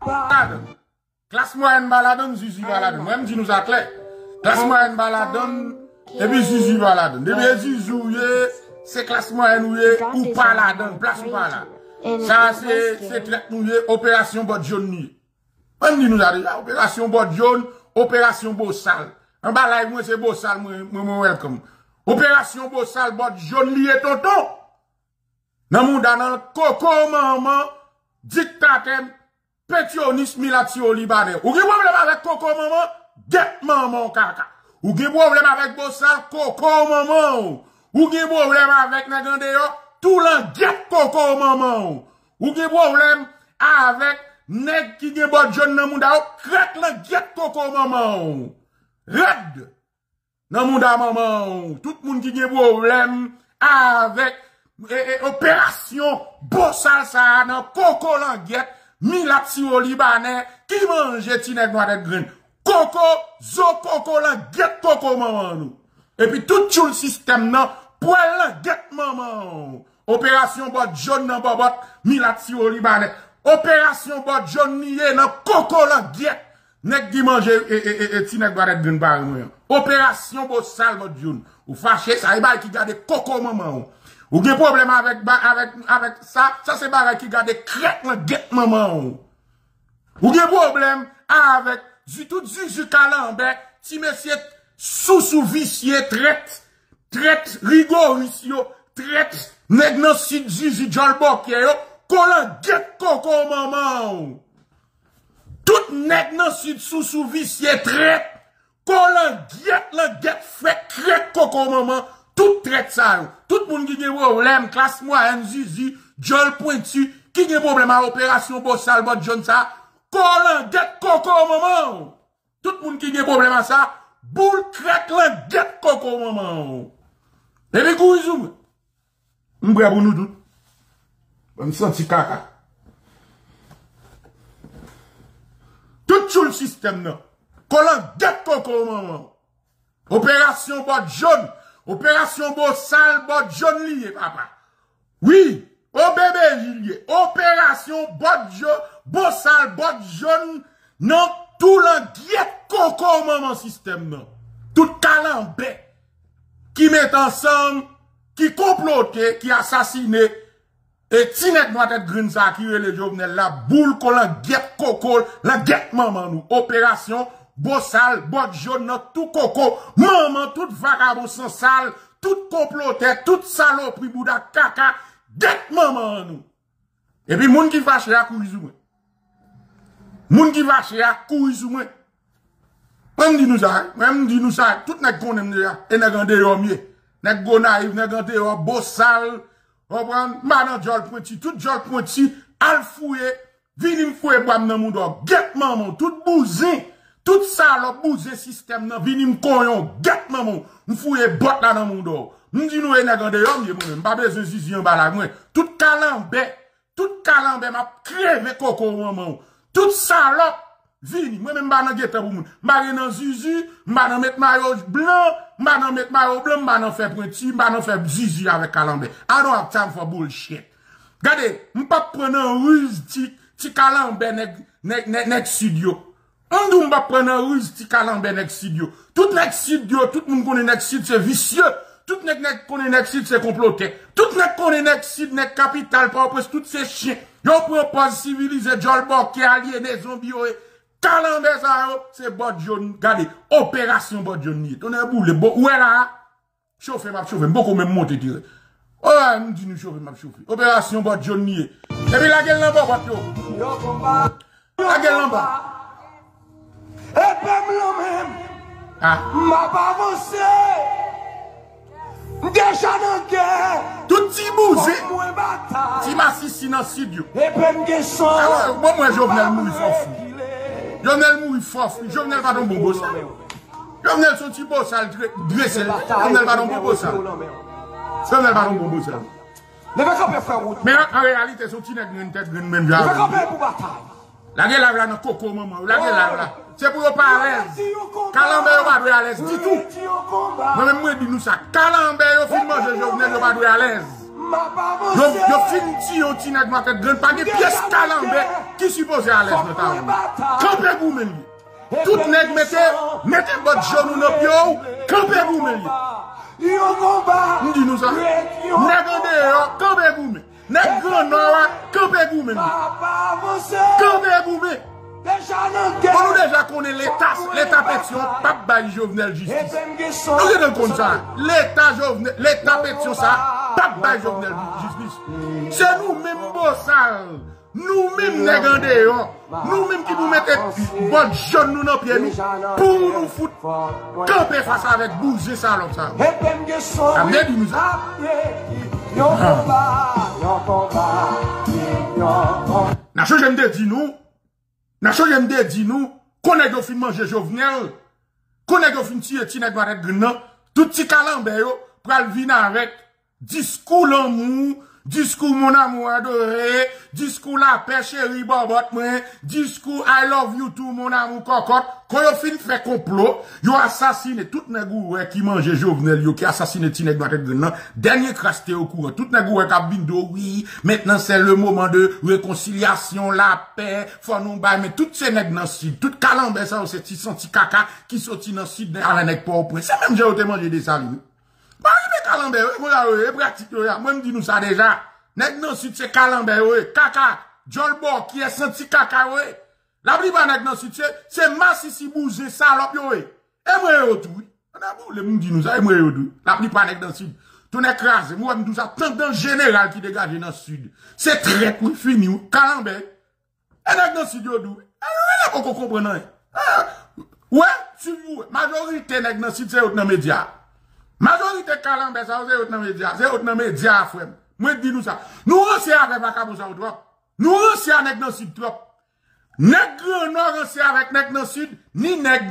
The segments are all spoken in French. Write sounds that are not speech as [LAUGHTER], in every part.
Klas mwen baladon, zizi baladon. Mwen di nou zakle. Klas mwen baladon, ebi zizi baladon. Debi zizi ouye, se klas mwen ouye, ou baladon, plas ou baladon. Sa se, se tret nouye, operasyon bot joun niye. Mwen di nou zakle, operasyon bot joun, operasyon bo sal. An balay mwen se bo sal, mwen mwen welkom. Operasyon bo sal, bot joun liye tonton. Nan moun danan, koko maman, diktatem, Petyonis milatio libane. Ou ge problem avèk koko maman? Get maman kaka. Ou ge problem avèk bosan? Koko maman. Ou ge problem avèk nagande yo? Tou lan get koko maman. Ou ge problem avèk neg ki ge bot joun nan moun da yo? Krek lan get koko maman. Red. Nan maman. Tout moun ki ge problem avèk e, e, operasyon bosan sa nan koko lan get Mi la psi o libanè, ki manje ti nek nou adek gren. Koko, zo koko lan, get koko maman nou. E pi tout chou l sistem nan, poel lan, get maman. Operasyon bot joun nan bobot, mi la psi o libanè. Operasyon bot joun niye nan, koko lan, get. Nek di manje, e, e, e, e ti adek gren bari mwen. Operasyon bot sal bot. Ou fache sa, e bay ki gade koko maman nou. Ou gen problem avèk sa, sa se bare ki gade krek nan get maman ou. Ou gen problem avèk tout zizi kalanbe, ti mesye sou sou visye tret, tret rigor visyo, tret neg nan si zizi jolbokye yo, kolan get koko maman ou. Tout neg nan si sou sou visye tret, kolan get lan get fek krek koko maman. Tout tret sa yo. Tout ki gen wou lem, klas mwa en zizi, jol pointu, problem a operasyon bo sal bot joun sa, kolan get koko maman. Tout ki gen problem a sa, boul krek lan get koko maman. Ebe kou izou mwen. Mbre abou nou dout. Mwen santi kaka. Tout chou l sistem nan. Kolan get koko maman. Operasyon bot joun. Operasyon bo sal, bo joun liye, papa. Oui, o bebe liye. Operasyon bo joun, bo sal, bo joun, nan tout lan gyet koko maman sistem nan. Tout kalan be, ki met ansan, ki komplote, ki asasine, e tinek mwatet grinza ki rele jovnel la, boul kon lan gyet koko, lan gyet maman nou. Operasyon, bo sal, bot nan tout koko, maman, tout vagabonson sal, tout komplote, tout salopri bouda kaka, det maman an nou. E pi moun ki vache ya kou izou mwen. Moun ki vache ya kou izou mwen. Mwen di nou sa, mwen di nou sa, tout nek konen mde ya, e nek an deyo mye. Nek go naiv, nek an deyo bo sal, opran, manan jol pwenti, tout jol pwenti, al fouye, vinim fouye bwam nan moun do, get maman, tout bouzin, Tout sa lop bouze sistem nan vinim konyon, get nan moun, m fouye bot la nan moun do. M di nou e negande yon, m ba beze zizi yon balag mwen. Tout kalanbe, tout kalanbe, m ap kreve koko moun. Tout sa lop vinim, mwen m nan gete pou moun. M nan zizi, m nan met mayoj blan, m ba nan met mayoj blan, m ba nan fe prenti, m ba nan fe zizi avè kalanbe. I don't have time for bullshit. Gade, m pa prenen ruz ti kalanbe nek sidyo. Andou mba prene riz ti kalanbe nek sid yo. Tout nek sid yo, tout moun konen nek se visye. Tout nek konen nek sid se komplote. Tout nek konen nek sid, nek kapital, pa wapres tout se chien. Yo propose civilize jolbo ki alye ne zombi yo e. Kalanbe sa yo, se bot joun, gade, operasyon bot joun niye. Tonen boule, ouwe la, chofe map chofe, mboko men monte dire. Ouwe, mdi nou chofe map chofe. Operasyon bot joun niye. Ebi la gel nan bo bot yo. La gel nan Epèm lò ah. mèm, mba pa vose, Deja nan gen, tout ti mouze, ti masisi nan sidyo. Epèm geson, Mwen ah, mwen jovenel mou yi fofou. Jovenel mou yi fofou, jovenel vadon bo bo sa. Jovenel son ti bo sa, dresel, jovenel vadon bo bo sa. Jovenel vadon bo bo sa. Mè an realite son ti nek gen tèt gen men vya. Mwen kapè pou batay. La gen la vla nan koko maman, la gen la vla. Se pou yo pa alez. Kalanbe yo pa dwe alez, di tou. Mwen mwen di nou sa, kalanbe yo fin manje jovenel yo pa dwe alez. Yo fin ti yo ti nek matet gren, pa ge piyes kalanbe, ki suppose a lez nan ta ou. Kampe gou men li. Tout neg mette, mette bot joun nou nop yo, kampe gou men li. Ndi nou sa. Neg ande yo, kampe gou men. Neg gran nou a, kampe gou men li. Kampe gou men. Bon nou deja konen l'Etat, l'Etat Petyon, pap bayi Jovenel Justice. Nou gen den kon sa, l'Etat Petyon Jovenel Justice. Se nou menm bo sal, nou nou menm ki nou nou nan nou, nou nou sa. Nasho jen de di nou, Nacho jen de di nou, konen yo fin manje jovenel, konen yo fin ti tout ti kalanbe yo, pral vina avek, diskou lan mou, Discours mon amour adoré, discours la paix chérie bobot moi, discours I love you too mon amour cocotte. Quand yo fin fait complot, yo assassiné tout nègou qui mangeait Jovenel yo qui assassiné Tineg Batek nan, dernier crasse au courant. Tout nègou qui a bindo oui, maintenant c'est le moment de réconciliation, la paix, faut nous ba mais tout ces nèg nan sud, tout ça c'est ti senti caca qui sorti nan sud à la nèg C'est même j'ai mangé des salines manje de sali, Bari me kalanbe we, mwen a we, e pratik yo ya, mwen di nou sa deja. Nek nan sit se kalanbe we, kaka, jolbo ki e senti kaka we. La bliba nek nan sit se, se masisi bouze salop yo we. E mwen yo tou, mwen di nou sa, e mwen yo tou. La bliba nek nan sit, tou nek raze, mwen di nou sa, tant dan general ki degaje nan sit. Se trek ou fini ou, kalanbe. E nek nan sit yo tou, e mwen la koko komprenan. We, si vou, majorite nek nan sit se yot nan Majorité calambé, ça, c'est autre média, c'est autre média, frère. Moi, dis nous ça. Nous, on sait avec Bakabouza ou trop. Nous, on sait avec dans sud trop. Nèg grand nord, on sait avec nèg dans sud, ni nèg,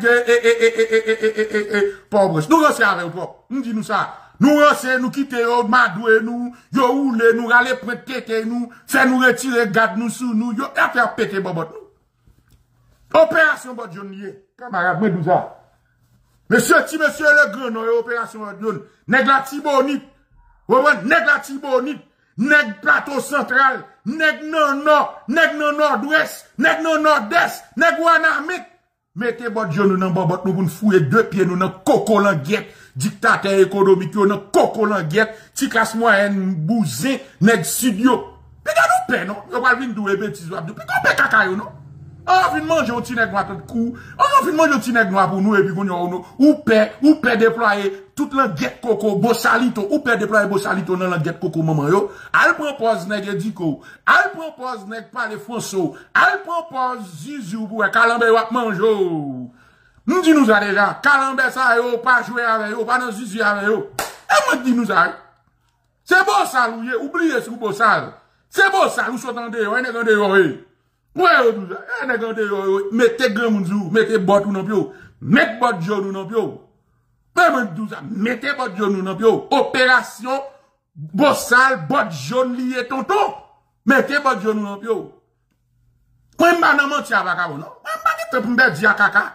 pauvre. Nous, on sait avec trop. Nous, dis nous ça. Nous, on sait, nous quitter, nous madouer, nous, yo nous râler, prêter, nous, faire nous retirer, garde nous sous nous, yo, faire péter, bobot, nous. Opération, bobot. Camarade, moi, nous ça. Monsieur monsieur le grand opération Nèg la Tibonite. Nèg la Tibonite, nèg plateau central, nèg nan nord, nèg nan nord-ouest, nèg nan nord-est, nèg Wanamit. Mettez bot nous dans bobot nous pour fouiller deux pieds nous dans coco languette, dictateur économique dans coco languette, ti classe moyenne bouzin, nèg studio. Mais nous peine non, on va venir douer petit Puis qu'on peut cacaillou non? An fin manje ou ti neg nou atot kou, an fin manje ou ti neg nou apou nou epi kon yo ou nou, ou pe, ou pe deploye tout lan get koko, bo salito, ou pe deploye bo salito nan lan get koko maman yo, al propose neg ediko, al propose neg pale fonso, al propose zizou pou e kalanbe wap manjo. Nou di nou sa deja, kalanbe sa yo, pa jwe ave yo, pa nan zizou ave yo, e mwen di nou sa, se bo sal ou ye, oubliye sou bo sal, se bo sal ou sotande yo, ene kande yo. Mwen yo tou sa, e ne kante yo yo, mette gen moun zou. mette bot ou nan pyo, mette bot joun ou nan pyo. Mwen mwen tou sa, mette bot joun ou nan pyo, operasyon, bosal, bot joun liye tonton, mette bot joun ou nan pyo. Mwen mba nan manti avaka ou nan, mwen mba ki te pou mbe di akaka.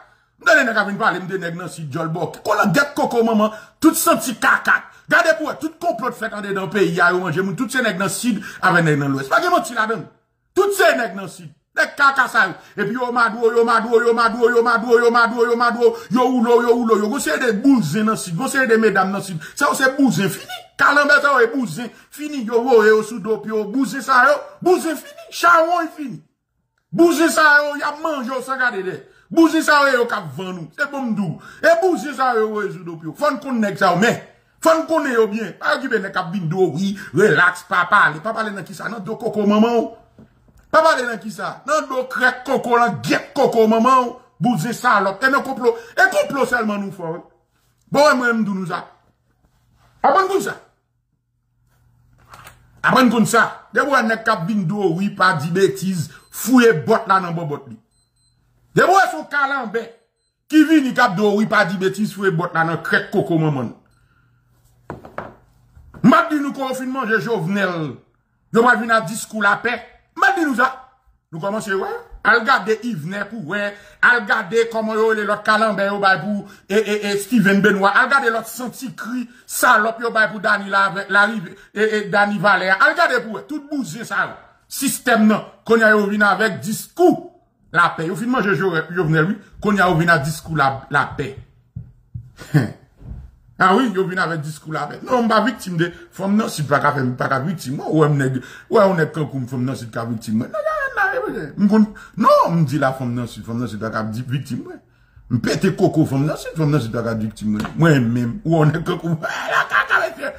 Mwen dene ka vin pale mde neg nan si jol bok, kon la det koko maman, tout senti kakak. Gade pou e, tout komplot fèt an de dan peyi a yo manje moun, tout se neg nan sid avè neg nan lwes. Pake mwen ti la den, tout se neg nan sid. Dek kaka sa yo. E pi yo madwo, yo madwo, yo madwo, yo madwo, yo madwo, yo madwo, yo oulo, yo oulo, yo. Goseye de bouzen nan sit, goseye de medam nan sit. Sa yo se bouzen fini. Kalanbe sa yo e bouzen fini. Yo wo e yo sou do pi yo. Bouzen sa yo, bouzen fini. Chawon e fini. Bouzen sa yo, ya manj sa gade de. Bouzen sa yo e yo kap van nou. Se bom dou. E bouzen sa yo e yo e sou do pi yo. Fon kon nek sa yo men. Fon kon e yo bien. A yo ki be nek ap bindo, oui, relax, pa pale. Pa pale nan ki sa nan do koko maman ou. T'as parlé dans qui ça? Dans le crack coco, dans guette coco, maman, bouze salope. Et non complot. Et complot seulement nous fort. Bon, moi, je nous ça. Après, nous ça. Après, nous ça. De vous, un cap bindo, oui, pas dit bêtises, fouillez bot là dans bon bot li. De vous, son calambe, qui vient, ni cap do, oui, pas dit bêtises, fouillez bot là dans crack coco, maman. M'a dit nous confinement, je jovenel. Yo m'a vu un discours la paix. Mwen di nou sa, nou komanse wè, al gade Yves Nepou wè, al gade koman yo lè lot kalanbe yo bay pou, e, e, e, Steven Benoit, al gade lot senti kri, salop yo bay pou Dani Larive, e, e, Dani Valère, al gade pou wè, tout bouze sa wè. système non, qu'on y a venu avec discours. La paix. Au finalement, je venais lui, qu'on y a venu avec discours la, la paix. [LAUGHS] Ah oui, yo vin avè diskou la vè. Non, mba viktim de, fòm nan sit baka fèm, baka viktim. Ouè mnèk, ouè mnèk kankoum fòm nan sit ka viktim. Mkon, non, mdi la fòm nan sit, fòm nan sit baka viktim. Mpète koko fòm nan sit, fòm nan sit baka viktim. Mwen mèm, ouè mnèk kankoum, ouè la kaka vè fè.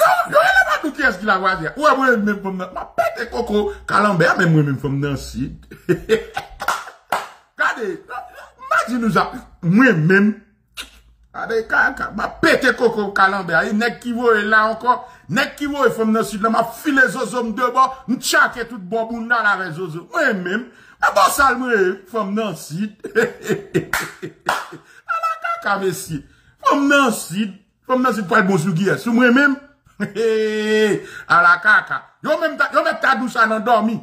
Yo, yo, la mnèk kè skil avwa fè. Ouè mwen mèm fòm nan, mpète koko, kalanbe, mwen mwen fòm nan sit. Kade, mwen mèm, [LAUGHS] non, si. Regardez, dis nous ça, moi-même, regardez, ma pété coco calambert, il n'est qui vaut là encore, n'est qui vaut femme dans sud, là, ma filé zozo de bord, m'tchake tout bon boun dans la zozo. Moi-même, a bon sal moi, femme dans sud. A la kaka, messi. Femme dans sud, femme dans sud, pas le bon sou guier, sou. A la kaka. Yo même, yo même ta douce à nan dormi.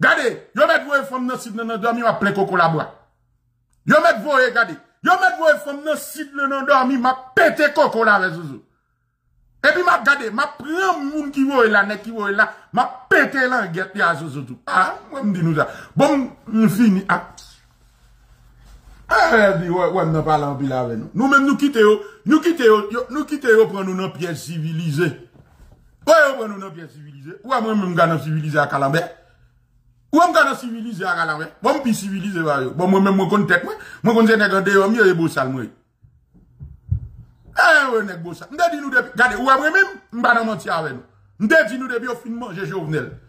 Gade, yo met voye fom nan sid nan dormi ma ple koko la. Yo met voye, gade. Yo met voye fom nan sid nan dormi ma pete koko la ve zouzou. Et puis ma gade, ma prend moun qui voye la, qui voye la, ma pete lan get ya zouzou. Ah, moi me dit nous ça. Bon, nous fini. Ah. Ah, dit, ouais, ouais, nous parlons pile avec nous. Nous même nous quitter yo, nous quitter yo, yo civilisée. Ouais, yo prendre nous dans pièce civilisée. Ouais, moi même gars civilisé à Calambert. Ou am gana civilize a gala we? Bon pi civilize wa yo. Bon mwen mwen mwen kon tek mwen. Mwen kon se negande yo mye e bousal mwen. Eh we neg bousal. Mde di nou debi. Gade ou amwe mwen mba nan manti ave nou. Mde di nou debi yo fin manje jovenel. Nan.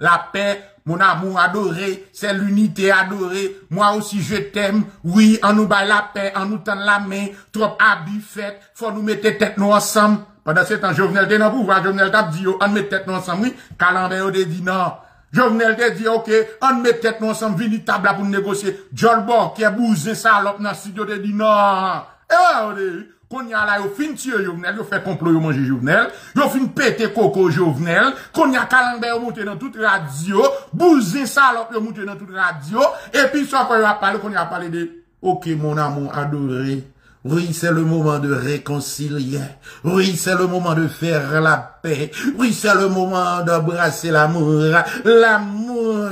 La pe, mon amour adoré, c'est l'unité adorée. Moi aussi je t'aime. Oui, on nous bat la paix, on nous tend la main. Trop habits fait, faut nous mettre tête nous ensemble. Pendant ce temps, Jovenel était dans pouvoir, Jovenel t'a dit, on met tête ensemble. Calendrier a dit non. Jovenel t'a dit, ok, on met tête ensemble, vini table pour négocier. Jolbo, qui est bousé salope dans le studio, t'a dit non. Dit, qu'on y a là, yo fin tuer Jovenel, yo fait complot, yo manger Jovenel, yo fin péter coco Jovenel, qu'on y a calendrier yo monté dans toute radio, bousé salope, yo monté dans toute radio, et puis, soit qu'on a parlé, qu'on y a parlé de, ok, mon amour adoré. Oui, c'est le moment de réconcilier. Oui, c'est le moment de faire la paix. Oui, c'est le moment d'embrasser l'amour. L'amour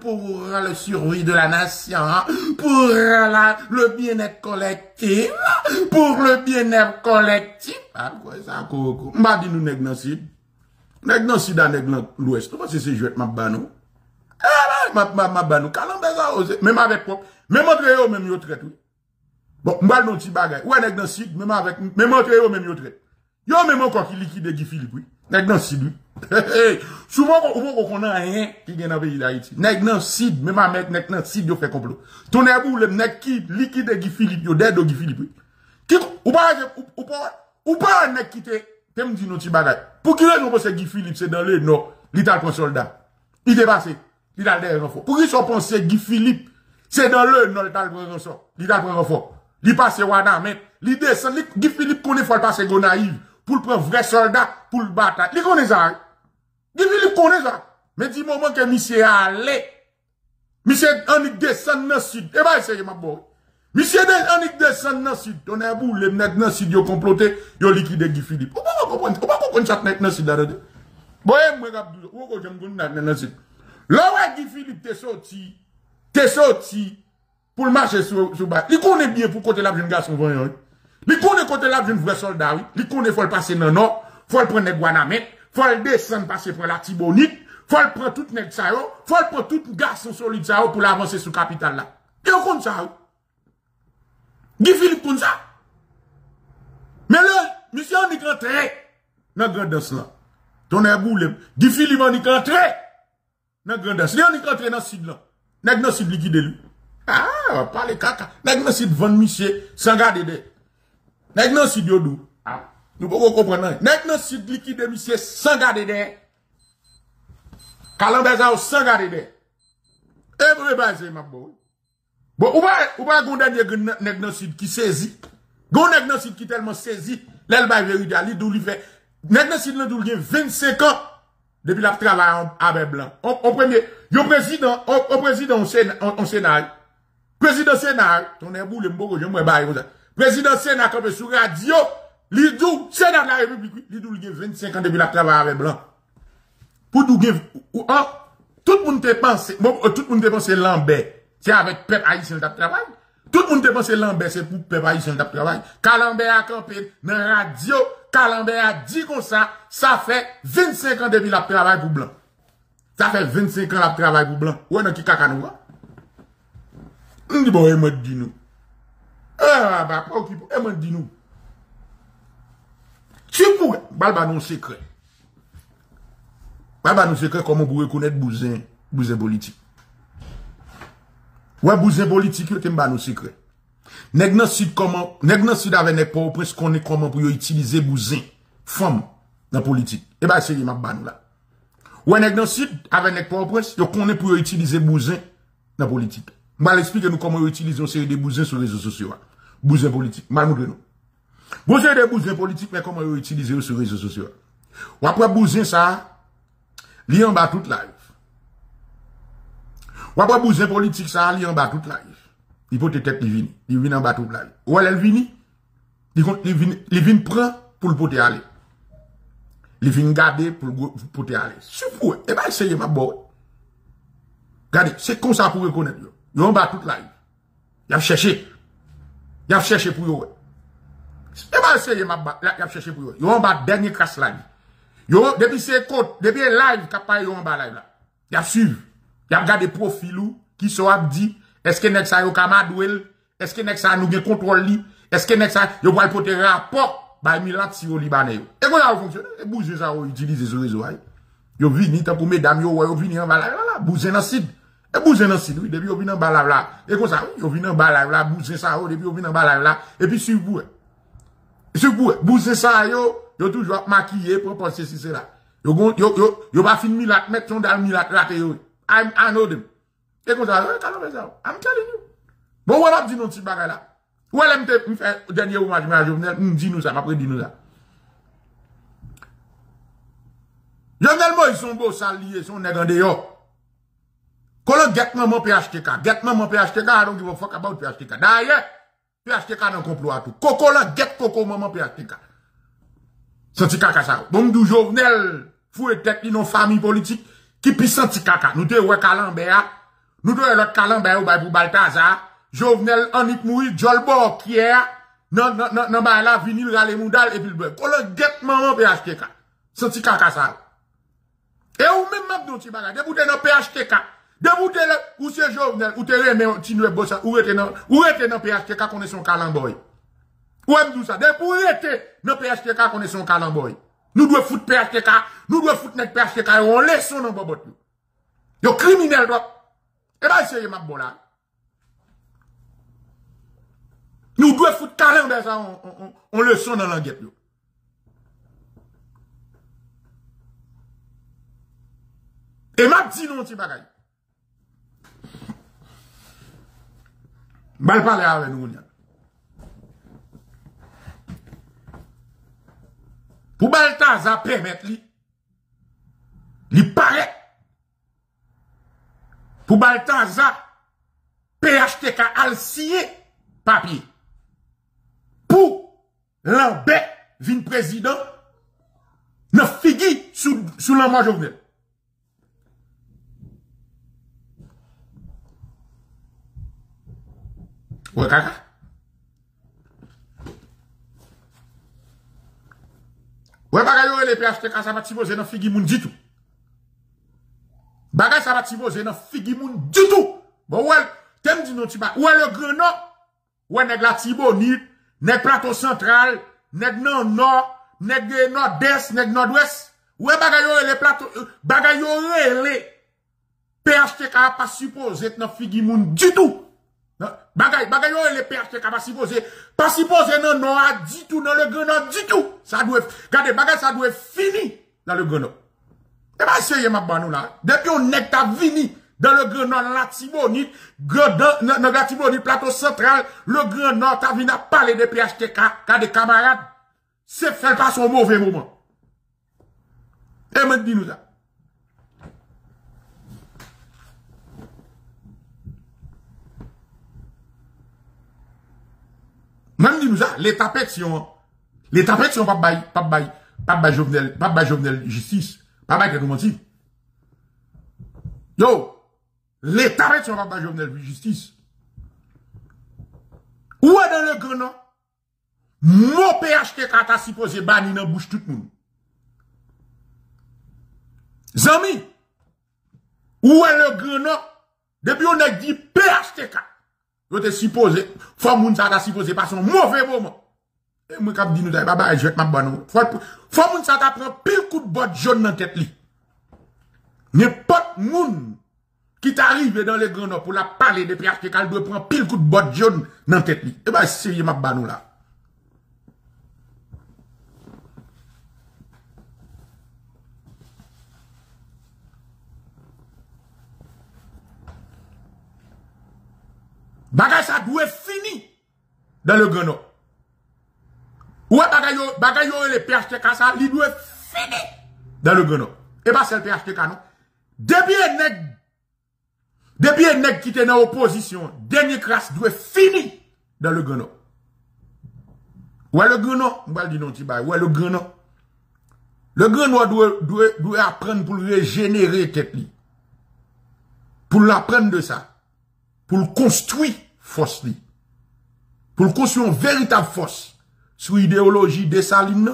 pour le survie de la nation. Pour le bien-être collectif. Pour le bien-être collectif. Ah, quoi ça, coco? M'a dit nous, à nèg l'ouest. Comment c'est ce jouet, ma banou? Ah, ma, ma, banou. Même avec propre. Même entre eux, même yo traite. Bon, m'bal non ti bagay. Ou nèg dans site, même avec même entre yo même yo trait. Yo même encore qui liquide Guy Philippe oui. Nèg site oui. [LAUGHS] Souvent on on connaît rien qui gagne dans pays d'Haïti. Nèg dans site, même avec nèg dans site yo fait complot. Ton bou le nèg qui liquide Guy Philippe yo dead Guy. Qui ou pas ou pas ou pas nèg qui te te me dit non ti bagay. Pour qui raison que Guy Philippe c'est dans le nord, l'Ital prend soldat. Il est passé. Il a des renforts. Pour qui sont pensé Guy Philippe c'est dans le nord l'Ital prend renfort. L'Ital prend renfort. Li passe Wada men, li descend, li Guy Philippe connaît faut passer pour le vrai soldat pour le battre. Li connaît ça. Guy Philippe connaît ça. Mais dis moment que monsieur allé, monsieur Anik descend dans le sud. Et bah essaye ma boy. Monsieur Anik descend dans le sud. On boule, les nèg dans le sud, yo comploté, yo liquide Guy Philippe. Ou pas comprendre, ou pas comprendre ça dans le sud. Boy, moi ou j'aime gon dans le sud? Là Guy Philippe t'es sorti, t'es sorti le marcher sur, bas. Il connaît bien pour côté la jeune garçon voyant. Il connaît côté la jeune vrai soldat, oui. Il connaît faut le passer dans le nord, faut le prendre Guanamette, faut le descendre passer pour la Tibonite, faut le prendre tout nèg ça faut le prendre tout garçon solide ça pour l'avancer sur capitale là. Il compte ça. Guy Philippe compte ça. Mais là, monsieur on est rentré dans grande danse là. Ton est boule. Guy Philippe on est rentré dans grande danse. Il on est rentré dans sud là. Dans sud liquide lui. Ah, pas les caca. Nèg nan site vendre monsieur sans garder de. Nèg nan site yodou. Ah, nous pouvons comprendre. Nèg nan site liquide monsieur sans garder de. Calambeza sans garder de. Eh, vous c'est ma boy. Bon, ou pas ou pas gon dernier nèg nan site qui saisi. Gon nèg nan site qui tellement saisi, l'el ba vérité, li dou li fait. Nèg nan site nan dou li 25 ans depuis la travail en blanc. On premier, yo président, au président au Sénat. Président Sénat, ton est boule mboko, je me baille ça. Président Sénat, comme sur radio, l'idou, Sénat de la République, l'idou, il y a 25 ans depuis la travail avec Blanc. Pour tout tout le monde te pense, euh, tout le monde te pense Lambert, c'est avec peuple haïtien de travail. Tout le monde te pense Lambert, c'est pour peuple haïtien de travail. Quand Lambert a campé dans radio, quand Lambert a dit comme ça, ça fait 25 ans depuis la travail pour blanc. Ça fait 25 ans la travail pour blanc. Ou est-ce qui caca nous? On dit bon, il m'a nous. Ah, bah, ok, il m'a dit nous. Tu pourrais, balba secret. Balba secret comment vous reconnaître bousin, bousin politique. Ouais, bousin politique, yo t'es non secret. Nan sud comment, avec nèg pour presque connaît comment pour utiliser bousin, femme, dans politique. Et bah, c'est m'a ban là. Nèg nan sud avec nèg pour presque, yo connaît pour utiliser bousin dans politique. Mal expliquer nous comment utiliser une série de bousins sur les réseaux sociaux. Bousin politique. Mal montrer nous. Bouzin de bouzin politique, mais comment ils utilisent sur les réseaux sociaux. Ou après bouzin ça, li en bas toute live. Ou après politique ça, li en bas toute live. Il peut être il vini. Il vient en bas toute live. Ou elle vini, il vient, il vient prendre pour le poter aller. Il vient garder pour le poter aller. Super. Eh ben, essayez ma boy. Regardez, c'est comme ça pour reconnaître. Yo en bas toute live. Il a cherché. Il a cherché pour yo. E ba se ye mab la chèche pou yo. Yo an ba denye kras live. Yo, depi se kote, depi e live kapay yo an ba live la. Ya suv. Ya gade profilou ki so ap di. Eske nek sa yo kamadwel. Eske nek sa nou gen kontrol li? Eske nek sa yo wale pote rapop. Bay mi lat si yo libanè yo. E kon a yo fonksyon. E bouze sa yo utilize sou rezo ay. Yo vini tan pou medam yo yo vini an ba live la. Bouze nan sid. E bouzen nan sidwi, debi yo vinan balav la. E kon sa, yo vinan balav la, bouzen sa yo, debi yo vinan balav la. E pi subwe. Subwe, bouzen sa yo, yo toujwa makiye, pou proponse si se la. Yo, gon, yo, yo, yo ba fin milat, met son dal milat la te yo. I I know them. E kon sa, yo, kanon ve sa yo. I'm telling you. Bon, wè la di nou ti bagay la. Wè la mte, mfe, denye ou majme a Jovenel, m di nou sa, mapre di nou sa. Jovenel mo, yon son bo sal liye, son negande yo. Kolon get maman PHTK. Get maman PHTK. I don't give a fuck about PHTK. Daye, PHTK nan komplo atou. Kokolon get koko maman PHTK. Senti kaka sa. Bon mdou jovenel fwe tek li non fami politik ki pi senti kaka. Nou te we kalan be a. Nou te we lot kalan be a ou bay pou balta za. Jovenel anik moui jolbo kye a. Nan, nan, nan, nan bay la vinil gale moudal epil bwe. Kolon get maman PHTK. Senti kaka sa. E ou men map don ti bagay. Deboute nan PHTK. De vous te ou c'est Jovenel, ou te remè ou rete nan, ou rete nan PHTK konè son kalamboy. Ou em dou sa, de pou rete nan PHTK konè son kalamboy. Nou dwe foute PHTK, nou dwe foute nek PHTK, yo on leson nan bobot nou. Yo kriminel do. E ba yse ye map bola. Nou dwe foute kalamboy sa, on leson nan langet yo. E map di nou ti bagay. Bal pale ave nou nyan. Pou bal taza pemet li, li pare. PHTK al siye papye. Pou lanbe vin prezident, ne figi sou lanman jovenel. Ouè kaka? Ouè e bagay yo e le PHTK sa pati boze nan figi moun ditou. Bagay sa pati boze nan figi moun ditou. Bon ouè, tem di nou ti ba. Ouè le greno? ouè neg la tibo nit, neg plato central, neg nan nor, neg nord-est, neg nord-ouest. Ouè e bagay yo le plato, euh, bagay yo ele PHTK pa supose nan figi moun ditou. Bagay, bagay yo e le PHTK pa sipoze, pa sipoze nan nan a ditou nan le grenan ditou. Sa dwe, gade bagay sa dwe fini nan le grenan. E ba seye map banou la. Depi yon nek ta vini dan le grenan la tibonit, nan la tibonit plato central, le grenan ta vina pale de PHTK, kade kamarad, se fel pa son mouve mouman. E men di nou sa. Même nous ça, l'état pétion, l'état pétion, pas bail, pas bail, pas bail jovenel, pas bail jovenel justice, pas bail que nous mentir. Yo, l'État met son papa Jovenel justice. Où est dans le grand nom? Mon PHTK ta supposé banni dans bouche tout le monde. Zami, où est le grand nom? Depuis on a dit PHTK, vous te supposé, faut moun ça ta supposé pas son mauvais moment. Et moi, cap dit nous, baba, je vais ma bonne. Faut, faut moun ça ta prend pile coup de botte jaune dans tête li. N'importe moun qui t'arrive dans les grands pour la parler de PHTK, elle doit prendre pile coup de botte jaune dans tête li. Et ben, sérieux ma banou là. Bagay ça doit fini dans le Grand. Ouais, bagay yo, les PHTK ça, il doit fini dans le Grand. Et pas le PHTK non? Depuis un nèg, depuis un nèg qui était dans l'opposition, dernier crasse doit fini dans le Grand. Ouais, le Grand va dire non, ouais, le Grand. Le Grand Nord doit, doit, doit apprendre pour régénérer tête li. Pour l'apprendre de pour construire force Pour construire une véritable force sur l'idéologie de Saline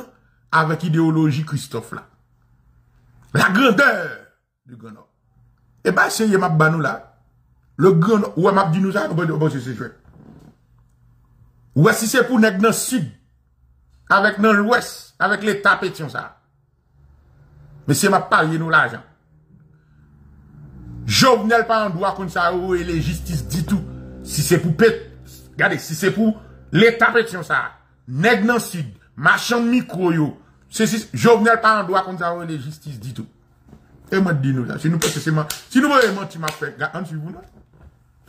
avec l'idéologie Christophe là. La grandeur du Grand Nord. Et bien, c'est ma banou là. Le Grand ouais, m'a dit nous bon, c'est. Ouais, si c'est pour nèg dans le sud, avec l'ouest, avec l'état pétion ça? Mais c'est ma parier nous l'argent. Jovenel pas en droit comme ça et les justice dit tout. Si c'est pour pète, regardez, si c'est pour l'état pétion ça, nèg nan sud, machin micro yo, c'est si Jovenel pas en droit comme ça les justice dit tout. Et moi dis nous là, si nous pensons c'est si nous voyons menti m'a fait, en vous là.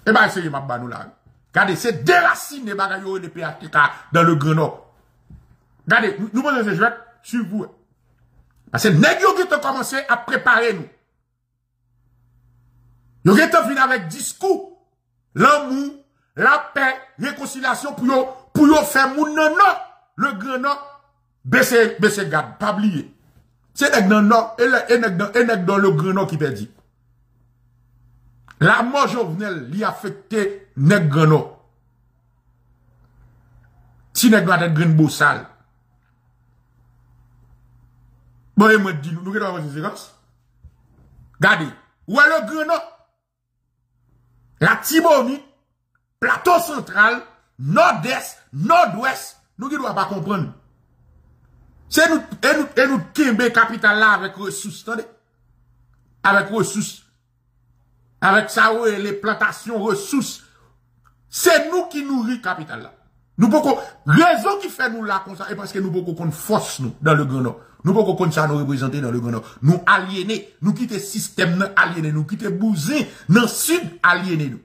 Et ben essayez m'a ba nous là. Regardez, c'est déraciné bagay yo de PHTK dans le Grand Nord. Regardez, nous pensons c'est jouet sur vous. Parce que nèg yo qui ont commencé à préparer nous. Yo gen te vin avec discours, l'amour, la paix, réconciliation pour yo, pour yo faire moun le. C'est nèg non non, et nèg dans, et nèg dans le grand non qui te dit. La mort jovenel li affecté nèg grand non. Si nèg doit être grand beau sale. Bon, nous, nous, nous, nous, Gardez, où est le grand non? La Tibonite, plateau central, nord-est, nord-ouest, nous ne doit pas comprendre. C'est nous, et nous, et nous, capital là avec ressources. Avec ressources. Avec ça, les plantations, ressources. C'est nous qui nourrit capital là. Nous beaucoup, raison qui fait nous là comme ça, et parce que nous beaucoup qu'on force nous dans le Grand Nord. Nous beaucoup qu'on ça nous représenter dans le Grand Nord. Nous aliéner, nous quitter système aliéné, nous quitter bouser dans le sud aliéné nous.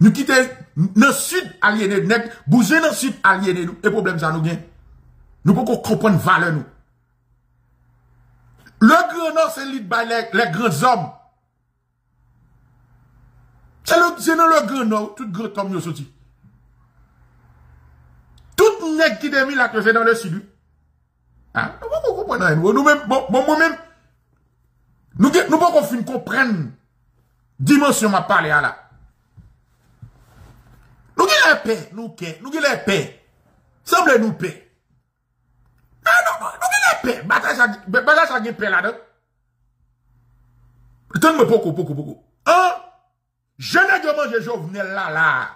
Nous quitter dans le sud aliéné, bouger dans le sud aliéné nous. Et problème ça nous gagne. Nous beaucoup comprendre valeur nous. Le Grand Nord c'est l'île les, les grands hommes. C'est dans le Grand Nord, tout grand homme nous sorti. Tout nèg qui démis là que dans le sud. Hein? Nous pas comprendre nous même bon moi même nous nous pas fin comprendre dimension m'a parlé là. Nous avons la paix, nous nous avons la paix. Semble paix. Ah non, non, nous avons la paix. Bataille ça, bataille ça paix là-dedans. Tenez-moi beaucoup, beaucoup, beaucoup. Hein? Je n'ai pas mangé Jovenel là, là.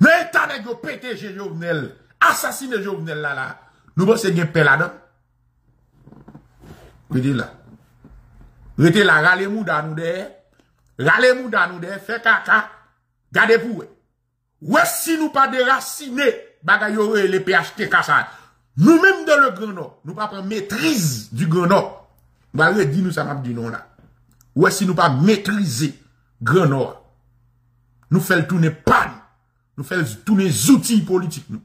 Mais état nèg yo pété Jovenel, assassiné Jovenel là Nous pensons gen paix là-dedans. Rete là. Rete là, rale mouda nous de. Rale mouda nous de, fait caca. Gardez pour. Ouais si nous pas déraciner bagay yo les PHTK ça. Nous même dans le Nord, nous pas prendre maîtrise du Nord. Bah dit nous ça m'a dit non là. Ouais si nous pas maîtriser Nord. Nous faisons tourner panne nous faisons tous les outils politiques, nous.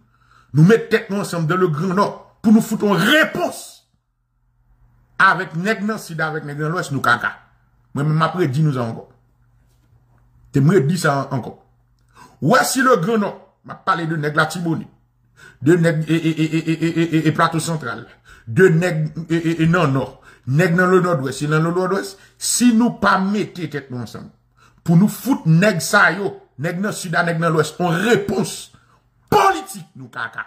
Nous mettons tête ensemble dans le Nord pour nous foutre une réponse. Avec Nègre Sud, avec Nègre l'Ouest, nous caca. Moi-même, après, dis nous encore. Tu me dis ça encore. Voici le Grand Nord. m'a parlé de Nègre Latiboni. De Nègre et, et, et, et, et, plateau central. De Nègre et, non Nord. nèg dans le nord-ouest, c'est dans le nord-ouest, si nous pas mettez tête ensemble, pour nous foutre nèg ça yo, nèg dans sud, nèg dans l'ouest, on réponse politique nous kaka.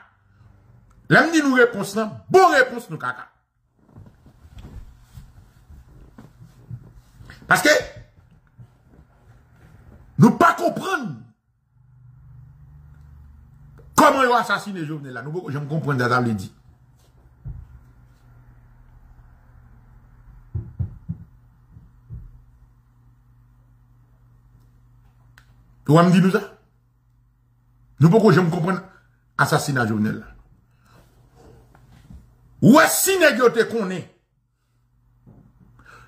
L'aime dit nous réponse là, bon réponse nous kaka. Parce que nous pas comprendre comment ils ont assassiné Jovenel là. Nous je comprends ça le dit. Tu vas me dire nous ça? Nous pourquoi je me comprends assassinat Jovenel là. Ou est-ce que te connaît?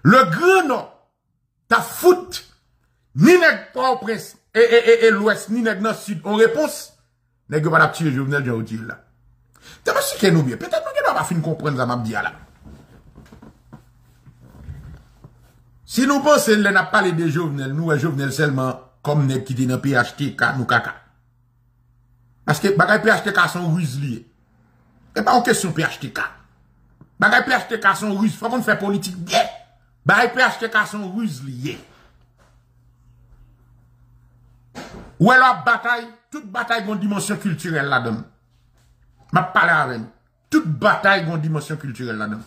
Le grand nom, ta fout, ni nèg Port-au-Prince et, et, et, l'Ouest, ni nèg dans Sud, on réponse, nèg pas tuer Jovenel Jean Outil là. T'as pas si nous bien, peut-être nous pas fin comprendre ça m'a dit là. Si nous pensons que n'a parlé de Jovenel, nous, Jovenel seulement comme nèg qui dans PHTK, nous caca. Parce que bagay PHTK sont ruses liés. Et pas en question PHTK. Bagay PHTK sont ruses, faut qu'on fait politique bien. Bagay PHTK sont ruses liés. Ou la bataille, toute bataille a une dimension culturelle là-dedans. Ma parlé avec Toute bataille a une dimension culturelle là-dedans.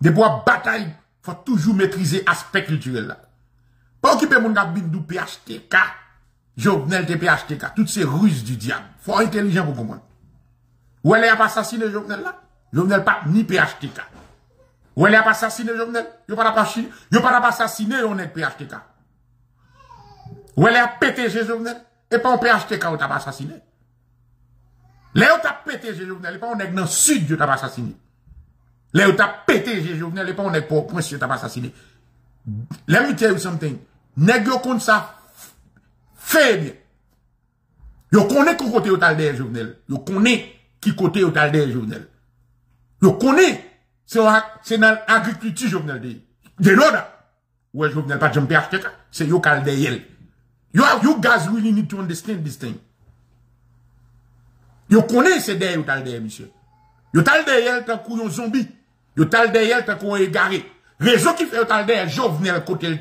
Des bois bataille, faut toujours maîtriser aspect culturel. Pas occuper mon gabine du PHTK, Jovenel de PHTK, toutes ces ruses du diable. Faut être intelligent pour comprendre. Ou elle a pas assassiné Jovenel là? Jovenel pas ni PHTK. Ou elle a pas assassiné Jovenel? Yo pas pas yo pas assassiné on est PHTK. Ou elle a pété Jovenel? Et pas un PHTK ou t'a assassiné. Là où t'as pété Jovenel, et pas on est dans sud, tu t'a assassiné. Là où t'as pété Jovenel, et pas on est pour prince, t'a assassiné. Let me tell you something. Nèg yo kon ça fait bien. Yo connaît qu'on côté au tal des Jovenel. Yo connaît qui côté au tal des Jovenel? Yo connaît c'est dans l'agriculture Jovenel de. De l'autre. Ouais Jovenel pas jumper acheter c'est yo kal de You, you guys really need to understand this thing. Yo connaît c'est derrière yo tal derrière, monsieur. Yo tal derrière tant qu'on zombie. Yo tal derrière tant qu'on égaré. Raison qui fait yo tal derrière Jovenel côté le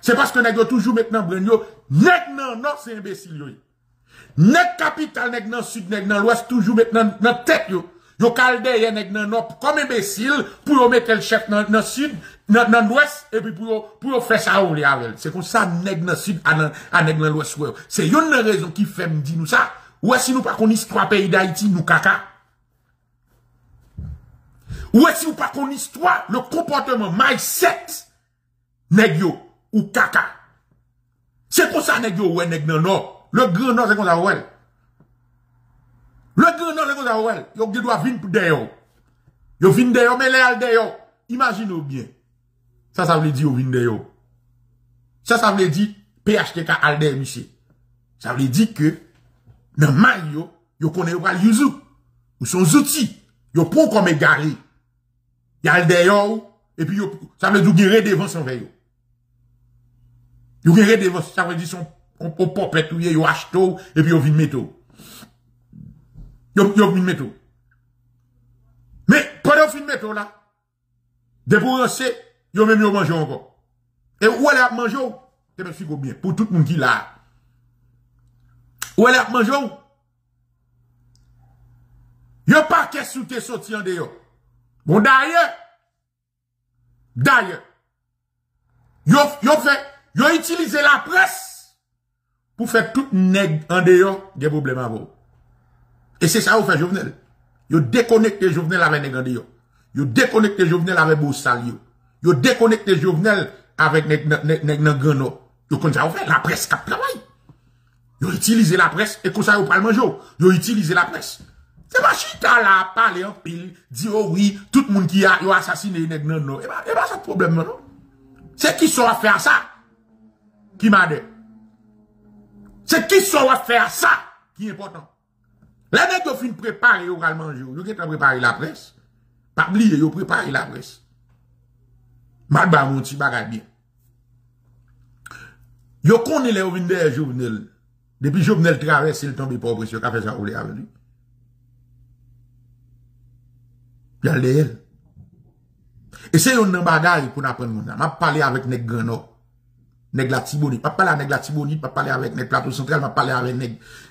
c'est parce que nèg toujours maintenant bren yo, nèg nan non c'est imbécile. Nèg capital nèg nan sud nèg nan l'ouest toujours maintenant dans tête yo. Yo derrière nèg nan nord comme imbécile pour yo mettre le chef dans dans sud dans dans l'ouest et puis pour pour faire ça ou avec. C'est comme ça nèg dans sud à nèg dans l'ouest c'est une raison qui fait me dire nous ça. Ou si nous pas qu'on histoire pays d'Haïti nous caca. Ou si nous pas qu'on histoire le comportement mindset nèg yo ou caca. C'est pour ça nèg yo ouais nèg dans nord le grand nord c'est comme ça le grand nord c'est comme ça ouais yo doit venir d'ailleurs yo vinn d'ailleurs mais les d'ailleurs imaginez bien ça, ça veut dire yo. Ça, ça veut dire PHTK Alder, monsieur. Ça veut dire que, dans maille yo, yo connaît pas le yuzu. Ou son outils. Yo pour comme égaré. Y a Alder yo, et puis yo, ça veut dire devant son veille. Devant, ça veut dire son, on peut popet ou yo achète et puis yo vin metto. Yo, yo vin metto. Mais, pendant fin metto là, de pour Yo même yo mange encore. Et où elle a mangé? te me figo bien, pour tout le monde qui là. Où elle a mangé? Yo pas qu'est-ce que t'es sorti en dehors. Bon, d'ailleurs, d'ailleurs, yo, yo fait, yo utilisé la presse pour faire tout nègre en dehors des problèmes à vous. Et c'est ça vous fait Jovenel. Yo déconnecté Jovenel avec nègre en dehors. Yo déconnecté Jovenel avec beau salio. Yo déconnecté Jovenel avec nèg nan grano. Yo kon ça fait la presse cap travail. Yo utilisé la presse et comme ça yo pral manger. Yo utilisé la presse. C'est pas chita là parler en pile, dire oh oui, tout le monde qui a assassiné nèg nan non. Et bah et bah ça problème non? C'est qui sont à ça? Qui m'a dit? C'est qui à faire ça? Qui est important? La nèg yo fin préparer yo pral manger. Yo qui préparer la presse. Pas oublier yo préparer la presse. Mat ba moun ti bagay bien. Yo konne le ou vin de jovenel. Depi jovenel travesse, il tombe pa opres yo ka fe sa ou le aveni. Yal de el. E se yon nan bagay pou nan apren moun nan. Ma pale avèk nek Grenor. Nek la Tibonit. Ma pale avèk nek la Tibonit. Ma pale avèk nek Plateau Central. Ma pale avèk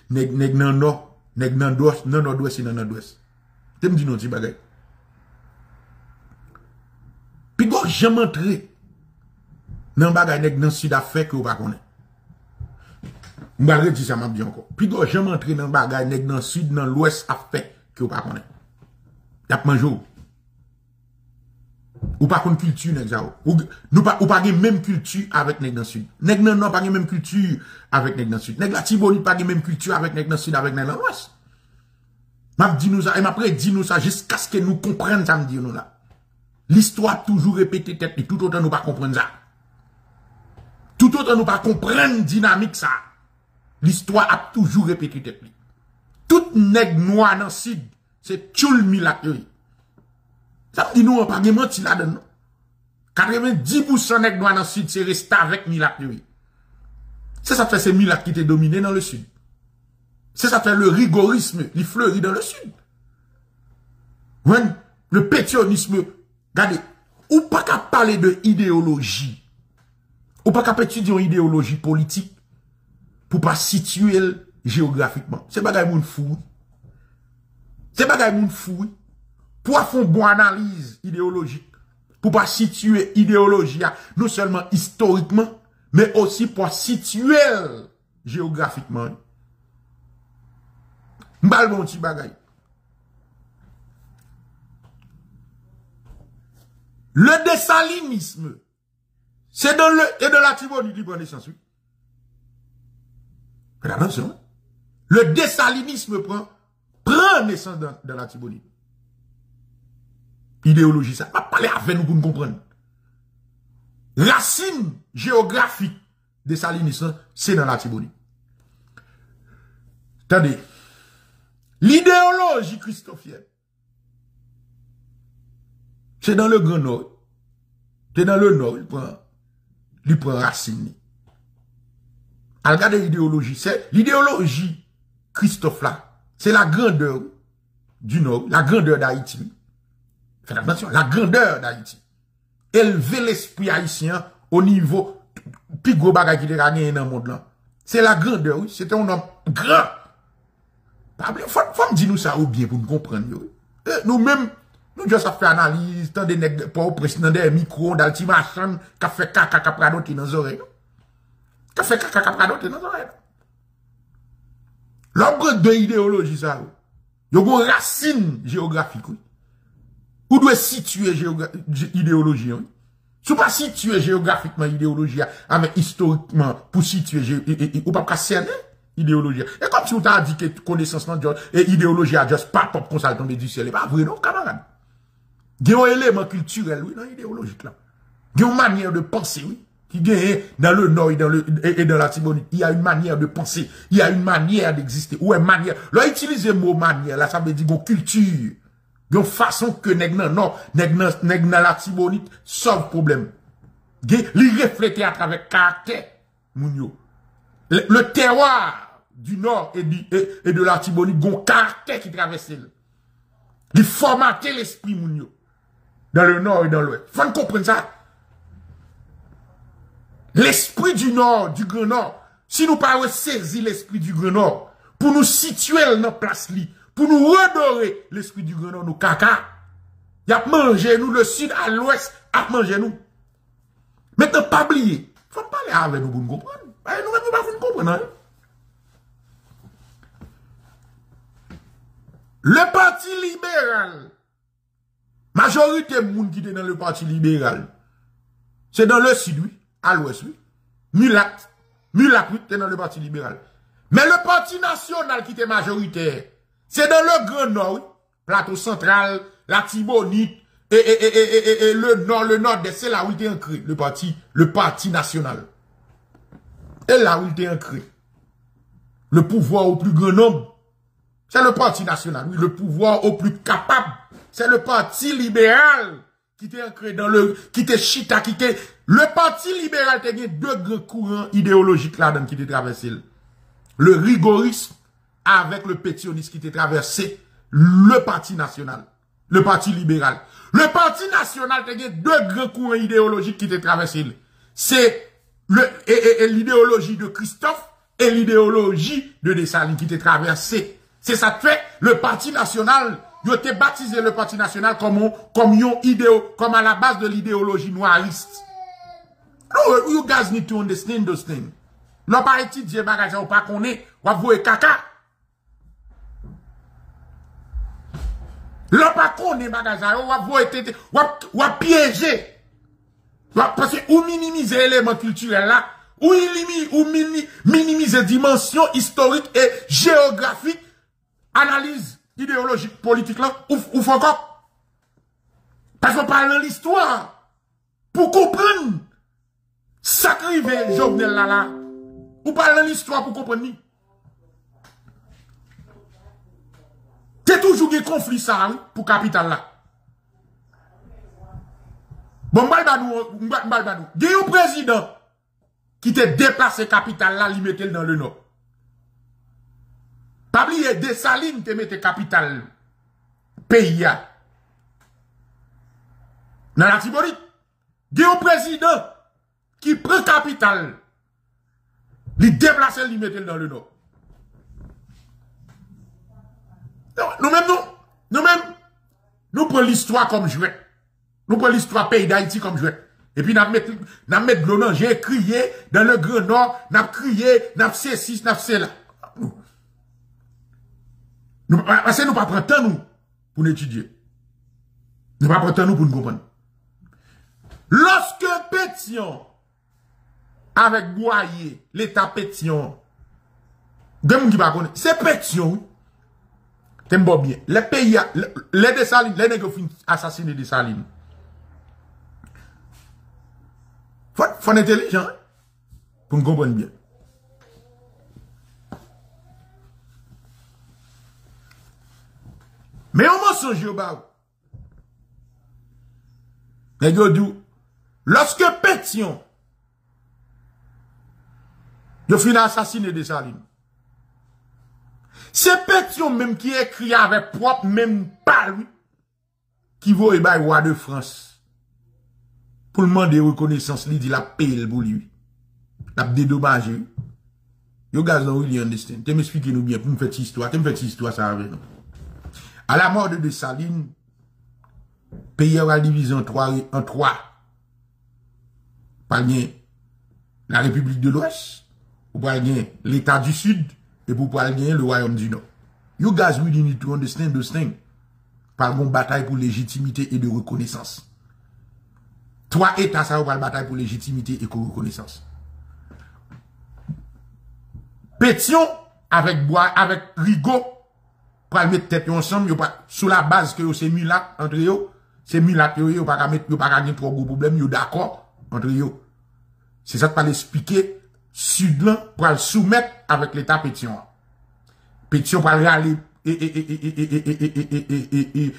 nek nan Nor. Nek nan Nord-Ouest. Nan Nord-Ouest. Te m di nou ti bagay. Pi gò jèm antre. Nan bagay nek nan Sida fèk ou pa konen. M bagay di sa m ap di anko. Pi gò jèm antre nan bagay nek nan Sud nan l'Ouest a fèk ou pa konen. Yap manjou. Ou pa kon kultu nek za ou. Ou pa gen menm kultu avèk nek nan sud. Nek nan nan pa gen menm kultu avèk nan sud. Nek la tibonit pa gen menm kultu avèk nek nan sud avèk nek nan wès. Map di nou sa. E mapre di nou sa jiska skè nou kompren sa mdi nou la. L'histoire toujou repete tèt. Tout otan nou pa kompren sa. Tout otan nou pa kompren dinamik sa. L'histoire ap toujou repete tèt li. Tout nek nou anan sud. Se tchoul mi lak yoy. Sa m di nou an pa gen moti la den nou. 90% nek nou anan sud se resta vek mi lak yoy. Se sa fè se mi lak ki te domine nan le sud. Se sa fè le rigorisme li fleuri nan le sud. Le petionisme, gade, ou pa ka pale de ideologi, ou pa ka peti diyon ideologi politik, pou pa situel geografikman. Se bagay moun fou, Se bagay moun fou, pou a fon bon analize ideologik, pou pa situe ideologi ya, nou selman historikman, me osi pou a situe geografikman. Mbal bon ti bagay. Le desalinisme, se don le, e de la tiboni di bon esansou. Le desalinisme pran, Pren nesans dan la tibonit. Ideologi sa. Pa pale ave nou pou nou kompren. Racine geografik de sa linisan, se nan la tibonit. Tande, l'ideologi Christophien, se nan le Grand Nord, se nan le Nord, li pren racine ni. Al gade l'ideologi, se l'ideologi Christophe la, C'est la grandeur du Nord, la grandeur d'Haïti. Faites attention, la grandeur d'Haïti. Élever l'esprit haïtien au niveau plus gros qui est gagné dans le monde là. C'est la grandeur, oui. C'est un homme grand. Faut, faut me dire nous ça ou bien pour nous comprendre. Oui. Nous-mêmes, nous juste fait analyse, tant des nègres, pour président des micros, dans le machin, qui fait caca, a dans nos oreilles. Qui fait caca, a dans nos oreilles. L'ombre de idéologie, ça, y a une racine géographique, oui. Où doit situer idéologie, oui. Si pas situer géographiquement idéologie, avec historiquement, pour situer, ou pas qu'à cerner idéologie. Et comme si on t'a dit que connaissance, et idéologie a juste pas top comme ça tomber du ciel, pas vrai, non, camarade? Il y a un élément culturel, oui, dans idéologique, là. Il y a une manière de penser, oui qui gagne dans le nord et dans, le, et dans la Tibonite, il y a une manière de penser, il y a une manière d'exister, ou une manière. Là, utiliser le mot manière, là, ça veut dire culture, une façon que nèg nan non, nèg nan, nèg nan la Tibonite, sauve problème. Li refléter à travers caractère. Le, le, terroir du nord et, de la Tibonite, gon caractère qui traverse. Il formater l'esprit, mounio. Dans le nord et dans l'ouest. Faut comprendre ça. L'esprit du nord, du grand si nous pas saisir l'esprit du grand pour nous situer dans place li, pour nous redorer l'esprit du grand nous caca, y a mangé nous le sud à l'ouest, a mangé nous. Maintenant, pas oublier, faut parler avec nous pour nous comprendre. Eh, nous même pas nous comprendre. Hein. Le parti libéral, majorité de monde qui est dans le parti libéral, c'est dans le sud, oui à l'ouest, oui. Mulat. Mulat, oui, dans le parti libéral. Mais le parti national qui était majoritaire, c'est dans le Grand Nord. Plateau central, la Tibonite, et, le nord, le nord, c'est là où il était ancré, le parti, le parti national. Et là où il était ancré. Le pouvoir au plus grand nombre, c'est le parti national, le pouvoir au plus capable, c'est le parti libéral qui était ancré dans le, qui était chita, qui était, le parti libéral a deux grands courants idéologiques là-dedans qui étaient traversés. Le rigorisme avec le pétionnisme qui était traversé le parti national. le parti libéral. Le parti national, te gen deux grands courants idéologiques qui te traversent. C'est l'idéologie de Christophe et l'idéologie de Dessalines qui te traversé. C'est ça fait, le parti national, il a baptisé le parti national comme, comme, idéo, comme à la base de l'idéologie noiriste. No, you guys need to understand those things. L'on pas étudier bagage ou pas connaît, ou vous caca. L'on pas connaît bagage ou vous été ou piéger. Parce que ou minimiser l'élément culturel là, ou, ou minimiser dimension historique et géographique, analyse idéologique politique là, ou, ou. Parce qu'on parle de l'histoire. Pour comprendre Sakrive Jovenel la la. Ou parle l'histoire pour T'es toujours des conflits ça pour capital là. Bon, mbal badou, mbal badou. Il y a un président qui te déplacé capital là, il mettait dans le nord. Pas oublier, Dessalines te mette capital pays Dans la Tibonite. Il y a un président qui prend capital, il déplace, il met dans le nord. Nous-mêmes, nous, nous-mêmes, nous prenons l'histoire comme jouet. Nous prenons l'histoire pays d'Haïti comme jouet. Et puis, nous mettons, de j'ai crié dans le Grand Nord, nous crié, nous fait ci, nous là. Nous, parce que nous pas prendre temps, nous, pour étudier. Nous pas prendre temps, nous, pour nous comprendre. Lorsque Pétion, avec Boyer, l'État Pétion. C'est Pétion. T'aimes bien. Les pays, les Dessalines, les nègres fin assassiner Dessalines. Faut, faut intelligent. Pour nous comprendre bien. Mais on mensonge au bas. Lorsque Pétion Yo fin assassiné des C'est Pétion même qui écrit avec propre même pas qui vaut le roi de France. Pour le demander reconnaissance, il dit la paye pour lui. La dédommagé. Yo guys don't really understand. Tu m'expliquer nous bien pour me faire cette histoire. Tu ça. À la mort de Dessalines, pays a divisé en trois, en trois. Par la République de l'Ouest, pouvez gagner l'État du Sud et vous pouvez gagner le Royaume du Nord. You guys really need to understand those things. Par une bataille pour légitimité et de reconnaissance. Trois États, ça va bataille pour légitimité et pour reconnaissance. Pétion avec bois, avec Rigaud, pour mettre tête ensemble, sous la base que c'est Mulat entre eux, c'est Mulat, yo pas mettre, yo pas trop gros problème, yo d'accord entre eux. C'est ça que pas expliquer Sud-lan pour le soumettre avec l'État pétion. Pétion pour aller et, et, et, et, et, et,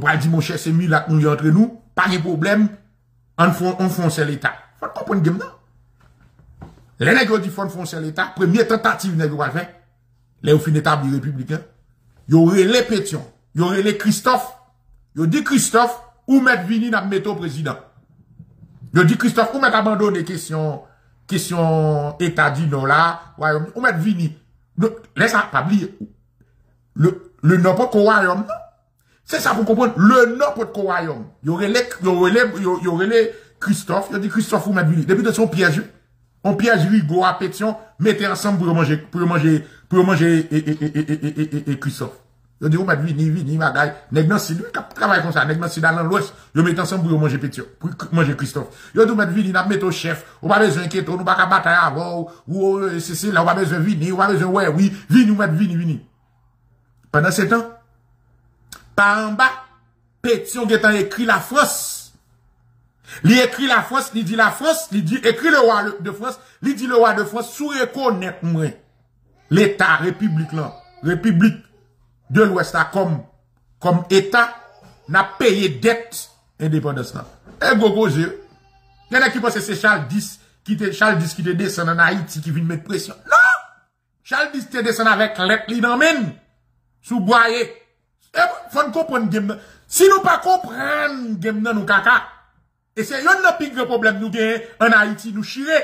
va dire, mon cher, c'est là nous entre nous. Pas de problème. On fonce l'État. Faut comprendre game là. Les nègres dit faut foncer l'État. Première tentative nègres va faire. Les fin établi républicain. Y aurait les pétions. Il y aurait les Christophe. Il dit Christophe, ou mettre Vini dans le président. Il dit Christophe, ou mettre abandonner question question état dit non là, royaume, on met vini. Laisse pas oublier. Le, le non pas royaume, C'est ça pour comprendre. Le non pas royaume. Il y aurait les, il y aurait les, Christophe, il dit Christophe ou met vini. Depuis de son piège, on piège Rigo à Pétion, mettez ensemble pour manger, pour manger, pour manger et, et, et, et, et, et Christophe. Yo dit, ou met vini, vini, bagay. Nèg nan si, lui, travaille comme ça. Nèg nan si dans l'ouest. Yo met ensemble pour manger pétion, pour manger Christophe. Yo dit, met vini, n'a met au chef. Ou pas besoin inquiéter, ou pas bataille avant, ou, c'est, c'est là, ou pas besoin vini, ou pas besoin, ouais, oui, vini, ou met vini, vini. Pendant ce temps, par en bas, pétion qui est écrit la France. Il écrit la France, il dit la France, il dit, écrit le roi de France, il dit le roi de France, sous reconnaître moi, l'État, République là, République de l'Ouest comme, comme État n'a payé dette indépendance. Et gogo, il y en a qui pensent que c'est Charles X qui était Charles qui te descend en Haïti qui vient mettre pression. Non! Charles X te descend avec nan men. Sous boyer. E, fon kompren gem nan. Si nou pa kompren gem nan nou kaka, e se yon nan pigre problem nou gen, an Haiti nou shire,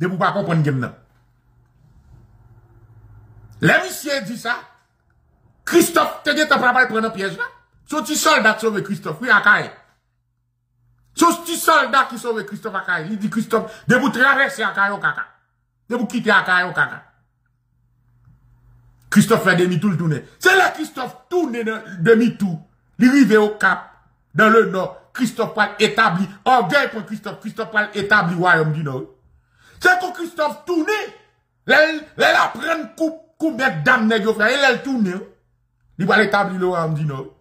de pou pa kompren gem nan. Le misye di sa, Christophe, te gen te prabal pren an piyej la, sou ti soldat sove Christophe, ou akaye. Sou ti soldat ki sove Christophe akaye, li di Christophe, de pou travesse akaye ou kaka. De pou kite akaye ou kaka. Christophe fè demi-tou l'tounè. Se la Christophe tounè demi-tou, li rive au cap, dan le nord, Christophe pral etabli, orgey pou Christophe, Christophe pral etabli wayom di nord. Se kon Christophe tounè, lè la pren koubet dam negyo fè, lè li pral etabli lè wayom di nord.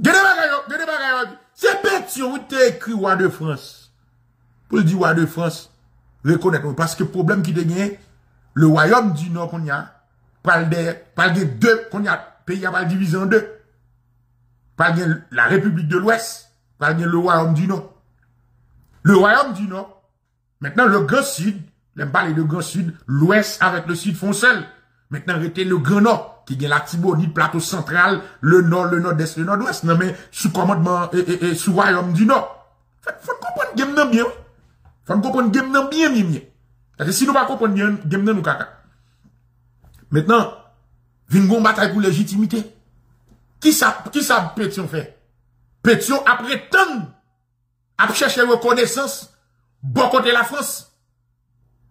Gede bagayot, gede bagayot, se pet yon ou te ekri wade frans, pou l'di wade frans, reconnaître parce que problème qui devient le royaume du nord qu'on a parle de de deux qu'on y a pays à divisé en deux. Parle de la république de l'ouest parle de le royaume du nord. Le royaume du nord maintenant le grand sud l'aime parler de grand sud l'ouest avec le sud font seul maintenant était le grand nord qui est la Tibonite, plateau central, le nord, le nord-est, le nord-ouest, non mais sous commandement et, et, sous royaume du nord. Faut comprendre game bien. Fwa m kompon gem nan byen mi mye. Ate si nou pa kompon gem nan nou kaka. Metnan, vin goun batay pou legitimite. Ki sa petyon fe? Petyon apre tan ap chèche rekonesans bon kote la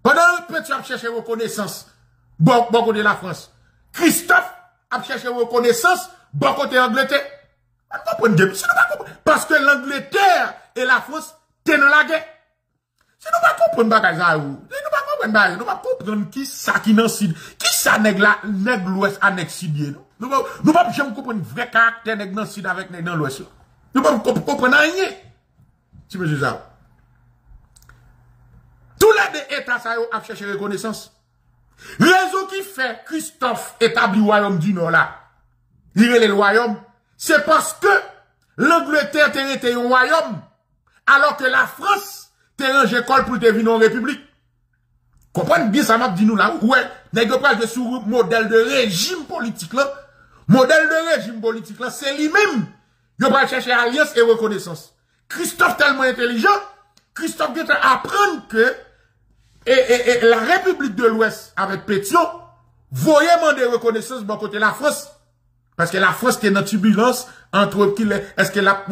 Frans. Padan petyon ap chèche rekonesans bon kote la Frans. Christophe ap chèche rekonesans bon kote Angleterre. M kompon gem, si nou pa kompon. Paske l'Angleterre et la Frans tenan la gey. Se nou pa kompren bagay za ou, se nou pa kompren bagay, nou pa kompren ki sa ki nan sid, ki sa neg la, neg lwes anek sidye nou. Nou pa jem kompren vre karakter neg nan sid avek neg nan lwes yo. Nou pa kompren nan nye. Si mè jè za ou. Tou la de etan sa yo ap chèche rekonesans. Rezo ki fè Christophe etabli woyom di nou la, dire le woyom, se paske l'Angleterre te rete yon woyom, alò ke la Frans, te range kol pou te vi nou republik. Kompwen bi sa map di nou la, ouwe, nege pral de rejim politik la, model de rejim politik la, se li mem, yo pral chèche alians e rekonesans. Christophe telman intelijan, Christophe gete apren ke, e la republik de l'Ouest, avek Petion, voye man de rekonesans bon kote la Frans, paske la Frans te nan tubulans, entre est-ce que la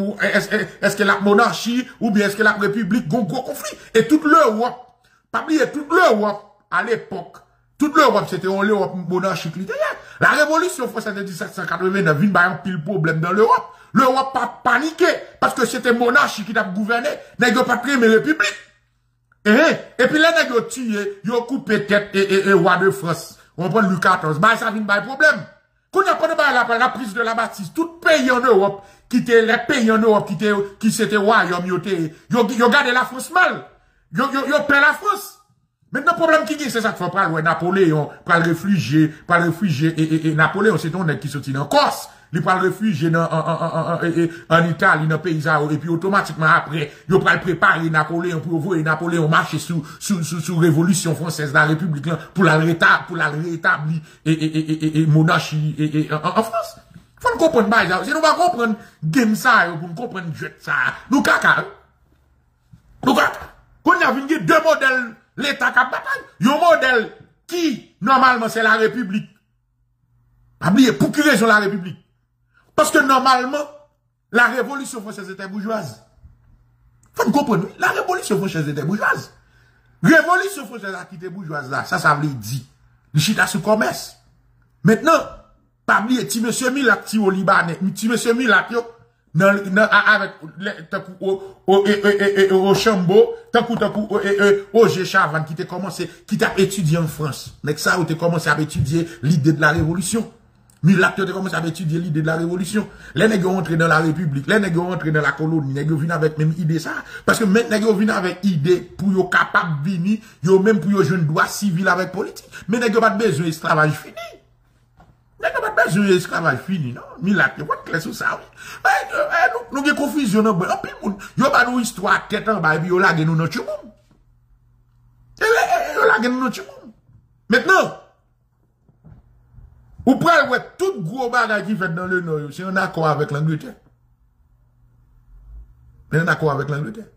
est-ce que la monarchie ou bien est-ce que la république gon gros conflit? Et toute l'Europe pas oublier toute l'Europe à l'époque toute l'Europe c'était l'Europe monarchique la révolution française de 1789 vient un pile problème dans l'Europe. l'Europe pas paniqué parce que c'était monarchie qui a gouverné n'a pas pris mes républiques et, et puis là n'a tué yo coupé tête et, roi de France on prend Louis XIV bah ça vient un problème qu'on a pas de la, prise de la bâtisse, tout pays en Europe, qui était les pays en Europe, qui était, qui c'était royaume, yo, yo gardé la France mal. Yo, yo, yo la France. Maintenant, problème qui est, c'est ça qu'il faut prendre, Napoléon, prendre le réfugié, prendre le réfugié, et, et, et Napoléon, c'est ton qui sorti en Corse. Il prend réfugié en, en, Italie, dans pays et puis automatiquement après, il prend préparer Napoléon pour voir Napoléon marcher sous, sous, révolution française la République, pour la rétablir, et, et, et, et, monarchie, en, en France. Faut comprendre, ça. Si nous pas comprendre game ça, pour comprendre jet ça, nous caca. Nous caca. Qu'on a vu deux modèles, l'État qui bataille. Un modèle qui, normalement, c'est la République. Pas oublier, pour qui raison la République? Parce que normalement, la révolution française était bourgeoise. Faut comprendre, la révolution française était bourgeoise. Révolution française qui était bourgeoise là, ça, ça veut dire, le chita sous commerce. Maintenant, pas oublier, petit monsieur Milat, petit au Libanais, petit monsieur dans, avec, au, au, au, chambo, coup, au G. Chavan, qui t'a commencé, qui t'a étudié en France. Mais ça, où t'as commencé à étudier l'idée de la révolution? Mais l'acteur de commencé à étudier l'idée de la révolution. Les nègres rentrés dans la République, les nègres rentrés dans la colonie, les nègres avec même idée ça. Parce que maintenant, nègres viennent avec idée pour yo capable de venir, yo même pour yo jeune droit civil avec politique. Mais nègres pas besoin d'esclavage fini. Nègres pas besoin d'esclavage fini, non? Mais l'acteur, what clair sur ça, oui. Mais, nous, nous, confusion, non, en plus, yo pas nous histoire tête en bas, et puis yo nous notre monde. Yo la nous notre monde. Maintenant, Ou pral wè tout gros bagay ki fèt nan le yo, se yon akwa avèk l'Angleterre. Men yon akwa avèk l'Angleterre.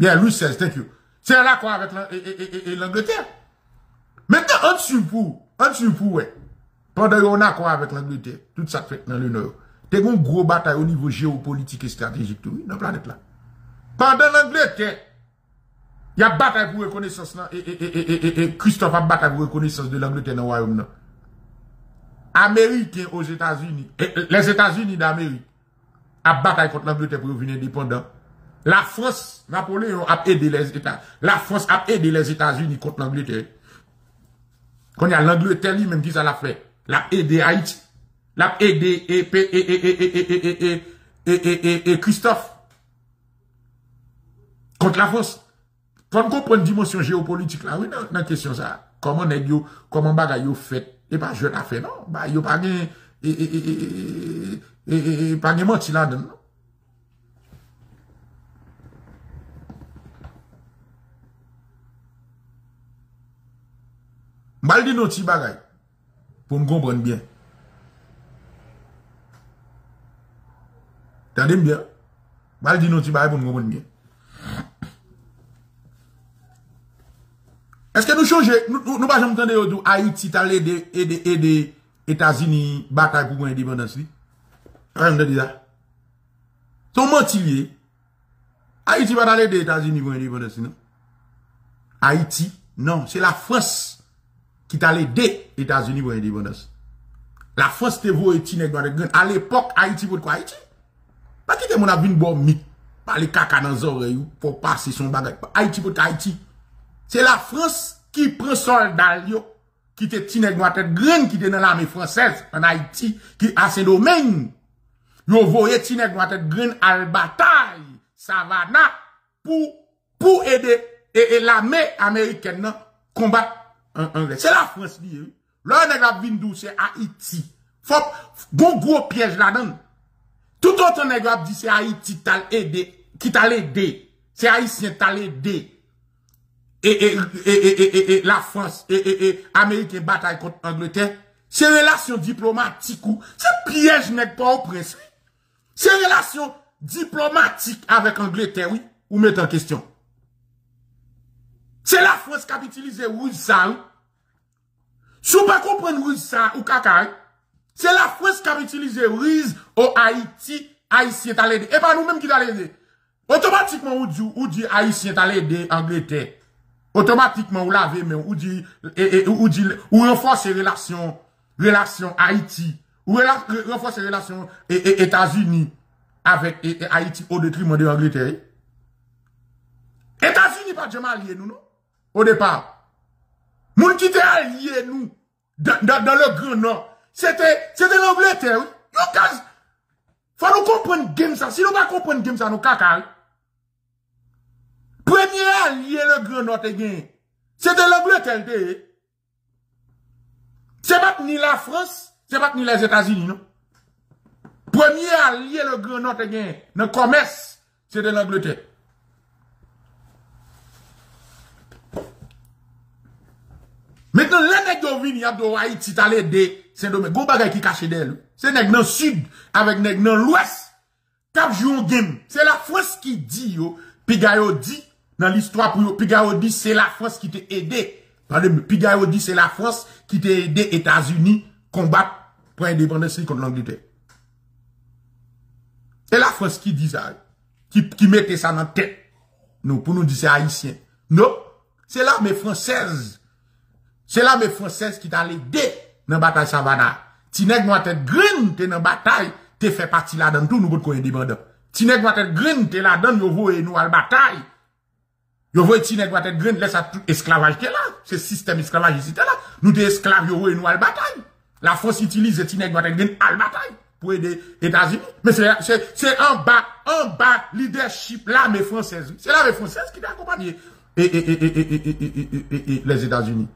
Yeah, Louis XVI, thank you. Se yon akwa avèk l'Angleterre. Men te an su pou, an su pou wè, pandan yon akwa avèk l'Angleterre, tout sa fèt nan le nou yo, te yon gros batay ou nivou et strategik tou, nan planet la. Pandan l'Angleterre, Il y a bataille pour reconnaissance et, et, et, Christophe a bataille pour reconnaissance de l'Angleterre dans le royaume. Américains aux États-Unis, les États-Unis d'Amérique, a bataille contre l'Angleterre pour devenir indépendant. La France, Napoléon a aidé les États, la France a aidé les États-Unis contre l'Angleterre. Quand il y a l'Angleterre lui-même qui ça l'a fait, l'a aidé Haïti, l'a aidé et, Christophe contre la France. Faut comprendre dimension géopolitique là, oui, la question ça. Comment est yo, comment bagay yo fait, et pas je la fait, non? Bah, yo pas gen, et, pas gen menti là, non? Mal di nou ti bagay, pour me comprendre bien. Tendez bien? Mal di nou ti bagay pour me comprendre bien. Est-ce que nous changeons, nous, nous, pas jamais entendu Haïti t'a aidé, aider États-Unis bataille pour l'indépendance? Rien de ça. Son mentilier. Haïti va aller des États-Unis pour l'indépendance, non? Haïti, non, c'est la France qui t'a aidé États-Unis pour l'indépendance. La France te vaut et À l'époque, Haïti pour quoi Haïti? Pas qui mon avis bon mythe. Pas les caca dans les oreilles pour passer son bagage. Haïti pour Haïti. C'est la France qui prend soldat qui te tine tête graine qui était dans l'armée française en Haïti, qui a ses domaines. Yo voye tine tête graine à la bataille, Savannah, pour, pour aider et, l'armée américaine combattre anglais. C'est la France qui Là, on a vindou, c'est Haïti. Faut, bon gros piège là-dedans. Tout autre nègre a dit c'est Haïti t'a aidé, qui t'a aidé. C'est Haïtien t'a aidé et, et, la France et, et, Amérique bataille contre Angleterre, c'est relations diplomatiques ou, c'est piège n'est pas au prince, C'est relations diplomatiques avec Angleterre, oui, ou mettre en question. C'est la France qui a utilisé ça. Si vous pas comprendre rouge ça ou caca, c'est la France qui a utilisé rouge au Haïti, Haïtien t'a Et pas nous-mêmes qui t'a. Automatiquement, ou dit, ou dit Haïtien t'a Angleterre automatiquement ou laver mais ou dit et, ou dit ou renforcer relations relations Haïti ou renforcer relations États-Unis avec Haïti au détriment de l'Angleterre. États-Unis pas jamais allié nous non? Au départ. Moun qui était allié nous dans, dans, le Grand Nord, c'était c'était l'Angleterre. Nous comprendre game ça. Si nous pas comprendre game ça nous caca. Premier allié le Grand Nord c'était l'Angleterre. C'est pas ni la France, c'est pas ni les États-Unis, non? Premier allié le Grand Nord dans le commerce, c'est de l'Angleterre. Maintenant, les nègres viennent, a de Haïti, l'aidé, c'est domaine. Go bagay qui cache d'elle. C'est nègres dans le sud, avec l'ouest. Cap joue game. C'est la France qui dit, yo, Pigayo dit, dans l'histoire pour Pigaro dit c'est la France qui t'a aidé. Pigaro dit c'est la France qui t'a aidé États-Unis combattre pour l'indépendance contre l'Angleterre. C'est la France qui dit ça, qui, qui mettait ça dans la tête. Nous, pour nous dire c'est haïtien. Non, c'est l'armée française. C'est l'armée française qui t'a aidé dans la bataille Savannah. Tineg moi tête green, t'es dans la bataille, t'es fait partie là-dedans, tout nous, pour indépendant. Tineg moi tête green, t'es là-dedans, nous, nous, à la bataille. Yo voye ti nèg tête graine laisse tout esclavage qui est là, c'est système esclavage ici là. Nous des esclaves voye nous à la. La France utilise ti nèg tête graine la bataille pour aider États-Unis. Mais c'est en bas en bas leadership l'armée française. C'est l'armée française qui accompagné et et et et et et les États-Unis.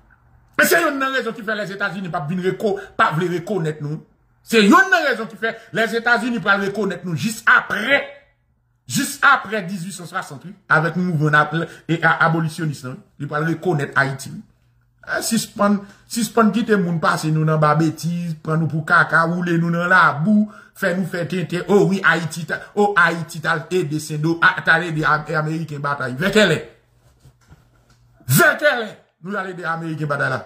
Mais c'est une raison qui fait les États-Unis pas venir pas vouloir reconnaître nous. C'est une raison qui fait les États-Unis pas reconnaître nous juste après Juste après 1868, avec le mouvement et abolitionniste, il va reconnaître Haïti. Sispan, sispan kite moun pase nou nan ba betiz, pran nou pou kaka, oule nou nan la bou, fè nou fè tente, oh oui, Haiti, oh Haiti tal e desendo, tal e de Ameriken batay. Vekele. Vekele. Nou yale de Ameriken batay la.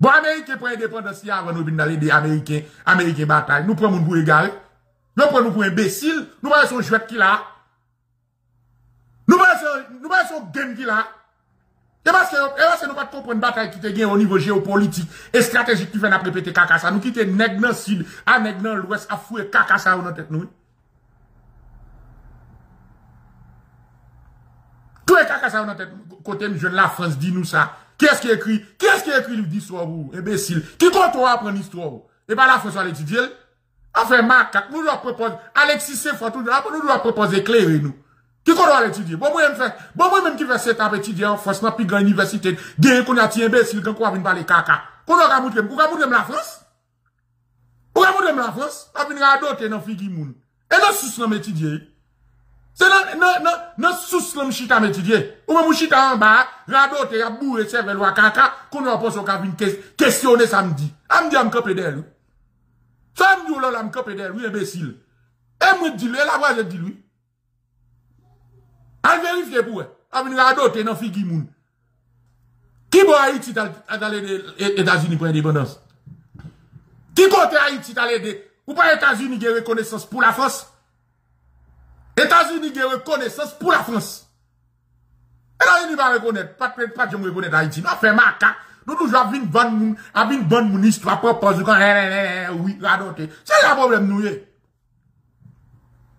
Bon, Ameriken pou independensi avan nou bin dale de Ameriken, Ameriken batay. Nou pran moun pou egare. Nou pran nou pou imbesil. Nou pran son chwet ki la. Nou pran son gen ki la. E wase nou pat kompren batay ki te gen o nivou geopolitik e strategik ki fen aprepete kakasa. Nou ki te neg nan sid, a neg nan lwes, a fwe kakasa ou nan tet nou. Tou e kakasa ou nan tet kote mjen la Frans di nou sa. Ki eski ekri? Ki eski ekri liv di sou ou? Ebesil. Ki kontou apren istou ou? E ba la Frans wale ti Afen makak, nou lwa propose, Alexis Sefotou, nou lwa propose ekleri nou. Ki kon do al etidye? Bon mwen mwen ki ve setan etidye an fos nan pi gran universite gen kon ati embesil gen kwa vin pale kaka. Kon do ka moutrem? Kou ka moutrem la fos? Kou ka moutrem la fos? A vin radote nan figi moun. E nan sous nan metidye? Se nan sous nan mchita metidye? Ou mwen mchita an ba, radote ya bou e sevel wakaka, kon do apos waka vin kestyone samdi. Amdi am kope. Samdi ou lò la m kope del, ou embesil. E mwen di lou, e la waze di lou. Al verifye pou we, avin radote nan figi moun. Ki bo Haiti talè de Etats-Unis pou indépendance? Ki kote Haiti talè de, ou pa Etats-Unis ge rekonesans pou la France? Etats-Unis ge rekonesans pou la France. Etats-Unis va rekonet, pat jom rekonet Haiti. Nou a fe maka, nou toujwa avin bon moun, avin bon moun istwa propos, ou kan, he he he he, oui, radote. Se la problem nou ye.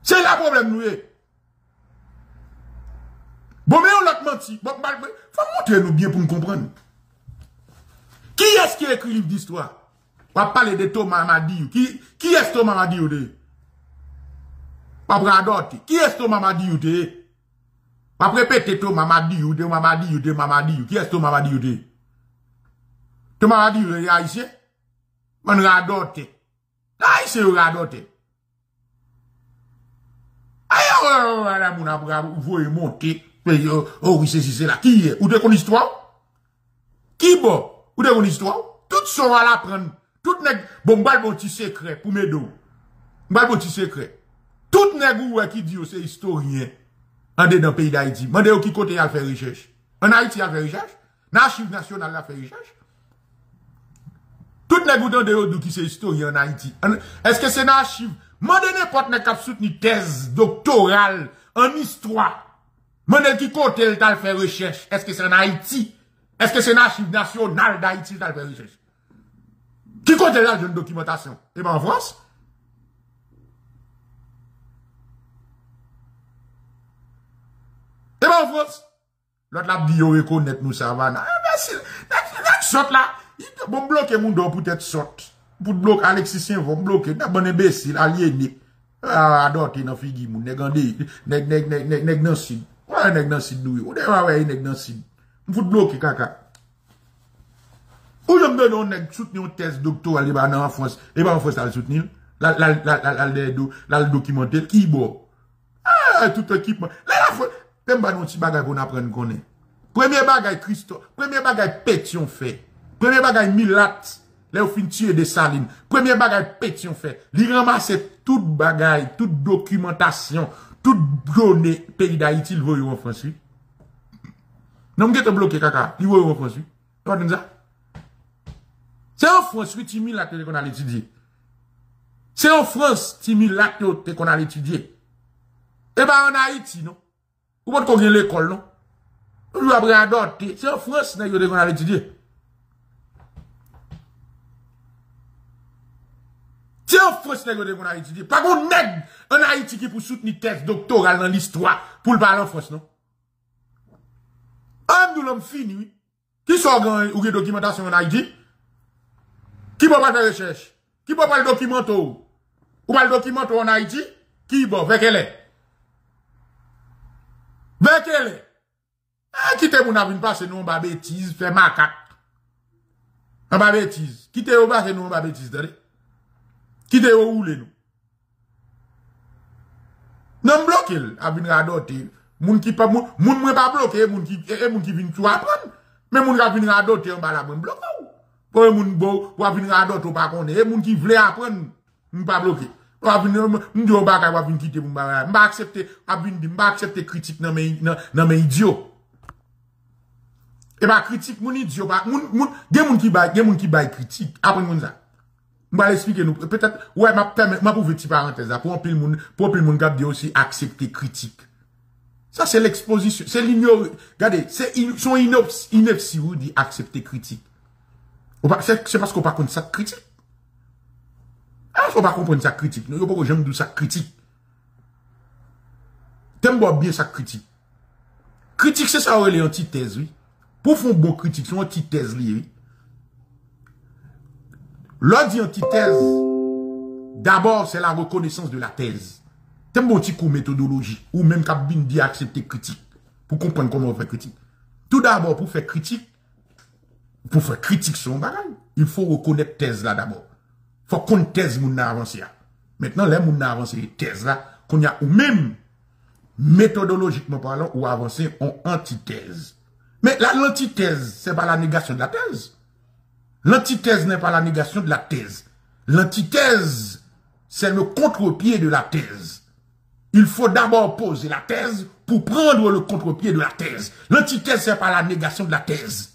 Se la problem nou ye. Bon, mais on l'a menti. Bon, bah, faut montrer nous bien pour nous comprendre. Qui est-ce qui écrit livre d'histoire? On va parler de Thomas Madiou. Qui, qui est Thomas Madiou de? Pas bradote. Qui est Thomas Madiou de? Pas Thomas Madiou de Mamadiou de Mamadiou. Qui est Thomas Madiou de? Thomas Madiou est haïtien? Man radote. Haïtien ou radote? Aïe, oh, oh, oh, la moun a voye monter. Oh, oui, c'est c'est là. Qui est? Ou de kon histoire? Qui bon? Ou de kon histoire? Tout ça va l'apprendre. Tout nèg, bon, m'bal bon petit secret pour mes dos. M'bal bon petit secret. Tout nèg ou qui dit c'est historien. En dans le pays d'Haïti. Mande qui côté a fait recherche. En Haïti a fait recherche. L'archive nationale a fait recherche. Tout nèg ou de qui c'est historien en Haïti. Est-ce que c'est l'archive? Mande n'importe nèg qui soutenu thèse doctorale en histoire. Mwen qui t'a fait recherche? Est-ce que c'est en Haïti? Est-ce que c'est l'archive nationale d'Haïti t'a fait recherche? Qui côté là une documentation? Et ben en France? Et ben en France? L'autre l'a yo reconnaître nous ça va. Eh ben sorte là, Bon bloke moun do pou tèt sot. Pout bloke Alexisien von bloke. Nè bon ebesil, alyenik. A adote nan figi moun. Nè gande, nèk, nèk, nèk, nèk, nèk nan sid. Wè nèk nan sid nou yo. Nè wè wè nèk nan sid. Mfout bloke kaka. Ou jom de nou nèk souteni ou test doktoral e ba nan an Frans. E ba an Frans al souteni. Lal, lal, lal, lal, lal, lal dokimantel. Ki bo. A, tout ekipman. Lal an Frans. Tem ba nou ti bagay kon apren konen. Premye bagay Christophe. Premye bagay Petion fey. Premye bagay Milat, lè ou fin de Saline. Premye bagay Petion fè. Li ramase tout bagay, tout dokumentasyon, tout donné pays d'Haïti, il veut en France. Non, vous êtes bloqué, caca. Il en France. Vous ça? C'est en France, oui, Timi là qu'on a étudié. C'est en France, Timi là qu'on a étudié. Et ben en Haïti, non? Vous pouvez qu'on l'école, non? Vous avez adopté. C'est en France, qu'on Ti an fos neg yo de kon Haiti di. Pa kon neg an Haiti ki pou soutni tez doktoral nan l'histoire pou l'bal an fos non. Am nou l'om fini. Ki so gan ouge dokumentasyon an Haiti? Ki bo pa te rechèche? Ki bo pa l'dokumento ou? Ou pa l'dokumento an Haiti? Ki bo? Vekele? Vekele? E kite moun avin pase nou an ba betiz fe makak. An ba betiz. Kite ou pase nou an ba betiz dade. Bêtise, d'ailleurs. Qui te ou nous? Non bloqué, a vin radote. Moun qui pas moun, moun pas bloqué, moun qui et moun qui vin tout apprendre. Men moun ka vin radote yon bala mwen bloke ou. Po yon moun bo, wap vin radote ou pa konde. E moun ki vle apren, moun pa bloke. Wap vin, moun di ou baka wap vin kite moun bala. Mba aksepte, di, mba kritik nan men idyo. E ba kritik moun ki moun ki bay kritik. Mba l'esplike nou, petet, wè, mba pou veti parantez la, pou anpil moun, pou anpil moun gap di osi aksepte kritik. Sa se l'exposisyon, se l'ignore, gade, se son inepsi ou di aksepte kritik. Se pasko pa konti sa kritik. A, se pa konti sa kritik, nou yo poko jem dou sa kritik. Tembo biye sa kritik. Kritik se sa ou li antitez, oui. Pou fon bon kritik, son antitez li, oui. Di antitez, d'abord, se la rekonesans de la tez. Tem bon ti kou metodologi, ou menm kap bin di aksepte kritik, pou kompren konon fè kritik. Tout d'abord, pou fè kritik, pou fè kritik son bagay, il fò rekonet tez la d'abord. Fò kon tez moun nan avansi ya. Mètenan, lè moun nan avansi tez la, kon ya ou menm, metodologikman parlant, ou avansi an antitez. Mè l'antitez, se pa la negasyon de la tez. L'antithèse n'est pas la négation de la thèse. L'antithèse, c'est le contre-pied de la thèse. Il faut d'abord poser la thèse pour prendre le contre-pied de la thèse. L'antithèse, c'est pas la négation de la thèse.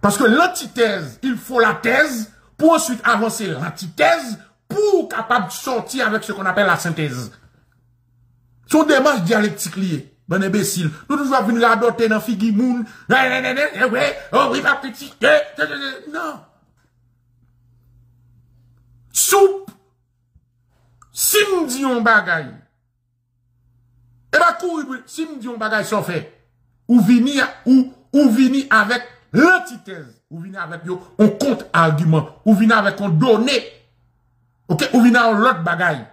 Parce que l'antithèse, il faut la thèse pour ensuite avancer l'antithèse pour capable de sortir avec ce qu'on appelle la synthèse. Son démarche dialectique liée. Bon imbécile. Nous toujours venir adopter dans Figi Moun. Oh oui, ma petite. Non. Soupe. Si me dit un bagay. Eh ben, courir, si un bagay sans fait. Ou venir, ou, ou venir avec l'antithèse. Ou venir avec yo, un contre-argument. Ou venir avec un donné. Ok? Ou venir avec l'autre bagay.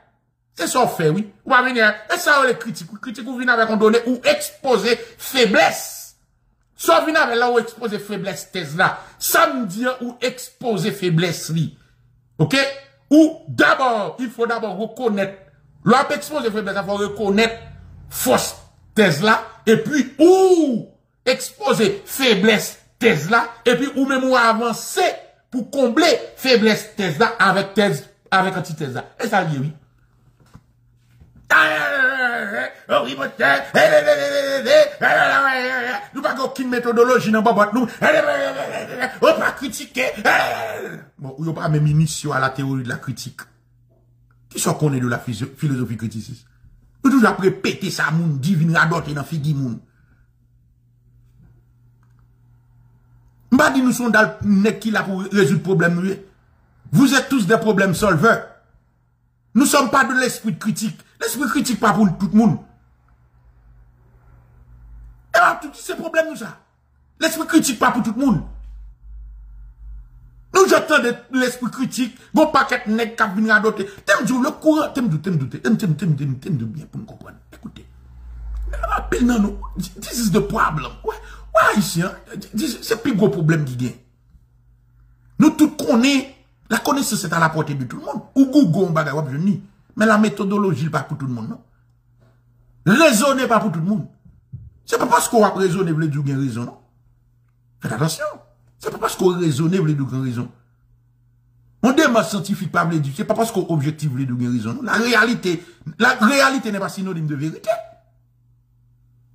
C'est ça fait, oui. Ou pas venir, et ça, les critiques. Critique ou venir avec un donné ou exposer faiblesse. Soit venir avec là ou là. Ça me dit ou exposer faiblesse li. Ok? Ou d'abord, il faut d'abord reconnaître. L'on exposer faiblesse, il faut reconnaître force thèse là. Et puis, ou exposer faiblesse là. Et puis, ou même ou avancer pour combler faiblesse là avec thèse, avec antithèse là. Et ça, oui. Nou pa gò kin metodoloji nan babot nou Ou pa kritike Ou yo pa mè minisyon a la teori de la kritik Ki so konè de la filosofi kritisis Ou touj apre pète sa moun Divin radote nan figi moun. Mba di nou son dal nek ki la pou rezout problem nou Vous êtes tous des problèmes solveurs. Nous sommes pas de l'esprit de critique L'esprit critique pas pour tout le monde. Et là, tout ces problèmes, nous, ça. L'esprit critique pas pour tout le monde. Nous, j'entends l'esprit critique, bon paquet nèg qui vient adopter. T'aimes le courant, t'aimes dire, t'aimes dire, t'aimes dire, t'aimes dire, t'aimes dire bien pour nous comprendre. Écoutez. Rappel, non, non. This is the problem. Ouais, ici, hein. C'est plus gros problème qui vient. Nous tous connaissons, la connaissance est à la portée de tout le monde. Ou Google, on nie. Mais la méthodologie pas pour tout le monde, non? Raisonner pas pour tout le monde. C'est pas parce qu'on va raisonner, vous dire raison, non? Faites attention. C'est pas parce qu'on raisonne, vous dire raison. On démarche scientifique pas dire, c'est pas parce qu'on objectif, vous dire raison, non? La réalité, la réalité n'est pas synonyme de vérité.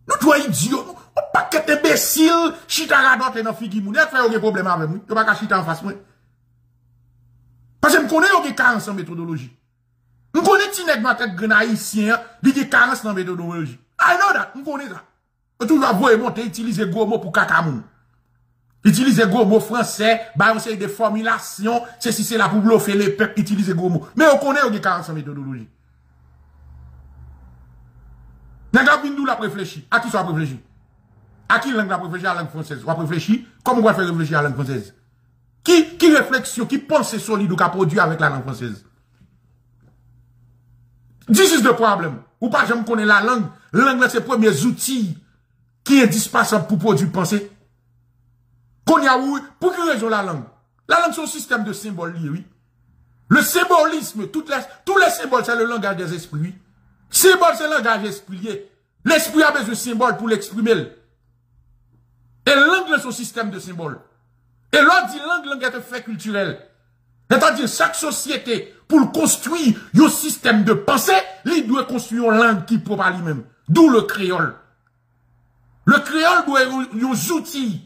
Nous, toi, idiots, on pas qu'être imbécile, chita radote dans figi moun, fait aucun problème avec nous, tu pas chita en face, moi. Parce que je connais aucun carence en méthodologie. Je connais ti nèg ma tête haïtien, li di carence dans méthodologie. I know that, je connais ça. Toujours voyer monter utiliser gros mots pour kakamoun. Utiliser gros mots français, bah on sait des formulations, c'est si c'est là pour bluffer les peuples, utiliser gros mots. Mais on connaît au carence en méthodologie. Nèg la vinn la réfléchir. À qui ça réfléchir? À qui langue la réfléchir à la langue française? On réfléchir? Comment on va faire réfléchir à la langue française? Qui, qui réflexion, qui pense solide ou qu'a produit avec la langue française? This is the problem. Ou pas, je me connais la langue. La langue, c'est le premier outil qui est indispensable pour produire pensée. Qu'on y a où, pour quelle raison la langue? La langue, c'est un système de symboles, oui. Le symbolisme, toutes les, tous les symboles, c'est le langage des esprits. Symbole, c'est le langage esprits. L'esprit a besoin de symboles pour l'exprimer. Et langue, son système de symbole. Et l'autre dit langue, langue est un fait culturel. C'est-à-dire, chaque société, pour construire un système de pensée, il doit construire une langue qui propre à lui-même. D'où le créole. Le créole doit avoir des outils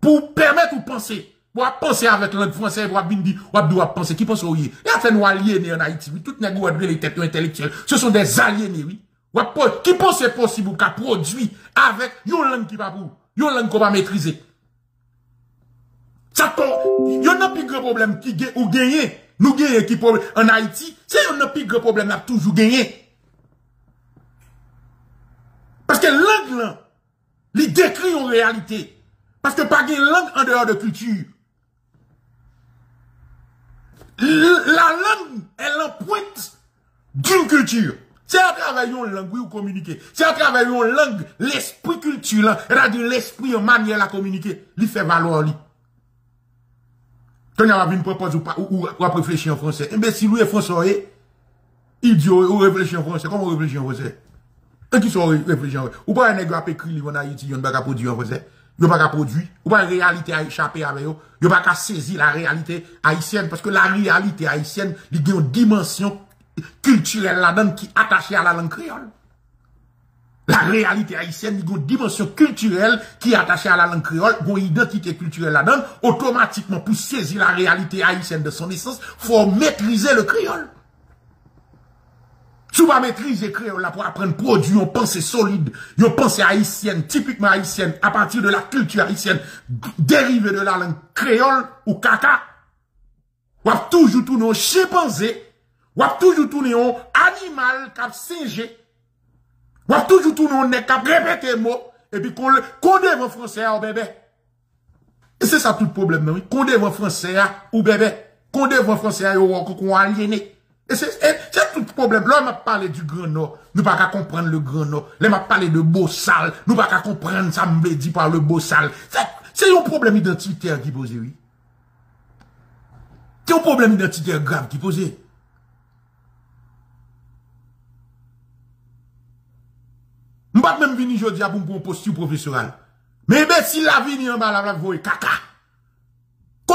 pour permettre de penser. Pour penser avec langue française, pour bindi, ou doit penser. Qui pense au? Il y a fait nous aliénés en Haïti, oui. Tout les les têtes intellectuelles. Ce sont des aliénés, oui. Qui pense possible qu'à produire avec une langue qui va pour, une langue qu'on va maîtriser. Il y a un plus grand problème qui ou gagné. Nous gagnons qui problème en Haïti, c'est un plus grand problème n'a toujours gagné. Parce que langue là, il décrit en réalité. Parce que pas de langue en dehors de culture. La langue, elle emprunte d'une culture. C'est à travers une langue où communiquer. C'est à travers une langue, l'esprit culturel, c'est-à-dire l'esprit en manière à communiquer, il fait valoir lui. Quand il y a une propose ou, ou, ou, réfléchir en français, eh bien, si lui est français, idiot, ou réfléchir en français, comment réfléchir en français? Et qui sont réfléchir en français? Ou pas un nègre a écrit en Haïti, a pas produire en français? A pas produire? Ou pas une réalité à échapper avec eux? A pas saisir la réalité haïtienne, parce que la réalité haïtienne, il y a une dimension culturelle là-dedans qui est attachée à la langue créole. La réalité haïtienne, il y a une dimension culturelle qui est attachée à la langue créole, une identité culturelle là-dedans, automatiquement, pour saisir la réalité haïtienne de son essence, faut maîtriser le créole. Vous pas maîtriser le créole là pour apprendre à produire une pensée solide, une pensée haïtienne, typiquement haïtienne, à partir de la culture haïtienne, dérivée de la langue créole ou caca, avez toujours tourné un chimpanzé, avez toujours tourné un animal a singé, avez toujours tourné un nez qui a répété mot, et puis qu'on devant français au bébé. Et c'est ça tout le problème, oui. Qu'on devant français ou bébé. Qu'on devant français ou qu'on aliéné. Et c'est tout le problème. Là, m'a parlé du Grand Nord. Nous pas qu'à comprendre le Grand Nord. Là, m'a parlé de beau sale. Nous pas qu'à comprendre ça me dit par le beau sale. C'est un problème identitaire qui pose, oui. C'est un problème identitaire grave qui pose. M'pas même venir aujourd'hui pour une posture professionnelle. Mais ben, si la vie en bas, la voie caca.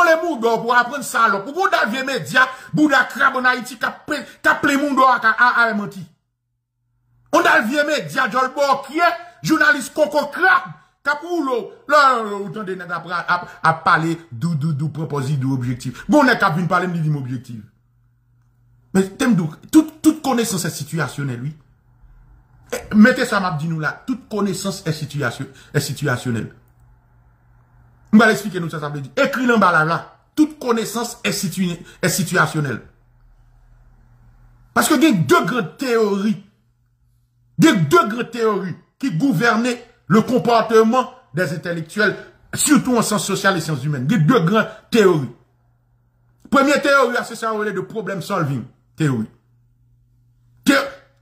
Les gens pour apprendre ça, pour vous d'aller média, Bouddha crabe en Haïti, cap les monde à à menti. On a le vieux média, Jol qui est journaliste Coco Crab, Capoulo, là, autant de nègres à, parler d'où, d'où, d'où, proposé, d'où objectif. Bon, on est capable de parler de objectif. Mais, t'aimes d'où, toute, toute connaissance est situationnelle, oui. Eh, mettez ça, m'a dit nous là, toute connaissance est, situation, est situationnelle. Je vais expliquer nous ça, ça veut dire. Écris bas là, toute connaissance est, est situationnelle. Parce que il y a deux grandes théories. Il y a deux grandes théories qui gouvernent le comportement des intellectuels, surtout en sciences sociales et sciences humaines. Il y a deux grandes théories. Première théorie, c'est ça, de problem solving. Théorie.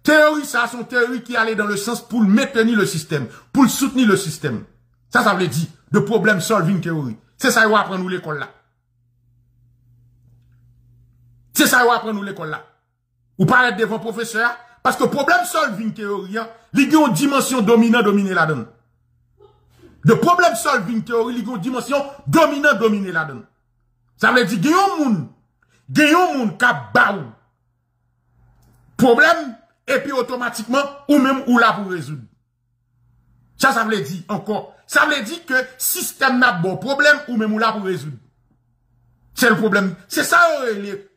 Théorie, ça, sont théories qui allaient dans le sens pour maintenir le système, pour soutenir le système. Ça, ça veut dire de problem solving théorie. C'est ça, il va apprendre nous l'école là. C'est ça, il va apprendre nous l'école là. Ou parler devant professeur, parce que problem solving théorie, hein, il y a une dimension dominante dominée là-dedans. De problem solving théorie, il y a une dimension dominante dominée là-dedans. Ça veut dire, il y a un monde, il y a un monde qui a problème et puis automatiquement, ou même ou là pour résoudre. Ça, ça veut dire encore. Ça veut dire que système n'a bon problème ou même ou là pour résoudre. C'est le problème. C'est ça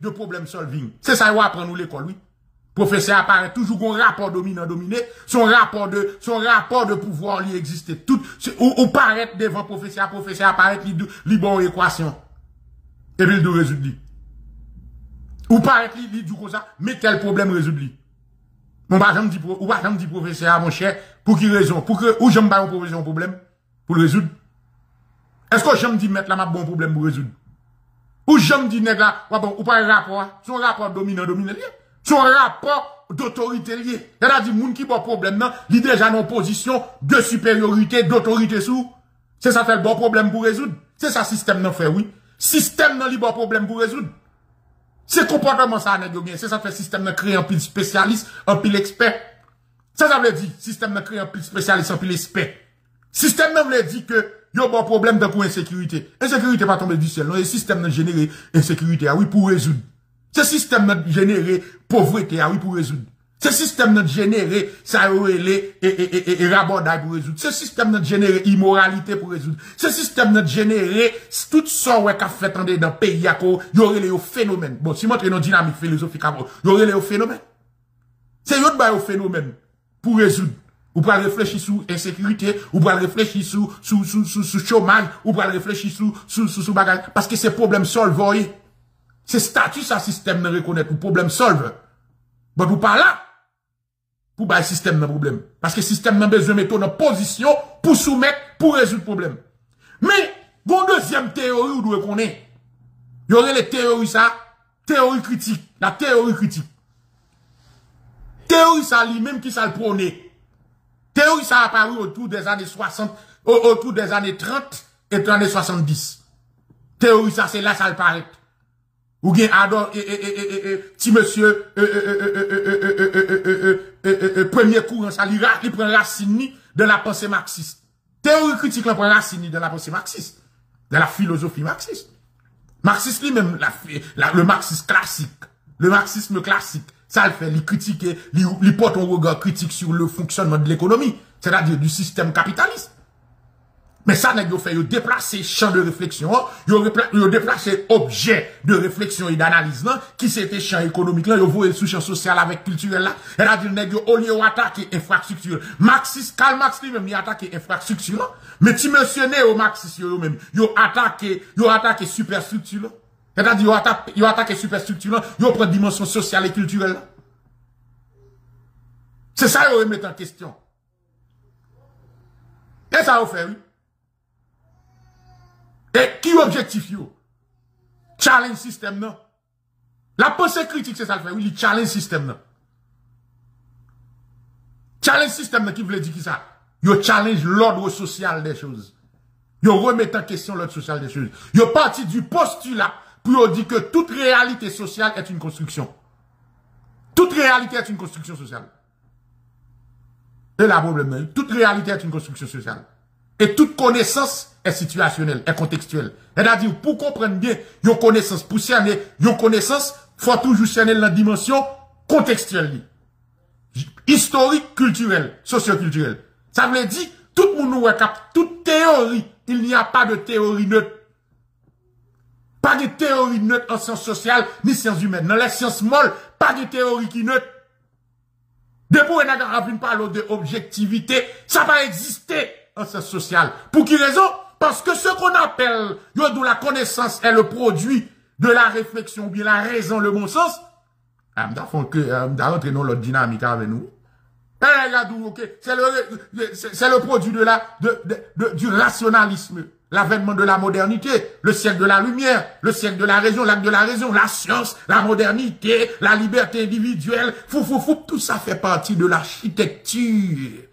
le problème solving. C'est ça, il va apprendre l'école, oui. Professeur apparaît toujours un rapport dominant-dominé. Son rapport de, son rapport de pouvoir lui existe tout. Ou, ou paraît devant professeur, professeur apparaît li, li bon équation. Et puis il doit résoudre. Ou paraît li, li du comme ça, mais quel problème résoudre. Mon pas dit, ou pas dit professeur, mon cher, pour qui raison? Pour que, ou j'aime pas un professeur un problème? Pour le résoudre? Est-ce que j'aime dit mettre la map bon problème pour résoudre? Ou j'aime dit nègre là, ou pas un rapport, son rapport dominant dominant. Son rapport d'autorité lié. Dit, moun qui bon problème, non, il déjà en position de supériorité, d'autorité sous. C'est ça fait bon problème pour résoudre. C'est ça système non fait, oui. Système non li bon problème pour résoudre. C'est comportement ça, bien. C'est ça fait système de créer un pile spécialiste, un pile expert. Ça, ça veut dire, système de créer un pile spécialiste, un pile expert. Système de veut dire que, yo bon problème de pour insécurité. Insécurité pas tomber du ciel. Non, le système de générer insécurité, ah oui, pour résoudre. Ce système de générer pauvreté, ah oui, Ce système de générer ça et, et, et, et, rabodaille pour résoudre. Ce système de générer immoralité pour résoudre. Ce système de générer tout ça ouais qu'a fait dans le pays, y aurait les phénomènes. Bon, si montre une dynamique philosophique, y aurait les phénomènes. C'est autre au phénomène pour résoudre. Ou pour réfléchir sur insécurité, ou pour réfléchir sur, sur, sur, sur, sur chômage, ou pour réfléchir sur, sur, sur, sur bagage. Parce que c'est problème solve, C'est statut, ça, système de reconnaître, ou problème solve. Bon, vous pas là, pour le système de problème. Parce que le système n'a besoin de mettre en position pour soumettre, pour résoudre le problème. Mais, bon deuxième théorie, vous devez connaître. Il y aurait les théories, ça, théorie critique, la théorie critique. Théorie, ça, lui-même qui ça le prôné. Théorie, ça a apparu autour des années 60, autour des années 30 et des années 70. Théorie, ça, c'est là, ça le paraît. Ou bien, adore, petit monsieur, premier courant, ça, il prend racine de la pensée marxiste. Théorie critique, il prend racine de la pensée marxiste. De la philosophie marxiste. Marxiste lui-même, le marxisme classique. Le marxisme classique. Ça le fait, il critique, il porte un regard critique sur le fonctionnement de l'économie, c'est-à-dire du système capitaliste. Mais ça pas fait, il déplacer champ de réflexion, il déplacer objet de réflexion et d'analyse, qui c'était champ économique, là, il voit sous champ social avec culturel, là. C'est-à-dire, il au lieu attaquer infrastructure. Marxiste, Karl Marx lui-même, il attaqué infrastructure, Mais tu mentionné au Marxiste, il même, il attaqué, il attaqué superstructure, c'est-à-dire, ils attaquent les superstructures, ils prennent dimension sociale et culturelle. C'est ça qu'ils remettent en question. Et ça, vous fait, oui. Et qui objectif, yo? Challenge système, non? La pensée critique, c'est ça le fait, oui, challenge système, non? Challenge système, qui veut dire qui ça? Yo challenge l'ordre social des choses. Yo remettent en question l'ordre social des choses. Yo parti du postulat puis on dit que toute réalité sociale est une construction. Toute réalité est une construction sociale. Et la problème, toute réalité est une construction sociale. Et toute connaissance est situationnelle, est contextuelle. C'est-à-dire, pour comprendre bien, une connaissance, pour cerner, une connaissance, faut toujours cerner la dimension contextuelle. Historique, culturelle, socioculturelle. Ça veut dire, tout le monde toute théorie, il n'y a pas de théorie neutre. Pas de théorie neutre en sciences sociales ni sciences humaines. Dans les sciences molles, pas de théorie qui neutre. Depuis on a parlé de objectivité, ça va exister en sciences sociales. Pour qui raison? Parce que ce qu'on appelle, d'où la connaissance est le produit de la réflexion, bien la raison, le bon sens, ah, que, euh, rentrer dans l'autre dynamique avec nous. Eh, c'est le, le produit de la, de, de, du rationalisme l'avènement de la modernité, le siècle de la lumière, le siècle de la raison, l'acte de la raison, la science, la modernité, la liberté individuelle, fou, fou, fou, tout ça fait partie de l'architecture,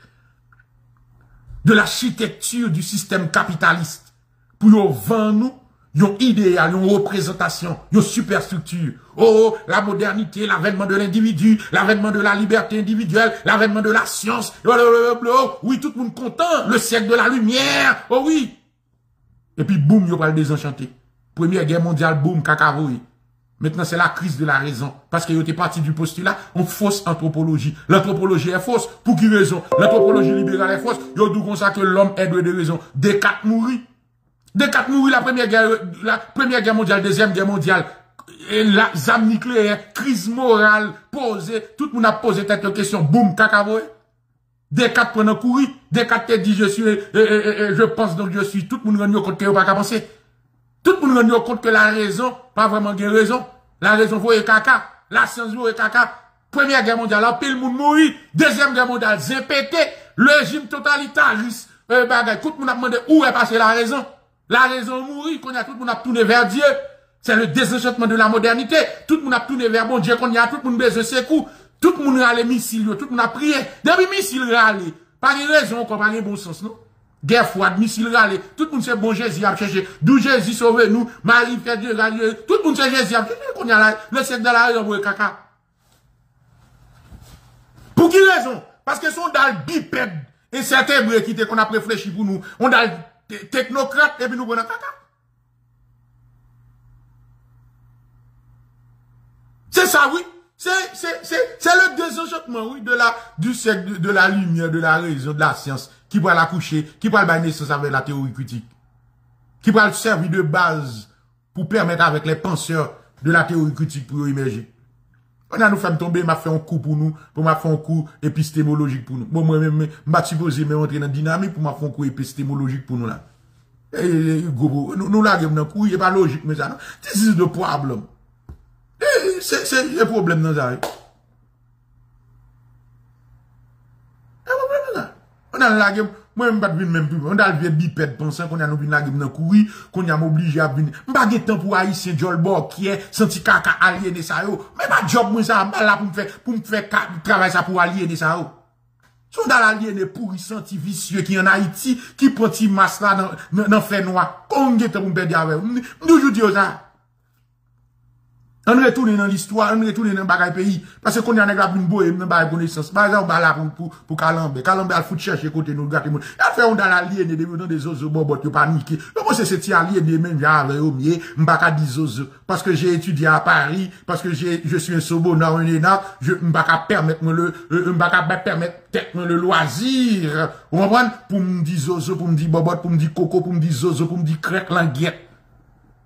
de l'architecture du système capitaliste. Pour vendre nous, yon idéal, yon représentation, yon superstructure. Oh, la modernité, l'avènement de l'individu, l'avènement de la liberté individuelle, l'avènement de la science. oui, tout le monde content. Le siècle de la lumière. Oh oui. Et puis, boum, yo le désenchanté. Première guerre mondiale, boum, cacavoui. Maintenant, c'est la crise de la raison. Parce yo était parti du postulat, on fausse anthropologie. L'anthropologie est fausse. Pour qui raison? L'anthropologie libérale est fausse. Yo dit comme ça que l'homme est doué de raison. Descartes mourit. Descartes mourit la première guerre, la première guerre mondiale, deuxième guerre mondiale. Et la zame nucléaire, crise morale posée. Tout le monde a posé cette question. Boum, cacavoui. Descartes prennent un courir, Descartes te dit je suis, je pense donc je suis, tout le monde rend compte que pas penser. Tout le monde rend compte que la raison, pas vraiment de raison. La raison vaut caca. La science vaut caca. Première guerre mondiale, là, pile monde mourit. Deuxième guerre mondiale, pété. Le régime totalitariste, euh. Tout le monde a demandé où est passé la raison. La raison mourit, qu'on a tout le monde a tourné vers Dieu. C'est le désenchantement de la modernité. Tout le monde a tourné vers bon Dieu, qu'on a tout le monde de ses coups. Tout le monde a les missiles, tout le monde a prié. Depuis missiles râlé, pas de raison, pas de bon sens, non? Guerre froide, missile râlé. Tout le monde sait bon Jésus a cherché. D'où Jésus sauve nous, Marie fait Dieu râler. Tout le monde sait Jésus a cherché. qu'on a le siècle de la pour le caca. Pour qui raison? Parce que son dalle bipède, et certains qui qu'on a réfléchi pour nous, on dalle technocrate, et puis nous prenons caca. C'est ça, oui. C'est le désenchantement, oui, de la, lumière, de la raison, de la science, qui va la coucher, qui va le naissance avec la théorie critique, qui va le servir de base pour permettre avec les penseurs de la théorie critique pour émerger. On a nous fait tomber, m'a fait un coup pour nous, pour m'a fait un coup épistémologique pour nous. Bon, moi-même, m'a supposé me rentrer dans la dynamique pour m'a fait un coup épistémologique pour nous là. Et, nous, nous là, coup, il n'est pas logique, mais ça, non. This is the problem. Se e problem nan zay. E problem nan zay. On an lage, mwen mbat vin menm pi, on dal ve biped pansan kon an nou vin lage mnen koui, kon an m'oblige ap vin. Mba getan pou a yisye jol bo kye, senti kaka alye de sa yo. Mwen mba job mwen sa, mba la pou mfe travay sa pou alye de sa yo. Sou dal alye de pou yisanti visye ki an Haiti, ki poti mas la nan fè noa. Kon getan pou mbe diawe. Mdoujou diyo zay. On retourne dans l'histoire, an retounen nan bagay peyi. Pase kon yon neg la pin boye, mnen bagay konesans. Bagay an bala pou, pou, pou kalambe. Kalambe al fout chèche kote nou, gati moun. Yal fè yon dan aliene, de mouton de zozo bobot yo panike. Non mwen se se ti aliene, men jave yo mye, mbaka di zozo. que j'ai étudié à Paris, paske jè, je suis un sobo nan un enak, je mbaka permèt mwen le, mbaka permèt tek le loazir. Ou mwen pran, pou mdi zozo, pou mdi bobot, pou mdi koko, pou mdi zozo, pou mdi languette.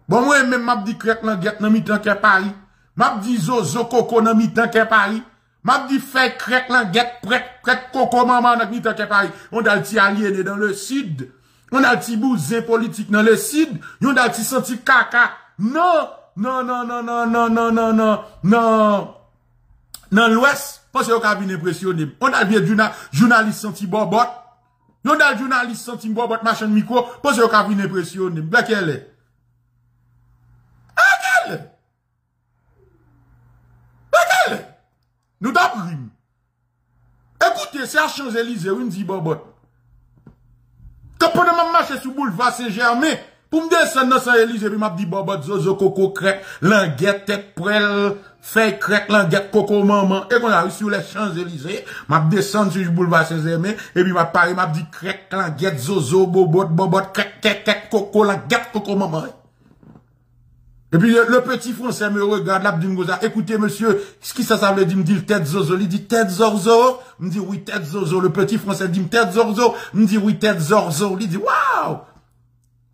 Bon, moi, même, m'a dit crèque languette dans mi-temps qu'est Paris. M'a dit zozo coco dans mi-temps qu'est Paris. M'a dit fait crèque languette, prête, prête coco maman dans mi-temps qu'est Paris. On a petit aliéné dans le sud. On a petit bousin politique dans le sud. On a petit senti caca. Non, non, non, non, non, non, non, non, non, non. Dans l'ouest, parce qu'on a bien impressionné. On a bien journaliste senti bobot. On a journaliste senti bobot, machin micro, parce qu'on a bien impressionné. Black elle est. Nous d'après. Écoutez, c'est à Champs-Élysées, on dit bobot. Quand pendant ma marche sur boulevard Saint-Germain, pour me descendre dans Champs-Élysées, puis m'a dit bobot, zozo, coco, crêpe, languette, tête, prêle, fait crêpe, languette, coco, maman. Et qu'on a sur les Champs-Élysées, m'a descendu sur le boulevard Saint-Germain, et puis m'a parlé, m'a dit crêpe, languette, zozo, bobot, bobot, crêpe, tête, coco, languette, coco, maman. Et puis le, petit français me regarde là, me dit, écoutez monsieur, ce qui ça, ça veut dire, me dit tête zozo, il dit tête zorzo, me dit oui tête zozo, le petit français dit tête zorzo, me dit oui tête zorzo, il dit waouh,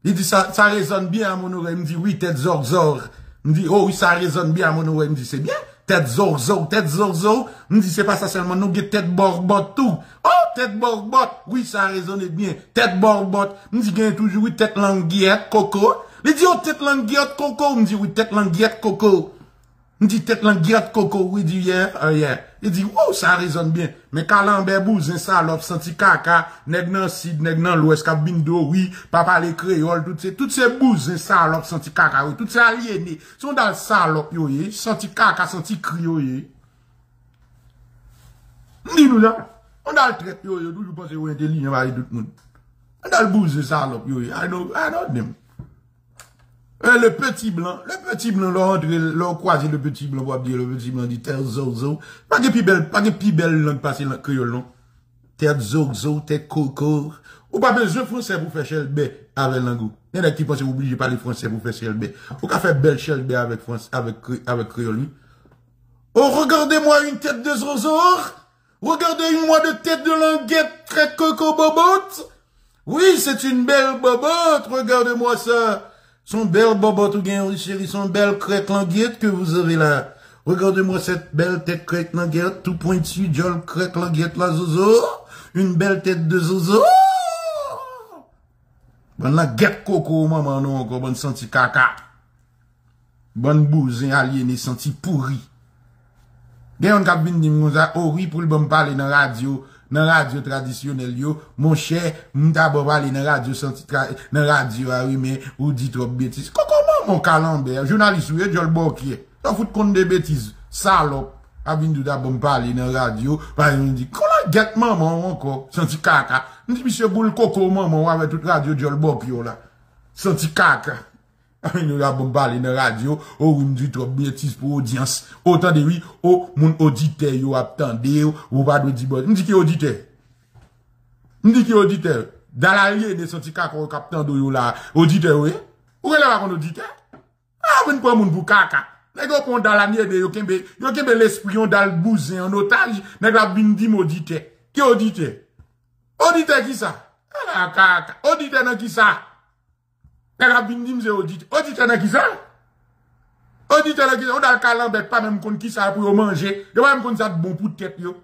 il dit ça, ça résonne bien à mon oreille, il me dit oui tête zorzo, me dit oh oui ça résonne bien à mon oreille, il me dit c'est bien, tête zorzo, tête zorzo, me dit c'est pas ça seulement, nous tête borbot tout, oh tête borbot, oui ça résonne bien, tête borbot, me dit gagne toujours oui tête languette, coco, Li di yo tet lan gyat koko, mdi wou tet koko. Mdi tet lan gyat koko, wou di yè, yè. Li di, wou, sa rezon bien. Mais kalan be bouzin sa lop, santi kaka, neg nan sid, neg nan lwes, kap bindo, wou, papa le kreol, tout se, tout se bouzin sa lop, santi kaka, wou, tout se alieni. Son dal sa lop yo ye, santi kaka, santi kri yo ye. Mdi nou la, on dal trep yo yo, nou yo pense yo entelijen wale dout moun. On dal bouzin sa lop yo ye, I know, I know. Euh, le petit blanc, le petit blanc, l'on croise le petit blanc, pour dire le petit blanc dit terre zozo. Pas de plus belle, pas de plus belle langue passer dans créole, non. Terre zozo, terre coco. Ou pas besoin français pour faire chelbe avec langue. Il y en a qui pensent obligez de parler français pour faire chelbe. Ou qu'à faire belle chelbe avec français, avec, avec créole, Oh, regardez-moi une tête de zozo. Regardez-moi de tête de languette très coco bobote. Oui, c'est une belle bobote. Regardez-moi ça. Son belle bobotte ou bien, chérie, son belle crête languette que vous avez là. Regardez-moi cette belle tête crête languette, tout pointu, jol crête languette là, zozo. Une belle tête de zozo. Bonne la guette coco, maman, non, encore bonne senti caca. Bonne bousin aliéné, senti pourri. Gen yon kap oui, pour le bon parler dans radio, nan radyo tradisyonel yo, mon chè, mta bo wale nan radyo santi, tra, nan radyo a wime, ou di trop betis. Kokoman mon kalambe, jounalist ou e jol bokye, ta foute kon de betis, salop, abindou da bon pale nan radyo, pa yon di, konan get maman anko, santi kaka, mti misye boul koko maman wave tout radyo jol bokyo la, santi kaka. Nou [LAUGHS] la bon pale nan radyo, ou ou mdi trop betis pou audyans. Ou tande wii, ou moun audite yo ap tande yo, ou pa dwe di bon. Mdi ki audite? Mdi ki audite? Dan la liye de soti kaka ou kap tande yo la audite yo e? Ou re la wakon audite? A, ven pou moun pou kaka. Nèk yo kon dan la liye de yo kembe, yo kembe l'esprit yon dal bouzen, yon otaj, nèk la bin di m'audite. Ki audite? Audite ki sa? A la kaka. Audite nan ki sa? Nèg la bin di m'se auditeur. Auditeur nan nan qui ça? On dans le calambet pas même kon qui ça pour manger. Yo même kon ça bon pour tête yo.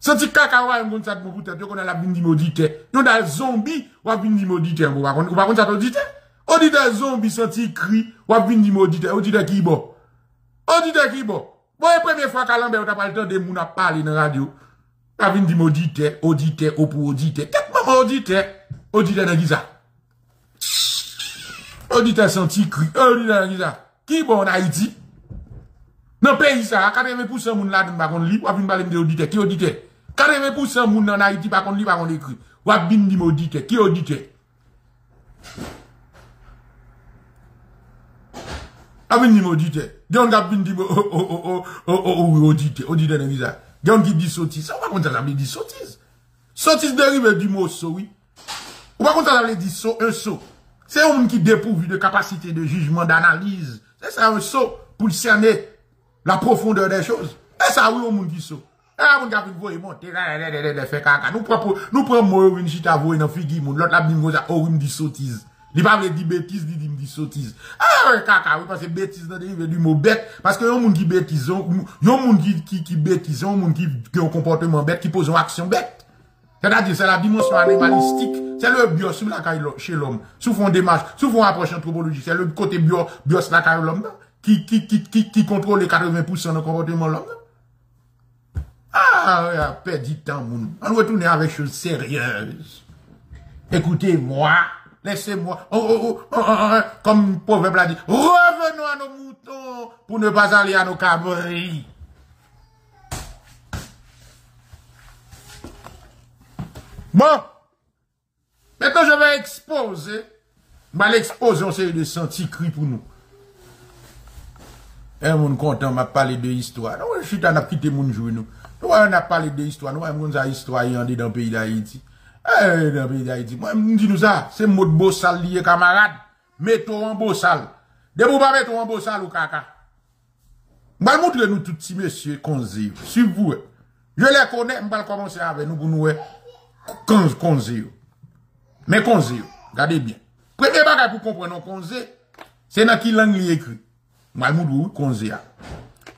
Senti kaka wa yon ça de bon pour tête yo qu'on a la bin di. Yo dans zombie wa bin di auditeur. Ou pas kon ça auditeur? Auditeur zombie senti cri wa bin di auditeur. Auditeur qui bon? Auditeur qui bon? Bon, la première fois qu'Alambe, on t'a pas le temps de moun a parler dans la radio. A vin di auditeur, auditeur, ou pour auditeur. Qu'est-ce que auditeur? Auditeur dans qui ça? Auditeur Odite santi kri, odite nan gisa, ki bon Haiti? Nan peyi sa, 80% moun la din bakon li, wap bin balem de odite, ki odite? 80% moun nan Haiti bakon li bakon li kri, wap bin di modite, ki odite? Wap bin di modite, gen wap bin di odite, odite nan gisa. Gen ki di sotis, wap kon sa zavle di sotis. Sotis derive di mou sowi. Wap kon sa zavle di so, un so. Se yon moun ki depouvi de kapasite de jujman, d'analize. Se sa un so pou l'serne la profondeur de chose. Se sa ou yon moun ki so. E la moun gap bin voye monte. La, e la, e la, e la, fe kaka. Nou pran mou yon chita voye nan figi. Lot la bin voza, ou yon di sotis. Li pa vle di di di sottise. Ah kaka, oui, mot bête. Parce que yon qui yon qui, qui, qui qui, qui un qui bête. C'est-à-dire, c'est la dimension animalistique, c'est le bios sous la chez l'homme. Sous fond démarche, sous fond approche anthropologique, c'est le côté bio, bios la caille l'homme, qui, qui, qui, qui, qui contrôle les 80% de comportement l'homme. Ah, perdu temps, moun. On retourne avec choses sérieuses. Écoutez-moi. Laissez-moi, oh, oh, oh, comme le proverbe l'a dit, revenons à nos moutons pour ne pas aller à nos cabris. Bon, maintenant je vais exposer, je vais l'exposer en série de senti cri pour nous. Un monde content m'a parlé de histoire. Non, je suis en de quitter mon jour, nous. Nous, on a parlé de histoire. Nous, on a histoire dans le pays d'Haïti. Eh, dans le pays d'Haïti. Moi, je dis nous ça, c'est mot de beau sale lié, camarade. Mettons en beau sale. De vous pas mettre en beau sale ou caca. Je vais montrer nous tous ces messieurs Konzio. Si vous, je les connais, je vais commencer avec nous pour nous, Konzio. Mais Konzio, regardez bien. Premier bagage pour comprendre Konzio, c'est dans qui langue il écrit? Je vais montrer Konzio.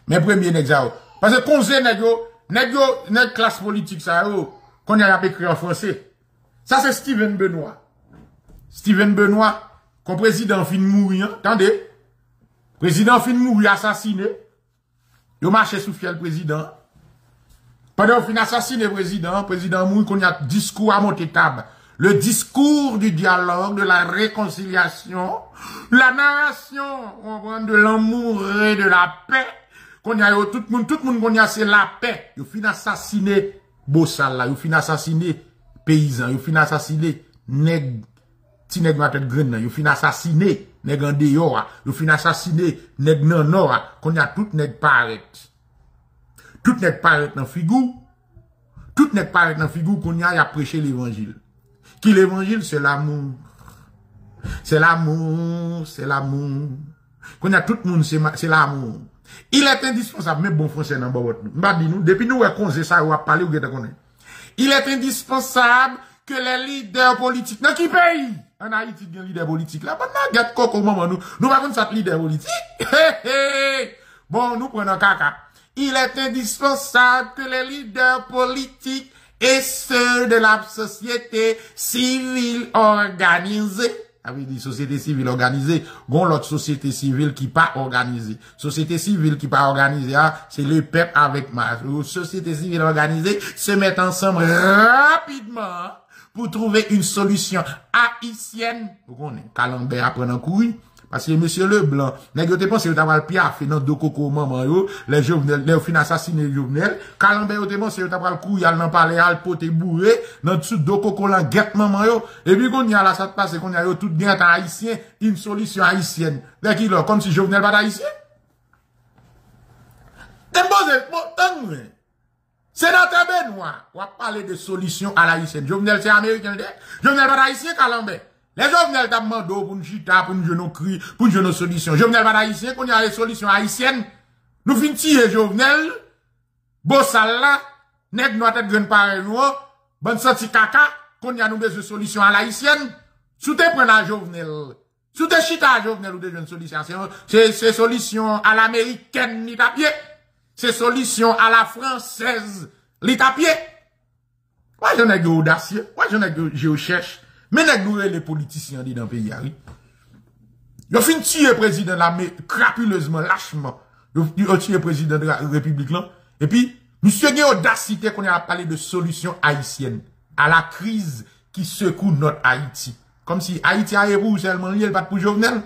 Mais premier exemple. Parce que Konzio, n'est pas, n'est classe politique, ça, qu'on a écrit en français. Ça, c'est Steven Benoît. Steven Benoît, comme président fin mourir, attendez. Président fin mourir assassiné. Il marché sous fiel président. Pendant fin assassiné président, président mourir, qu'on a discours à monter table. Le discours du dialogue, de la réconciliation, la narration, de l'amour et de la paix. Qu'on a tout le monde, tout le monde qu'on a c'est la paix. Il fin assassiné Bossal là, il fin assassiné paysan, yo fin assassiné nèg ti nèg ma tête graine yo fin assassiné nèg en dehors, fin assassiné nèg nan nord, qu'on y a tout nèg paraît. Tout nèg paraît dans figou. Tout nèg paraît dans figou qu'on y a, a prêché l'évangile. Qui l'évangile c'est l'amour. C'est l'amour, c'est l'amour. Qu'on y a tout le monde c'est l'amour. Il est indispensable, mais bon français dans Bobot. M'a dit nous, depuis nous, on ça, on va parler ou connaît. Il est indispensable que les leaders politiques, dans qui pays? En Haïti, il y a leader politique là. Bon, non, gâte coco, maman, nous, nous, comme ça, leader politique. [LAUGHS] bon, nous prenons caca. Il est indispensable que les leaders politiques et ceux de la société civile organisée avait dit société civile organisée, gon l'autre société civile qui pas organisée. Société civile qui pas organisée, hein, c'est le peuple avec ma société civile organisée se met ensemble rapidement pour trouver une solution haïtienne. Vous connaissez, Calambert apprend un couille. Parce que monsieur Leblanc, nèg yo te pense yo t'aval piafé dans deux coco maman yo, les jovenel, les fin assassiné jovenel, Calambert yo te pense yo t'aval couille dans parler al bourré, dans dessous deux coco lan guette maman yo, et puis qu'on y a là ça passe qu'on y a yo tout haïtien, une solution haïtienne. Là qui là comme si jovenel pas haïtien. T'es bon, bon, Sénateur Benoît, on va parler de solutions à la haïtienne. Jovenel, c'est américain, Jovenel, pas haïtien, Calambé. Les Jovenel t'a demandé pour nous chita, pour nous jouer nos cris, pour nous jouer nos solutions. Jovenel, pas haïtien, qu'on y a les solutions haïtiennes. Nous finissons tirer Jovenel, Bossal là, nèg noir tête graine pareil nous, bonne sortie caca, qu'on y a nous besoin de solutions à la haïtienne. Sous te prendre la Jovenel. Sous te chita Jovenel ou de une solution. C'est, c'est solution à l'américaine, ni pied. C'est solution à la française, li pied. Moi, j'en ai audacieux. Moi, j'en ai je cherche. Mais nous les politiciens dans le pays. Ils ont fini tuer président là, mais crapuleusement, lâchement. Ont tué président de la République là. Et puis, monsieur a audacité qu'on a parlé de solution haïtienne à la crise qui secoue notre Haïti. Comme si Haïti a pour seulement, il pas pour Jovenel.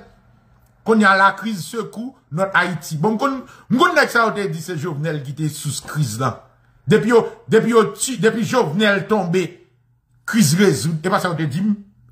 Qu'on a la crise secoue notre Haïti. Bon, qu'on, qu'on ça, on dit c'est Jovenel qui était sous crise là. Depuis, depuis, depuis Jovenel tombé, crise résout. Et pas ça, on te dit,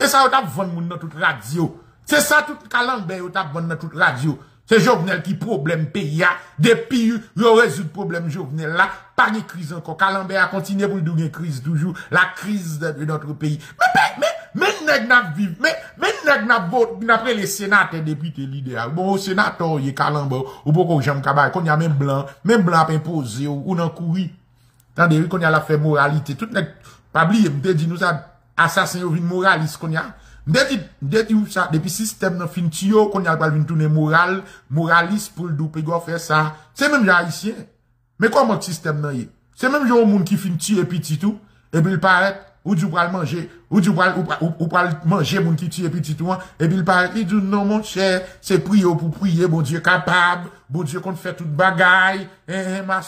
et ça, on t'a vendu dans toute radio. C'est ça, tout calendrier, on t'a vendu dans toute radio. C'est Jovenel qui problème pays Depuis, il résout problème Jovenel là. Pas de crise encore. Calambert a continué pour une crise toujours. La crise de, notre pays. Mais, mais, mais, mais, n'a vivre. Mais, mais, n'a vote, après les sénateurs, députés, l'idéal. Bon, au sénateur, il Calambert, ou beaucoup j'aime cabal, qu'on y a même blanc, même blanc à imposer, ou, ou dans courir. Tandis qu'on y a la fait moralité. Tout pas dit nous ça, assassin, ou moraliste qu'on y a. M'de dit, ou ça, depuis système nan fin tiyo, qu'on y a pas tourner moral, moraliste pour le douper go faire ça. C'est même haïtien. Mais comment système nan y? C'est même genre monde qui fin et petit tout, et puis il paraît, ou du pral manger, ou du pral, ou, pral manger moun qui tue petit tout, et puis il paraît, il dit non mon cher, c'est prier pour prier, bon Dieu capable, bon Dieu qu'on fait toute bagaille, eh, ma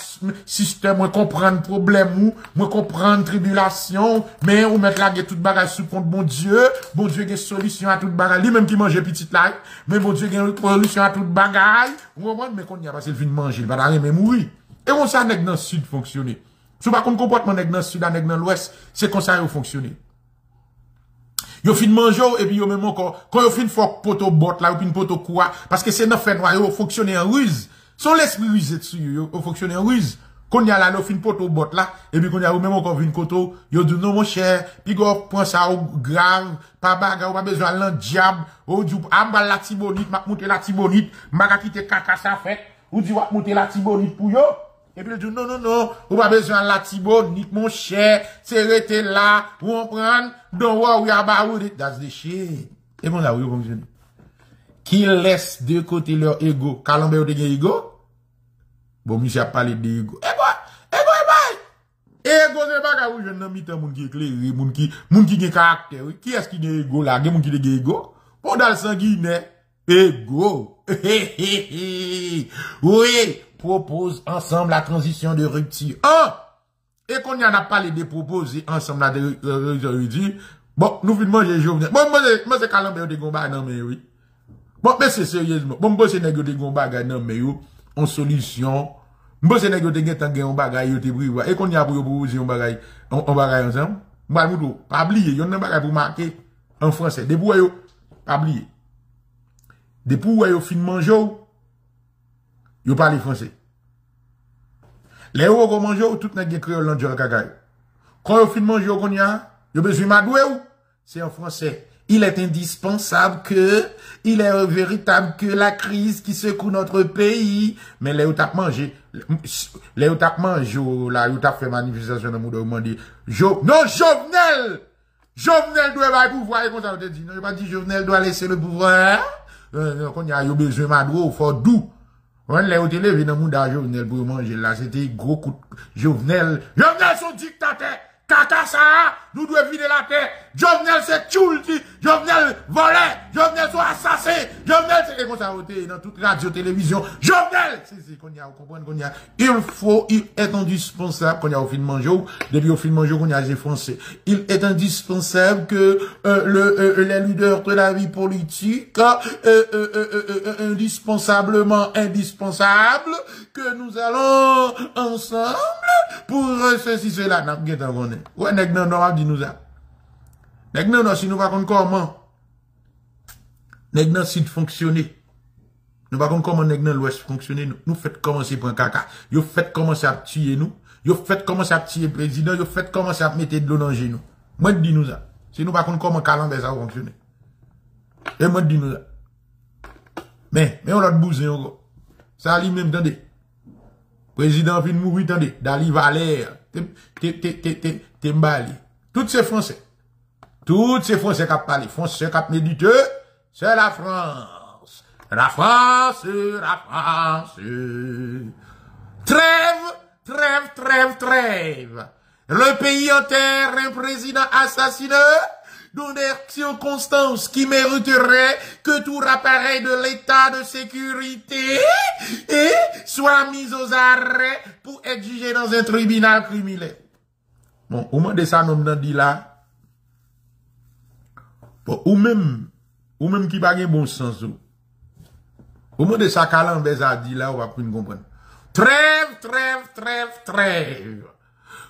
système, moi comprendre problème ou, moi comprendre tribulation, mais ou mettre la toute bagaille sous compte bon Dieu, bon Dieu a solution à toute bagaille, lui même qui mange petite là, mais bon Dieu a solution à toute bagaille, ou mais qu'on y a passé le de manger, il va même mourir. Et on ça n'est dans le sud fonctionner. Sou pa kon komportman nèk nan sud, nèk nan l'ouest, kon sa yo fonksyonè. Yo fin manjou, epi yo mèmon kon, kon yo fin fok poto bot la, yo fin poto kwa, paske se nan fèn wè yo fonksyonè an ruz. Son l'esprit ruzet sou yo, yo fonksyonè an ruz. Kon ya la, yo fin poto bot la, epi kon ya yo mèmon kon vin koto, yo dou nou mò chè, pi go pon sa ou grav, pa baga ou pa bezwan lan diab, ou di ou ambal la tibonit, mak moutè la tibonit, maka kite kaka sa fèk, ou di wak moutè la tibonit pou yo. Et puis il dit non, non, non, ou pas besoin de la tibonite, mon cher, c'est rester là, ou on prend, don't worry about it, that's the shit. Et bon là, oui, fonctionne. Qui laisse de côté leur ego, Calambert de ego? Bon, monsieur a parlé de ego. Ego, ego, ego, ego, c'est pas quand je n'ai pas moun qui éclairé, moun qui, moun qui caractère, Qui est-ce qui a ego là? Gen moun qui a ego? Pour dans le sanguinet, ego. [LAUGHS] oui, propose ensemble la transition de rupture. Ah! Et qu'on y en a parlé de proposer ensemble la transition de rupture, bon, nous venons manger journée. Bon, moi, c'est Calambert de Gomba, non, mais oui. Bon, mais c'est sérieusement. Bon, moi, c'est nègre de Gomba, non, mais oui. En solution. Moi, c'est nègre de Gomba, non, mais oui. Et qu'on y a pour proposer un bagage, un bagage ensemble. Moi, nous, pas oublier, y a un bagage pour marquer en français. Des bouillots, pas oublier. Des bouillots, fin manger, Yo parle français. Les euros qu'on mange, tout n'est pas créole dans le kakaï. Quand vous fin manger, qu'on y a, yo besoin madoué ou? C'est en français. Il est indispensable que, il est véritable que la crise qui secoue notre pays, mais les tap mangé, les tap mangé, là, yo tap fait manifestation dans le monde, non, Jovenel! Jovenel doit avoir pouvoir, Jovenel doit laisser le pouvoir, euh, qu'on y a, yo besoin madoué, faut doux. On l'a au télé, dans le Jovenel pour manger là. C'était gros coup de Jovenel. Jovenel son dictateur. Kaka ça, nous devons vider la terre. Jovenel c'est tchoulti. Jovenel volé. Jovenel soit assassin. Jovenel c'est comme ça dans toute radio, télévision. Jovenel! C'est ce qu'on y a, vous comprenez qu'on y a. Il faut, il est indispensable qu'on y a au film manger. Depuis au film manger qu'on y a les Français. Il est indispensable que euh, le, euh, les leaders de la vie politique, euh, indispensablement indispensable, que nous allons ensemble pour ceci, cela. N'a pas Ouais, nèg nan non dit nous ça. Nèg nan si nous pas comment. Nèg nan si fonctionner. Nous pas comment nèg l'ouest fonctionner nous. Nous fait commencer un caca. Yo fait commencer à tuer nous. Yo fait commencer à tirer président, yo fait commencer à mettre de l'eau dans genou. Moi, dis nous ça. Si nous pas comment calendrier ça fonctionner. Et moi, dis nous ça. Mais, mais on l'a bousé encore. Ça, lui même, attendez. Président fin mourir, attendez. Dali Valère. T'es mbali. Toutes ces Français. Toutes ces Français qui parlé. Français qui médité. C'est la France. La France, la France. Trêve, trêve, trêve, trêve. Le pays enterre un président assassiné dans des circonstances qui mériteraient que tout appareil de l'état de sécurité soit mis aux arrêts pour être jugé dans un tribunal criminel. Bon, au moins de ça, nous dit là. Bon, ou même, ou même qui pas bon sens. Au moins de ça, Calambez a dit là, on va comprendre. Trêve, trêve, trêve, trêve.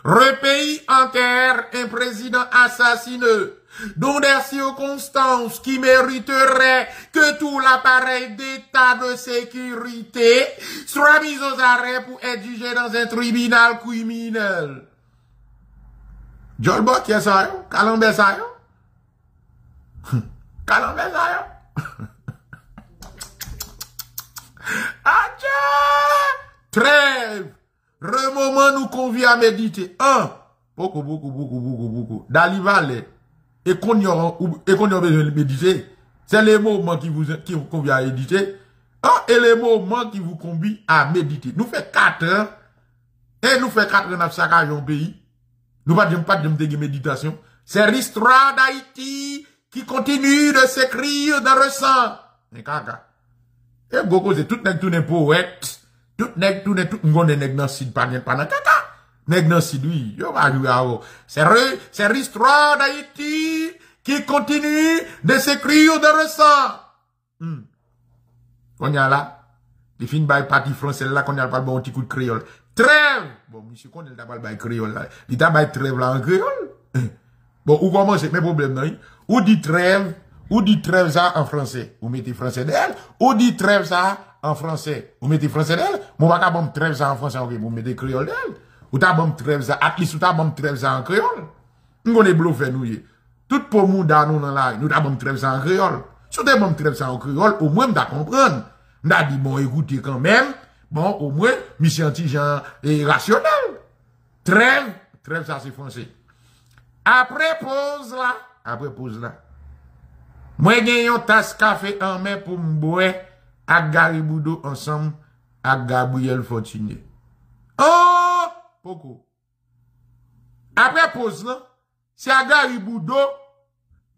Repays en terre un président assassineux dont des circonstances qui mériteraient que tout l'appareil d'état de sécurité soit mis aux arrêts pour être jugé dans un tribunal criminel. John Bok, yes, ça, Calambé, ça, Calambé, ça, [LAUGHS] Trêve! moment nous convient à méditer. Un, beaucoup, beaucoup, beaucoup, beaucoup, beaucoup. Dans et qu'on y a, et qu'on a besoin de méditer. C'est les moments qui vous, qui vous convient à méditer. Un, et les moments qui vous convient à méditer. Nous fait quatre ans, et nous fait quatre ans dans chaque pays. Nous pas pas de méditation. C'est l'histoire d'Haïti continue de s'écrire dans le sang. Et caca. Et beaucoup, c'est tout n'est tout poète. Tout nèg tout tout ngonde nèg nan sid pa net pa nan kaka. Nèg nan sid oui, yo va jouer à C'est l'histoire d'Haïti qui continue de s'écrire de ressent. Hmm. On y a là, il fin by parti français là qu'on y a pas bon petit coup de créole. Trêve. Bon, monsieur qu'on est d'abord by créole là. Il t'a trêve là en créole. Bon, où commence mes problèmes non? Ou dit trêve, ou dit trêve ça en français. Ou mettez français d'elle, ou dit trêve ça en français, vous mettez français d'elle, mon pas bon trêve ça en français, vous mettez créole d'elle. Ou t'as bon trêve ça, at least ou t'as bon trêve ça en créole. Nous on est bluffé nous Tout pour nous dans nous dans la nous t'as bon trêve en créole. Si t'as bon trêve ça en créole, au moins m'ta comprendre. M'ta dit bon écoutez quand même, bon au moins antigen et rationnel. Trêve, trêve ça c'est français. Après pause là, après pause là. Moi j'ai un tasse café en main pour me boire ak Gariboudo ensemble avec Gabriel Fortuné. Oh! Poko. Après pause là, c'est à Gariboudo,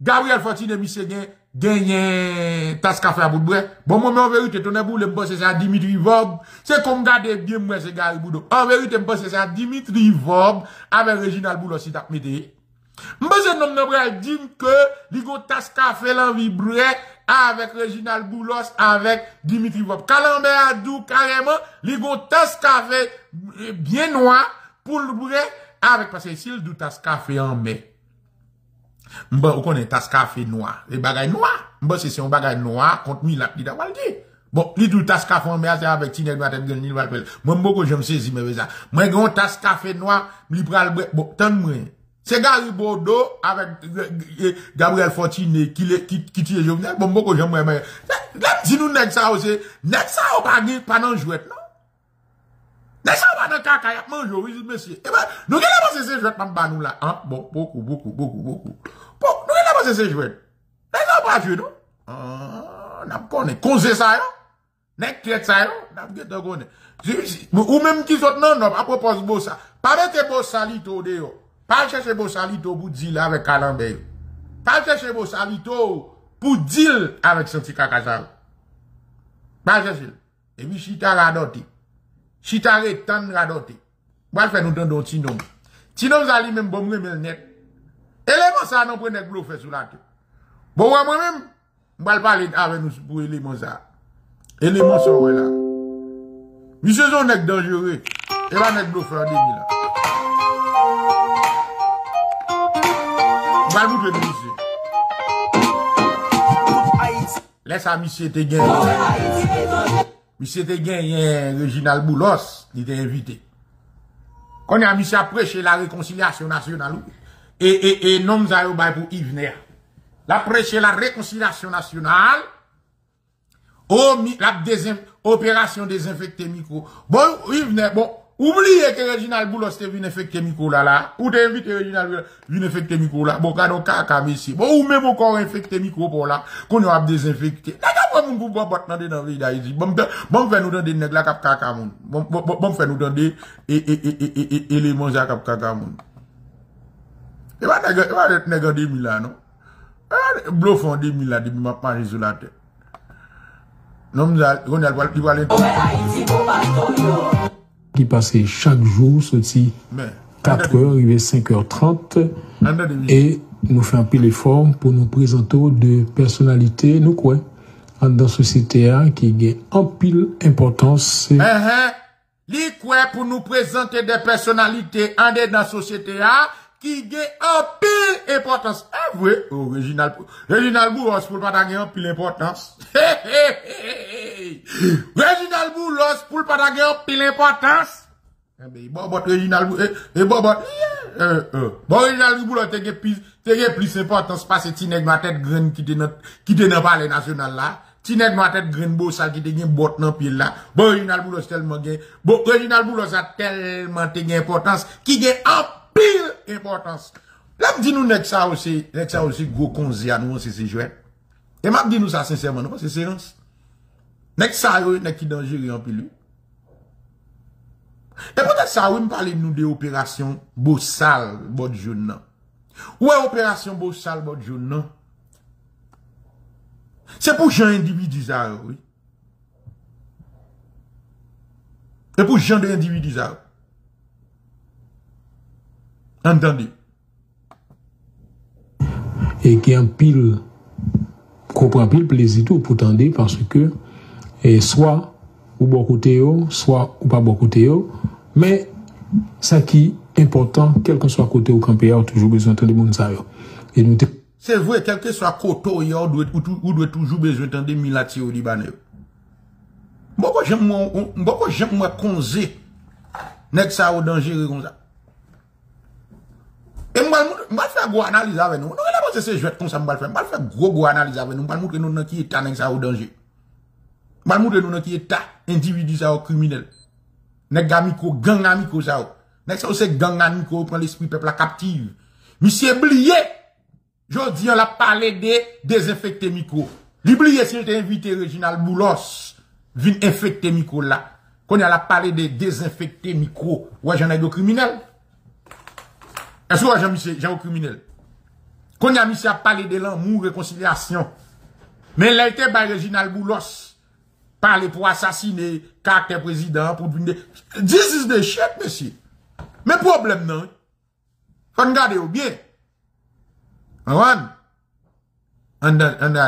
Gabriel Fortuné, monsieur gen, tasse café à bout de Bon, moi, en vérité, ton boule, me c'est à Dimitri Vob. C'est comme garder bien, moi, c'est Gariboudo. En vérité, me c'est à Dimitri Vob, avec Reginald Boulot, si t'as mis Mbese nom nan bral dim ke li go tas kafe lan vibre avec Reginald Boulos, avec Dimitri Vop. Kalambe a dou carrément, li go tas kafe bien noir pour le brûler avec, parce que s'il dou tas kafe en mai. Mba, ou konen tas kafe noir. Les bagay noir. Mba, c'est un bagay noir contre Milat, li da wal di. Bon, li dou tas kafe en mai, c'est avec Tinel Matem Gen, ni wal pel. Moi, mboko, je me saisis, mais ça. Moi, gon tas kafe noir, li pral bre, bon, tan mwen. C'est Gary Bordeaux avec Gabriel Fortuné qui qui qui tire Jovenel. Bon, beaucoup j'aimerais mais si nous nèg ça aussi, nèg ça ou pas pas dans jouet non? Nèg ça pas dans caca, y a manger oui monsieur. Eh ben, nous qu'est pas ces jouet pas nous là, hein? Bon, beaucoup beaucoup beaucoup beaucoup. Bon, nous qu'est pas ces jouet. Nèg ça pas jouer non? Ah, n'a connaît cause ça yo? Nèg traite ça yo, n'a gete connaît. Ou même qui sont non non à propos de ça. Pas mettre beau salito dehors. Pal chèche bo salito pou dil avèk kalanbe yo. Pal chèche bo salito pou dil avèk senti kakazan. Pal chèche. E mi chita radote. Chita retan radote. Wal fè nou don don ti nom. Ti nom zali men bom remel net. Eleman sa nan pre net blou fè sou la te. Bon wè mwen men, mbal pale avè nou pou eleman sa. Eleman son wè la. Mi se zon nek danjere. E la nek blou fè an demi la. Mout wè di misye. Lè sa misye te gen. Misye te gen yen Reginald Boulos. Li te invite. Qu'on a mis à prêcher la réconciliation nationale. Et, et, et non, nous pour Yves La prêcher la réconciliation nationale. Oh, la opération désinfecter micro. Bon, Yves bon, Oubliye ke Reginald Boulos te vin efekte mikou la la. Ou te evite Reginald Boulos vin efekte mikou la. Bo kado kaka mesi. Bo ou mèm ou kon efekte mikou pou la. Kon yo ap desinfekte. Nega pou moun pou bo bot nan de nan vey da izi. Bon fè nou dan de neg la kap kaka moun. Bon fè nou dan de e, e, e, eleman za kap kaka moun. E ba nega 2000 la non. Blofon 2000 la di mi map manje sou la tèt. Non mzal, kon yal wale, yal wale. Qui passait chaque jour, ceci 4h, arrivé 5h30. Et nous faisons un peu l'effort pour nous présenter de personnalités, nous quoi, dans la société qui a en pile importance. Uh -huh. quoi pour nous présenter des personnalités en dans la société qui a un pile importance. Ah oui, original, original Boulos pour pas gagner un pile importance. [LAUGHS] Reginald Boulos pour pas gagner un pile importance. Eh ben, bon, bon, Reginald Boulos, eh, bon, bon, euh, euh. Bon, Reginald Boulos, t'es plus, t'es plus importance parce que t'es ma tête graine qui t'es notre, qui t'es dans palais national là. Ti nèg ma tête graine beau ça qui te gen bot nan pile là. Bon, Reginald Boulos tellement gen. Bon, Reginald Boulos a tellement te gen importance qui gen pile importance. Là, dis nous nek ça aussi, nek ça aussi gros konzi à nous c'est c'est jouet. Et m'a dit nous ça sincèrement, non, c'est séance. Nek ça yo, nek qui dangereux en pile? Et peut-être ça, oui, me parler nous de opération Bossal, bon jour, non. Ouais, opération Bossal, bon jour, non? C'est pour gens individus, oui. C'est pour gens d'individus, ça. Entendez. Et qui en pile, comprend pile plaisir tout pour tendre parce que, et soit, ou bon côté, soit, ou pas bon côté, mais, ça qui est important, quel que soit côté ou campé, a toujours besoin de monde ça, Et nous C'est vrai, quel que soit côté ou doit, ou doit toujours besoin de milati au Libanais. Bon, j'aime moi, bon, j'aime moi, konze, nek ça au danger comme ça. Et moi, je vais faire une analyse avec nous. Nous, pas c'est jouet comme ça, je vais faire. Je vais faire gros gros analyse avec nous. Je vais montrer nous qui est dans ça au danger. Je vais montrer nous qui est individu ça au criminel. Nek gamiko, gang amiko. Nek ça c'est gang amiko prend l'esprit peuple la captive. Monsieur oublié. Je dis on a parlé de désinfecter micro. L'oublié si j'étais invité Reginald Boulos vient infecter micro là. Quand on a parlé de désinfecter micro. Ouais, j'en ai de criminel. Est-ce que Jean-Michel, Jean criminel? Quand Jean-Michel a parlé de l'amour, réconciliation, mais il a été par Reginald Boulos, parler pour assassiner caractère président, pour. This is the shit, monsieur. Mais problème, non? Faut regarder bien. On a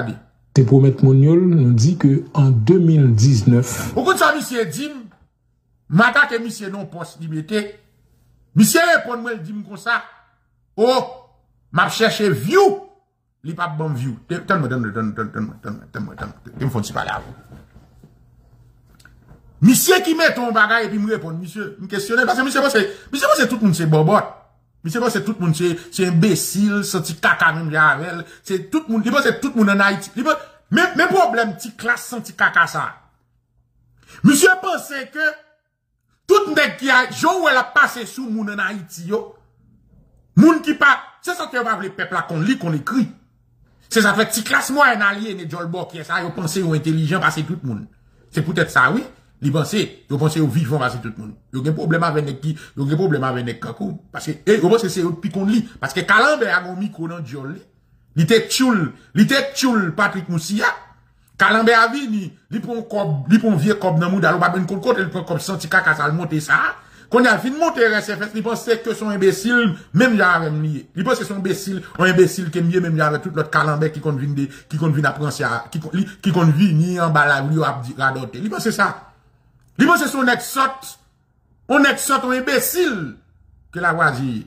dit. C'est pour mettre mon nous dit que en 2019. Pourquoi ça, monsieur dit, m'attaque monsieur non poste liberté, Monsieur répond moi dit comme ça. Oh, map chèche view, li pap bon view. Ten mwen, ten mwen, ten mwen, ten mwen, ten mwen, ten mwen, ten mwen, ten mwen, ten mwen, ten mwen, ten mwen. Misye ki met ton bagay epi mwen repon, misye, mwen kestyonel, parce misye pose, misye pose tout moun se bobot. Misye pose tout moun se, se imbesil, se ti kaka mwen javel, se tout moun, li pose tout moun anayit, li pose, men problem ti klas san ti kaka sa. Misye pose ke, tout mwen dek ki a, joun wè la pase sou moun anayit yo, Moun qui pas, c'est ça que va le peuple qu'on lit qu'on écrit. C'est ça fait petit classe moyen allié ne Jolbo qui est ça yo pensé ou intelligent passer tout le monde. C'est peut-être ça oui. Li pensé, yo pensé au vivant passer tout le monde. Yo gen problème avec qui, yo gen problème avec kakou parce que eh yo c'est pi qu'on lit parce que Calambe a un micro dans Jol. Li te tchoul, li te tchoul Patrick Moussia. Kalambe a vini, li pon kob, li pon vie kob nan moun dalo, ba ben kon kote, li pon kob santi kaka sal monte sa. Kon yal fin monte RSFS, li pon se ke son imbesil, menm jave mniye. Li pon se son imbesil, on imbesil ke miye menm jave tout lot kalambe ki kon vin de, ki kon vin aprensi a, ki kon vin ni an bala li yo ap di radote. Li pon se sa. Li pon se son ek sot, on ek sot on imbesil, ke la wazi,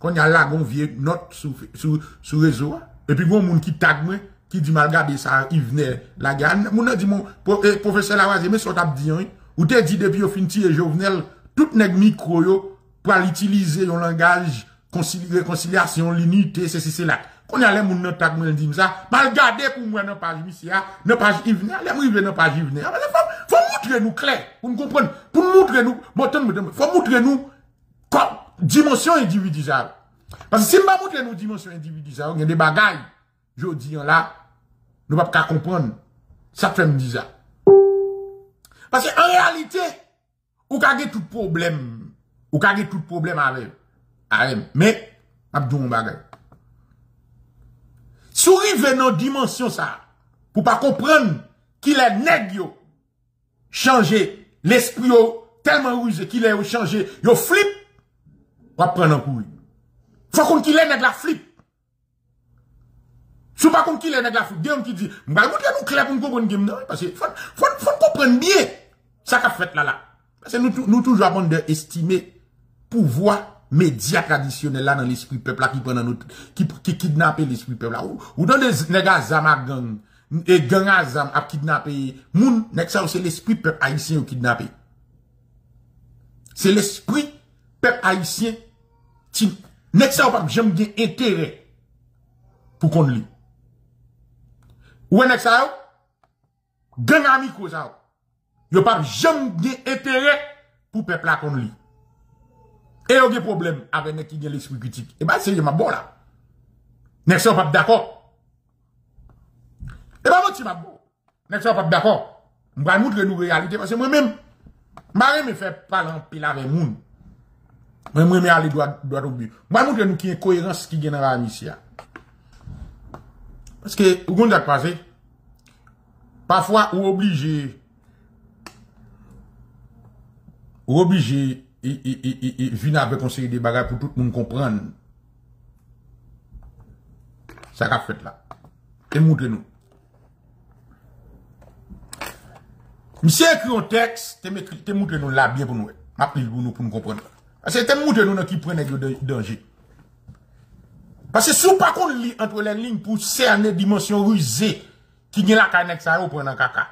kon yal la gon vie not sou rezo, epi gon moun ki tag mwen, qui dit mal garder ça, il venait la gagne. Mon a dit mon eh, professeur Lavoisier, mais sur t'a dit, ou t'es dit depuis au fin de tout nèg micro yo, pour l'utiliser un langage réconciliation, l'unité, c'est c'est là. Quand y a les gens qui tag dit ça, mal garder pour moi dans page ici, dans page Yvenet, les gens dans page Yvenet. Faut montrer nous clair, pour nous comprendre, pour montrer nous, bon, faut montrer nous dimension individuelle. Parce que si je montrer nous dimension individuelle, il y a des bagailles, je dis là, nous pas comprendre. Ça fait me dire ça. Parce qu'en réalité, ou avez tout problème, ou avez tout problème avec, avec, mais, abdou mon bagay. Si vous dans dimension ça, pour pas comprendre qu'il est nèg yo, changer l'esprit tellement rusé qu'il est changé, yo flip, va prendre un coup. Faut qu'on qu'il est nèg la flip. Si pas qu'on qu'il est nèg la flip, nous comprendre game parce que faut faut faut comprendre bien ça qu'a fait là là. Parce que nous nous toujours avons estimer pouvoir média traditionnel là dans l'esprit peuple là qui prend notre qui qui l'esprit peuple là. Ou dans des nègres gang et gang azam a kidnappé moun ça c'est l'esprit peuple haïtien qui kidnappé. C'est l'esprit peuple haïtien qui nek ça pas jamais bien intérêt pour qu'on lit. Ou nek ça gang ami ça yo pas jamais intérêt pour peuple là qu'on lit et il y a des problèmes avec les qui ont l'esprit critique. Et bien, c'est ma bon là. N'est-ce pas d'accord? Et bien, moi, ma bon. N'est-ce pas d'accord? Je vais montrer nous réalité parce que moi-même, je me fait parler en pile avec moun. Moi, je vais aller droit, droit au but. Vais montrer nous qui une cohérence qui est dans la mission. Parce que, vous avez passé, parfois, vous obligé, vous obligé, et vient avec conseil des bagages pour tout le monde comprendre. Ça qu'a fait là. Et montrez-nous. Monsieur écrit un texte, te montrez-nous là bien pour nous. Ma pour nous pour nous comprendre. Parce que te montrez-nous qui prennent le danger. Parce que si vous pas qu'on lit entre les lignes pour cerner dimension rusée qui vient la canex ça, vous prenez un caca.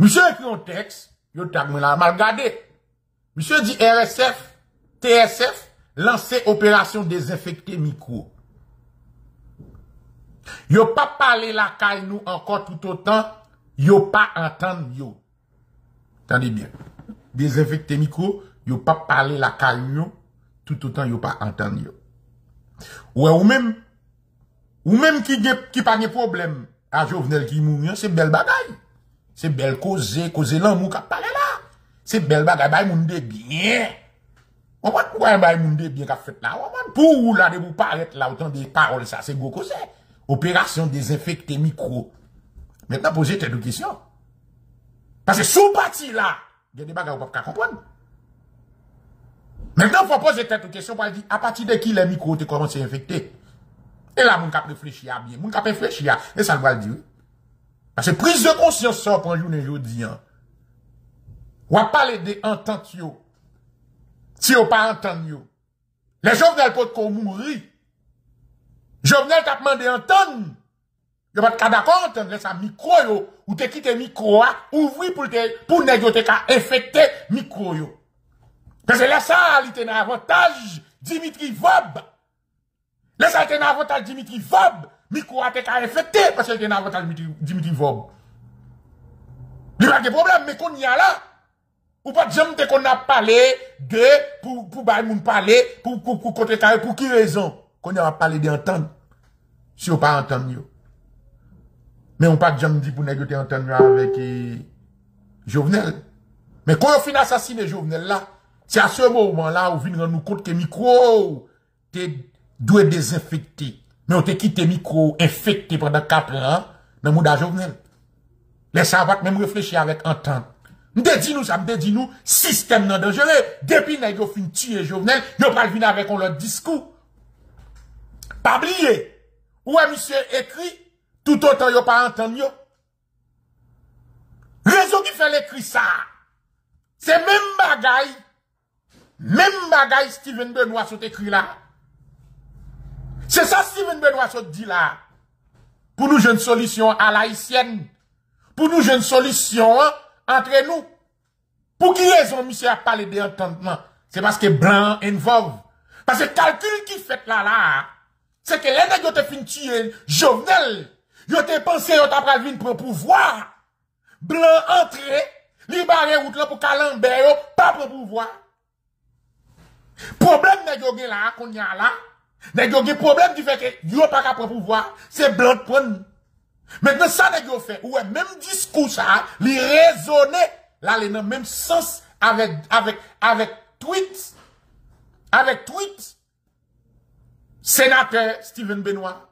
Monsieur écrit un texte, yo tag me la mal gardé. Monsieur dit RSF, TSF, lancer opération désinfecter micro. Yo pas parlé la caille nous encore tout autant, yo pas entendre yo. Attendez bien. Désinfecter micro, yo pas parlé la caille nous tout autant yo pas entendre yo. Ouais, ou même, ou même qui qui pas de problème à Jovenel qui mourir, c'est belle bagaille. C'est belle cause, cause l'amour qui parlé là. C'est belle bagay, bay moun de bien. On va pourquoi bay moun de bien qu'a fait là? On va pour là de vous paraître là autant des paroles ça c'est gros c'est. Opération désinfecter micro. Maintenant posez telle question. Parce que sous parti là, il y a des bagages vous pas comprendre. Maintenant, faut poser telle question pour dire à partir de qui les micros te commencé à infecter? Et là, mon cap réfléchit à bien. Mon cap réfléchit à, et ça va le dire. Parce que prise de conscience ça pour un jour aujourd'hui, hein. Ou à parler de entente yo. Si ou pas entendre yo. Les jovenel pour qu'on mourir. Jovenel t'a demandé entendre. Yo de d'accord entendre. Laisse un micro yo. Ou te quitte micro a. Ouvri pour te, pour nèg te ka infecter micro yo. Que là ça, il était un avantage Dimitri Vob. Là ça, il un avantage Dimitri Vob. Micro a ka infecté parce que il était un avantage Dimitri Vob. Il n'y a pas de problème, mais qu'on y a là. Ou pas jamais qu'on a parlé de, pour, pour, moun parler, pour, pour, pour, côté pour qui raison? Qu'on a parlé d'entendre. Si on pas entendre yo. Mais on pas jamais dit pour négocier entendre avec, eh, Jovenel. Mais quand on finit assassiner Jovenel là, c'est à ce moment-là où on vient nous compte que micro, t'es, doit désinfecter. Mais on te quitté micro infecté pendant 4 ans, dans le monde à Jovenel. Les savates même réfléchir avec entente. M'te dit nous ça, m'te dit nous, système non dangereux. Depuis nèg yo fin tuer Jovenel, yo pral venir avec on leur discours. Pas oublier. Ouais, monsieur écrit, tout autant yo pas entendu. Raison qui fait l'écrit ça. C'est même bagaille. Même bagaille Steven Benoît sont écrit là. C'est ça Steven Benoît dit là. Pour nous, j'ai une solution à l'haïtienne. Pour nous, j'ai une solution, hein entre nous. Pour qui raison, monsieur a parlé d'entendement? c'est parce que blanc involve. Parce que calcul qui fait là, là, c'est que les nègres ont fin tuer Jovenel. Ils ont pensé qu'ils ont venir pour pouvoir. Blanc entré, libéré route là pour Calambert, pas pour pouvoir. Problème nègre là, qu'on y a là, nègre problème qui fait que yo pas pour pouvoir, c'est blanc prendre. Maintenant, ça nègre fait, ouais, même discours ça, li raisonner, là, les dans même sens avec, avec, avec tweet, avec tweet, sénateur Steven Benoît.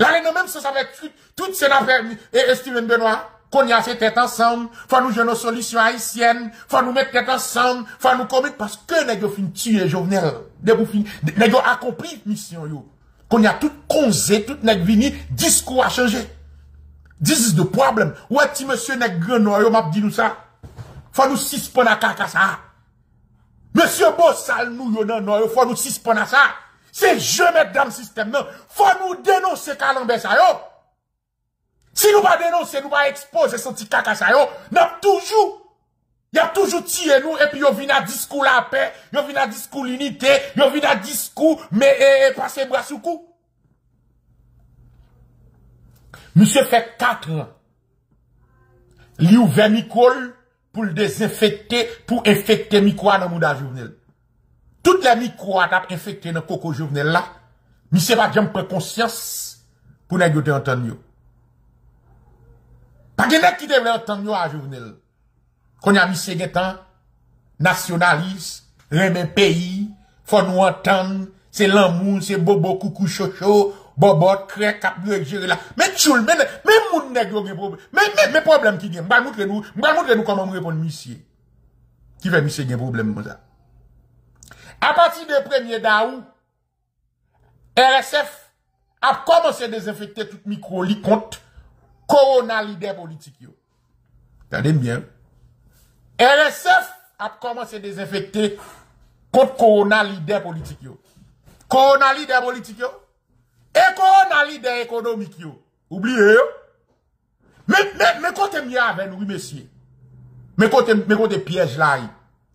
Là, les dans même sens avec tweet, tweet sénateur et Steven Benoît qu'on y a cette tête ensemble, faut nous jouer nos solutions haïtiennes, faut nous mettre tête ensemble, faut nous commettre parce que nous fin tuer Jovenel, nous fin, accompli mission yo. Qu'on y a tout causé, tout nèg vini, discours a changé. This is the problem. Ouais, ti monsieur nèg grand yo m'a dit nous ça. Faut nous suspendre à kaka ça. Monsieur Bossal nous yo nan yo, faut nous suspendre à ça. C'est mettre dans le système non. Faut nous dénoncer Calambé ça yo. Si nous pas dénoncer, nous pas exposer ce petit caca ça toujours y a toujours tiré nous et puis yo vient à discours la paix, yo vient à discours l'unité, yo vient à discours mais eh, eh, passer bras sous cou. Monsieur fait 4 ans. Li ouvert micro pour le désinfecter, pour infecter micro dans le journal. Toutes les micro a infecté dans coco journal là. Monsieur pas jamais prendre conscience pour négocier entendre pas de qui devrait entendre à journal. Qu'on a mis temps, nationaliste, remen pays, faut nous entendre, c'est l'amour, c'est bobo, coucou, chocho, bobot, cré, cap, gérer là. Mais tchoul, mais, mais moun nèg yo gen problème. Mais, mais, mais qui gen, m'ba montre nous, m'ba montre nous comment répondre monsieur. Qui fait monsieur gen problème comme ça. À partir de 1er d'août, RSF a commencé à désinfecter tout micro li corona leader politique yo. Attendez bien. RSF a commencé à désinfecter contre corona leader politique. Corona leader politique. Et corona leader économique. Oubliez. Mais, mais, mais quand t'es avec nous, oui, messieurs. Mais quand mais piège là,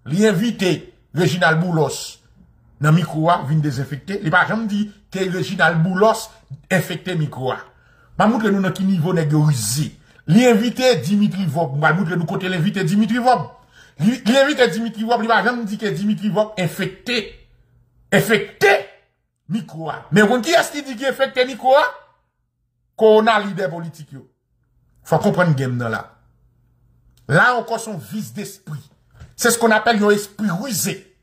il invité Reginald Boulos dans micro vient désinfecter. Il pas jamais dit que Reginald Boulos infecté micro Ma montre nous dans quel niveau négocié. L'invité Dimitri Vob, ma montre nous côté l'invité Dimitri Vob. L'invité Dimitri Vob, il va jamais dire que Dimitri Vob infecté. Infecté micro. Mais qui est-ce qui dit qu'il infecté micro? Qu'on a? Leader politique. Faut comprendre game dans là. Là encore son vice d'esprit. C'est ce qu'on appelle un esprit rusé.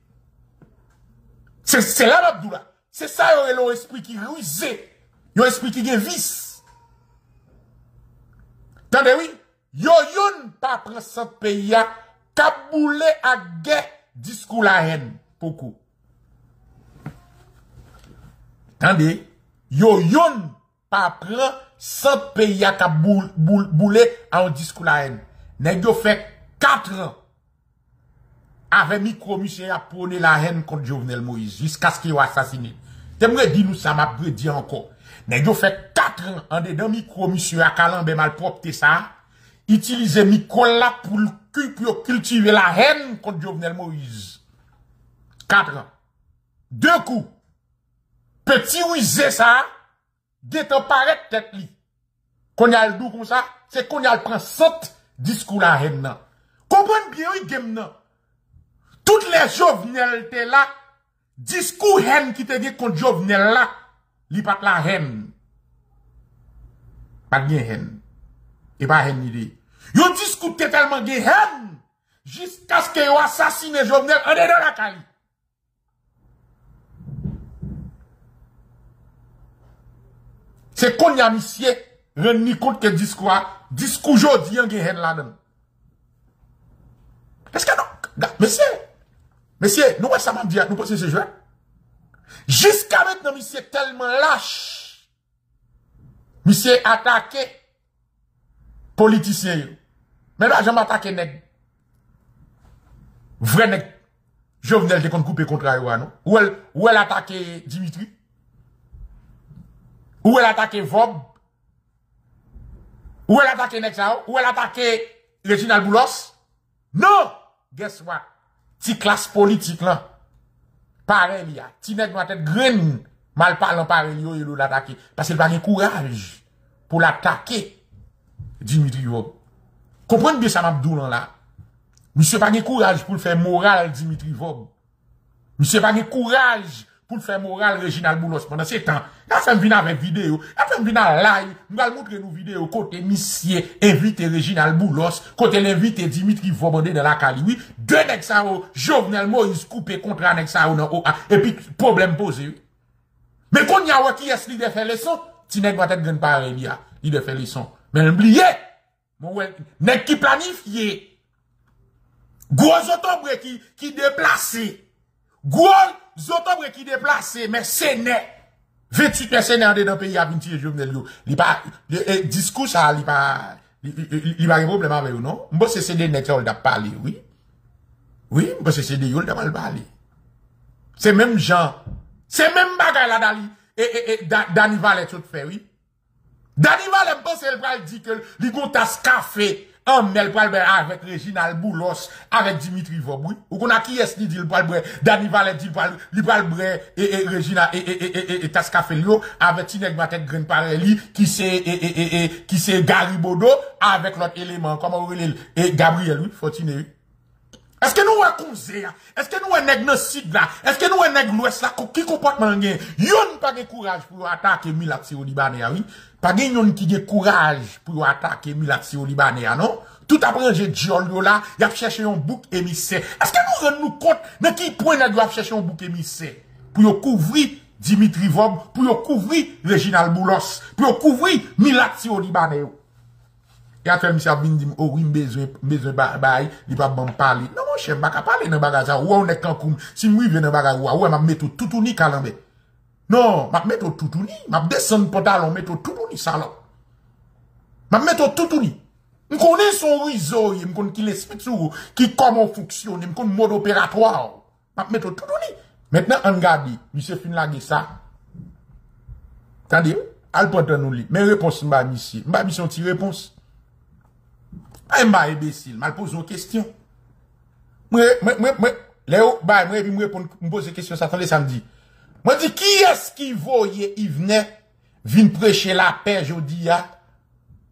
C'est là l'abdoula. C'est ça un esprit qui rusé. Un esprit qui a vice. Tande oui, yo yon pa pran presen peya kaboule a ge diskou la hen poukou. Tande, yo yon pa presen peya kaboule boule, boule a yon diskou la hen. Nè yo fè 4 an avè mikromise a pwone la hen kont Jovenel Moïse jiska skè yo asasine. Temre di nou sa ma mapre di anko. Nèg yo fait 4 ans en dedans micro monsieur à Calambe malpropre ça, utiliser micro là pour pour cultiver la haine contre Jovenel Moïse. 4 ans. Deux coups. Petit ouizé ça, en paraît tête li. Qu'on a le doux comme ça, c'est qu'on a le prend 100 discours la haine nan. Comprenez bien oui game. Toutes les Jovenel là, discours haine qui te dit contre Jovenel là, li pat la haine. Pas de haine. Et pas haine ni Yo discute tellement de haine jusqu'à ce que assassine Jovenel en dedans la Cali. C'est qu'on y a monsieur reni compte que discours discours jodi en haine là-dedans. Est-ce que non? Monsieur, monsieur, nous, ça m'a dit, nous pensons ce. Jusqu'à maintenant, monsieur tellement lâche. Monsieur attaqué politicien. Mais là, j'aime attaquer nèg. Vrai nèg. Jovenel de couper contre Ayoua, non? Ou elle, ou elle attaque Dimitri? Ou elle attaque Vob? Ou elle attaque Nexao? Ou elle attaque Reginald Boulos? Non! Guess what? ti klas politik lan, pare li ya, ti nek mwen tet gren, mal palan pare li yo, yo l'atake, pase l pa gen kouraj, pou l'atake, Dimitri Vob. Komprenn biye sa mabdou lan la, mi se pa gen kouraj pou l fè moral Dimitri Vob. Mi se pa gen kouraj, pou l fè moral Reginald Boulos, nan se tan, ya fèm vina vek video, ya fèm vina live, mwen al moutre nou video, kote misye, evite Reginald Boulos, kote l'evite Dimitri Vobande de la Kaliwi, de nek sa ou, Jovenel Moïse koupe kontra nek sa ou nan OA, epi problem pose. Men kon ya wè ki es li de fè leson, ti nek watet gen pare li ya, li de fè leson. Men mbliye, mwen wè, nek ki planifiye, gwo zotobre ki gwo zotobre ki deplase, men sene, vetit men sene ande dan peyi avinti e jovenel yo, li pa, diskous a, li pa, li pa gen problem ave yo, non? Se sede nek yo l da pale, oui? Oui, mbo se sede yo l da mal pale. Se menm jan, se menm bagay la dali, e Dani Valet yo te fe, oui? Dani Valet mpo se l pral di ke li gon tas kafe, An men l pral bre avèk Reginald Boulos, avèk Dimitri Vobou. Ou kon a ki es li di l pral bre, Dani Valet di l pral bre, e Reginald, e Taska Felio, avèk Tinek Batek Grenparelli, ki se Garibodo, avèk lot eleman, koman ou relil, e Gabriel, fotine. Eske nou wè konze ya? Eske nou wè neg nosid la? Eske nou wè neg lwes la? Ki kompotman gen? Yon pa gen kouraj pou yo atake milat si ou libanè ya, oui? Pa gen yon ki gen kouraj pou yo atake milat si ou libanè ya, non? Tout apren jè diol yo la, yap chèche yon bouk emise. Eske nou ren nou kont, nan ki pwen nan yo ap chèche yon bouk emise? Pou yo kouvri Dimitri Vob, pou yo kouvri Reginald Boulos, pou yo kouvri milat si ou libanè yo. Ya fèl misya bin di m ou wim bezwe bay, li pa bom pali. Non mon chèm, baka pali nan bagaza, ou wè ou nek kankoum, si m wivè nan bagaza, ou wè m ap meto toutouni kalanbe. Non, m ap meto toutouni, m ap desen potalon, meto toutouni salon. M ap meto toutouni. M konen son wizoye, m konen ki l'espitsou, ki komon fouksyon, m konen mod operatoir. M ap meto toutouni. Mètnen an gadi, mi se fin lage sa. Tande, al poten nou li. Men repons mba misi. Mba misi yon ti repons. A yon ba ebesil, mal pose yon kestyon. Mwen, mwen, mwen, mwen, le ou, ba, mwen, mwen, mwen, mwen pose yon kestyon, sa ton le samdi. Mwen di, ki eski voye y vene, vin preche la pe jodi ya,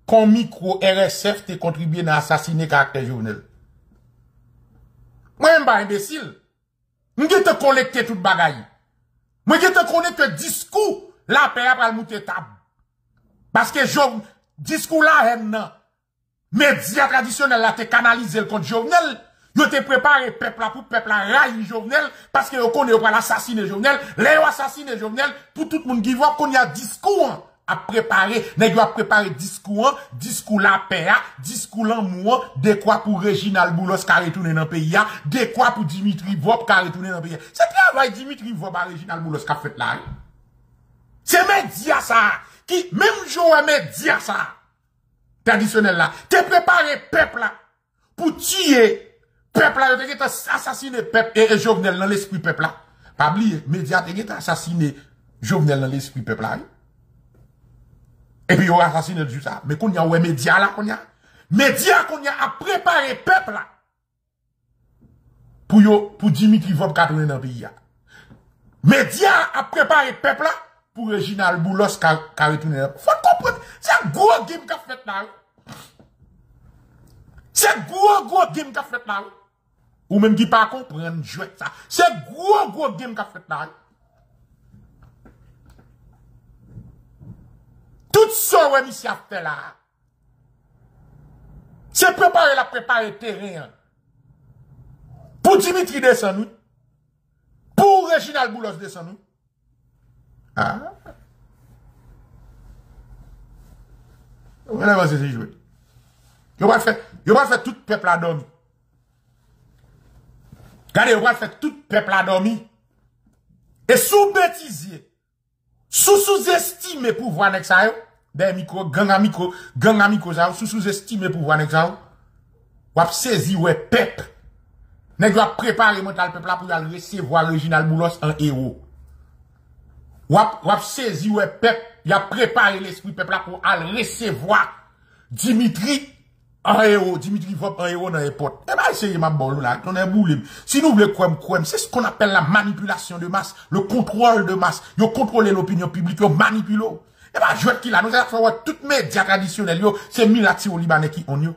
kon mikro RSF te kontribye nan asasine karakter jounel. Mwen ba ebesil, mwen ge te konekte tout bagay. Mwen ge te konekte diskou, la pe ap al moute tab. Paske joun, diskou la hen nan, Medya tradisyonel la te kanalize l kont jovenel, yo te prepare pepla pou pepla ray jovenel, paske yo kon yo pral asasine jovenel, le yo asasine jovenel, pou tout moun givwa kon ya diskou an, a prepare, ne yo a prepare diskou an, diskou la peya, diskou lan mou an, dekwa pou Reginald Boulos karetounen an peya, dekwa pou Dimitri Vop karetounen an peya. Se pi avay Dimitri Vop a Reginald Boulos ka fet la. Se medya sa, ki menm jo a medya sa, tradisyonel la, te prepare pep la, pou tiye pep la, yo te gete asasine pep e jovenel nan l'esprit pep la. Pabli, media te gete asasine jovenel nan l'esprit pep la. E pi yo asasine djou sa. Me kon ya we media la kon ya. Media kon ya a prepare pep la. Pou yo, pou Dimitri Vop katounen nan piya. Media a prepare pep la, pou Reginald Boulos katounen nan piya. Fote kompren, Se gwo gim ka fet nan. Se gwo gwo gim ka fet nan. Ou men ki pa kompren jwet sa. Se gwo gwo gim ka fet nan. Tout wè mi si a fè la. Se prepare la prepare teren. Pou Dimitri desan nou. Pou Reginald Boulos desan nou. Ha? Ha? Yo wad fè tout pepla domi Gade yo wad fè tout pepla domi E sou betizye Sou sou estime pou vwanek sa yo Den mikro, genga mikro Genga mikro sa yo Sou sou estime pou vwanek sa yo Wap sezi we pep Nek wap prepare mental pepla Pou yal resevo a Reginald Boulos an ero Wap sezi we pep Ya prepare l'esprit pepla pou al resevoa Dimitri héros, Dimitri Vop, héros dans les portes. Eh ben, essayez ma bolle là, on est boule. Si nous voulons quoi, quoi, c'est ce qu'on appelle la manipulation de masse, le contrôle de masse. Yo contrôler l'opinion publique, yo manipule. Eh ben, je qui là, nous allons faire toutes médias traditionnels, yo, c'est Milati au Libanais qui ont yo,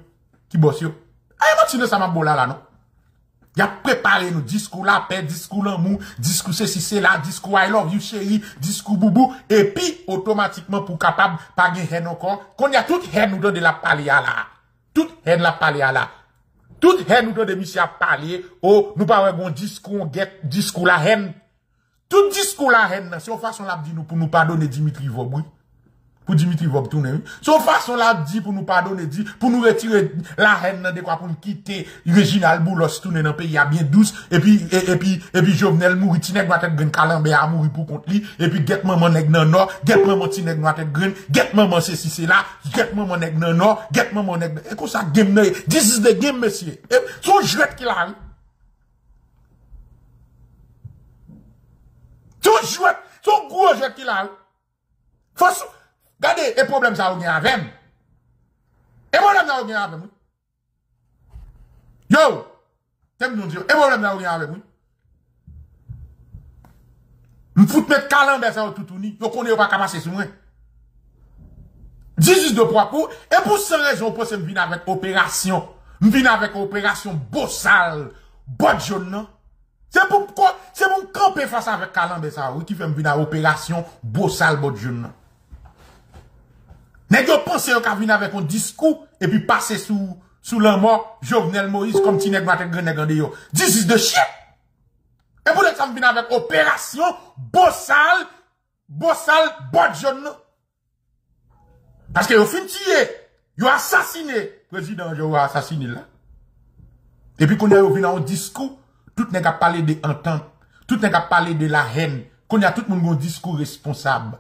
qui bosse yo. Eh, moi, ça ma bolle là, non? Il a préparé nos discours la paix, discours l'amour, discours ceci, c'est là, discours I love you chérie, discours boubou, et puis, automatiquement, pour capable, pas gagner encore, qu'on y a toute haine nous donne de la à là. Toute haine la parler à là. Toute haine nous de monsieur à parler, oh, nous pas un discours, discours la haine. Tout discours la haine, c'est une façon là, dit nous, pour nous pardonner Dimitri Vobri pour Dimitri Vob tourner. Son façon là dit pour nous pardonner, dit pour nous retirer la haine de quoi pour nous quitter Reginald Boulos tourner dans le pays à bien douce et puis et, puis et puis Jovenel mourir ti nèg tête grain calambe à mourir pour contre lui et puis get maman nèg nan nord, get maman ti nèg tête grain, get maman ceci c'est là, get maman nèg nan nord, get maman nèg et comme ça game là. This is the game monsieur. Et son jouet qui là. Son jouet, son gros jouet qui là. Faut Gade, e problem sa ou gen avèm. E problem sa ou gen avèm. Yo, tem nou diyo, e problem sa ou gen avèm. M foute met kalanbe sa ou toutouni, yo konye ou pa kamase sou mwen. Dizis de propou, e pou se rezon pou se m vin avèk operasyon, m vin avèk operasyon bossal, bodjoun nan. Se pou m kampe fasa avèk kalanbe sa ou, ki fè m vin avèk operasyon bossal bodjoun nan. Nèg yo pensé yo ka avec un discours et puis passer sous sous la mort Jovenel Moïse comme ti nèg matin grand yo. This is the shit. Et pour ça venir avec opération Bossal Bossal Bodjon. Parce que yo fin tué, yo assassiné président yo assassiné là. Et puis qu'on a venu un discours, tout nèg a parlé de entente, tout nèg a parlé de la haine, qu'on a tout monde un discours responsable.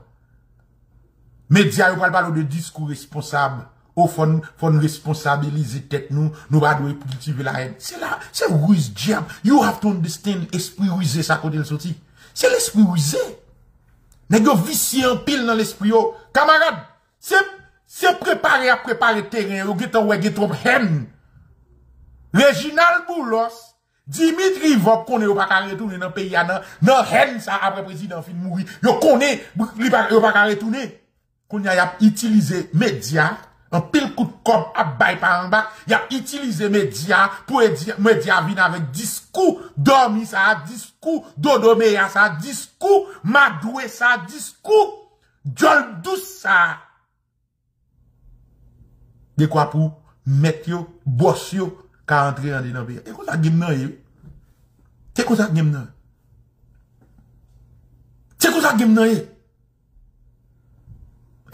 Médias, ils parlent de discours responsable. Au fond, faut responsabiliser tête nous, nous pas cultiver la haine. C'est là, c'est ruse diable. You have to understand, esprit rusé, ça côté le sorti. C'est l'esprit rusé. Nèg en pile dans l'esprit yo. Camarade, c'est, c'est préparer à préparer terrain, yo get ouais get trop haine. Reginald Boulos, Dimitri Vop connaît pas qu'à retourner dans pays, nan, haine ça après président fin mourir. Yo connaît, il pas qu'à retourner qu'on y a utilisé médias, un pile coup de cop à bail par en bas, y a utilisé médias pour médias venir avec discours dormi ça, discours dodomé ça, discours madoué ça, discours jol douce ça. De quoi pour mettre yo, boss yo, ka entrer dans le pays. Et quoi ça game nan C'est ça game nan? C'est ça game nan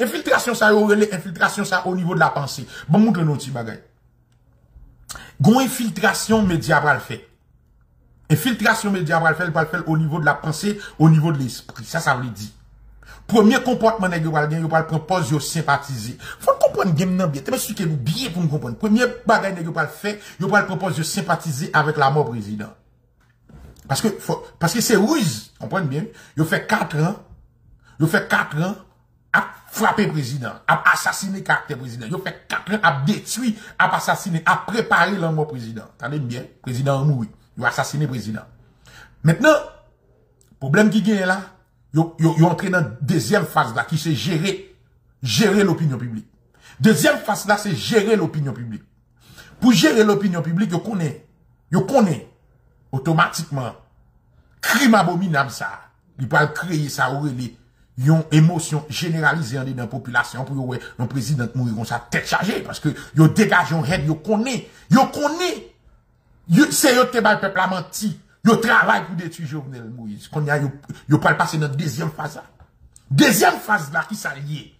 Infiltration ça infiltration ça au niveau de la pensée. Bon montre nous petit bagay. Gon infiltration média le faire. Infiltration média faire, va le faire au niveau de la pensée, au niveau de l'esprit. Ça ça veut dire. Premier comportement nèg va gagner, va propose yo sympathiser. Faut comprendre game nan bien. T'es que bien pour comprendre. Premier bagay nèg va le faire, yo va propose de sympathiser avec la mort président. Parce que parce que c'est ruse, comprenez bien? Yo fait 4 ans. Yo fait 4 ans frappé président, a assassiné caractère président. Il fait 4 ans, a détruit, a assassiné, a préparé l'homme président. Attendez bien, président a mouru. A assassiné président. Maintenant, problème qui gagne là, il entré dans deuxième phase là, qui c'est gérer, gérer l'opinion publique. Deuxième phase là, c'est gérer l'opinion publique. Pour gérer l'opinion publique, il connaît, il connaît automatiquement crime abominable ça. Il peut créer ça ou yon émotion généralisée dans la population pour ouais un président mourir comme ça tête chargée parce que yo dégage un head yo connaît yo connaît. C'est yo te le peuple a menti yo travaille pour détruire Jovenel Moïse. Qu'on y a yo yo pas passer dans deuxième phase là. Deuxième phase là qui s'allie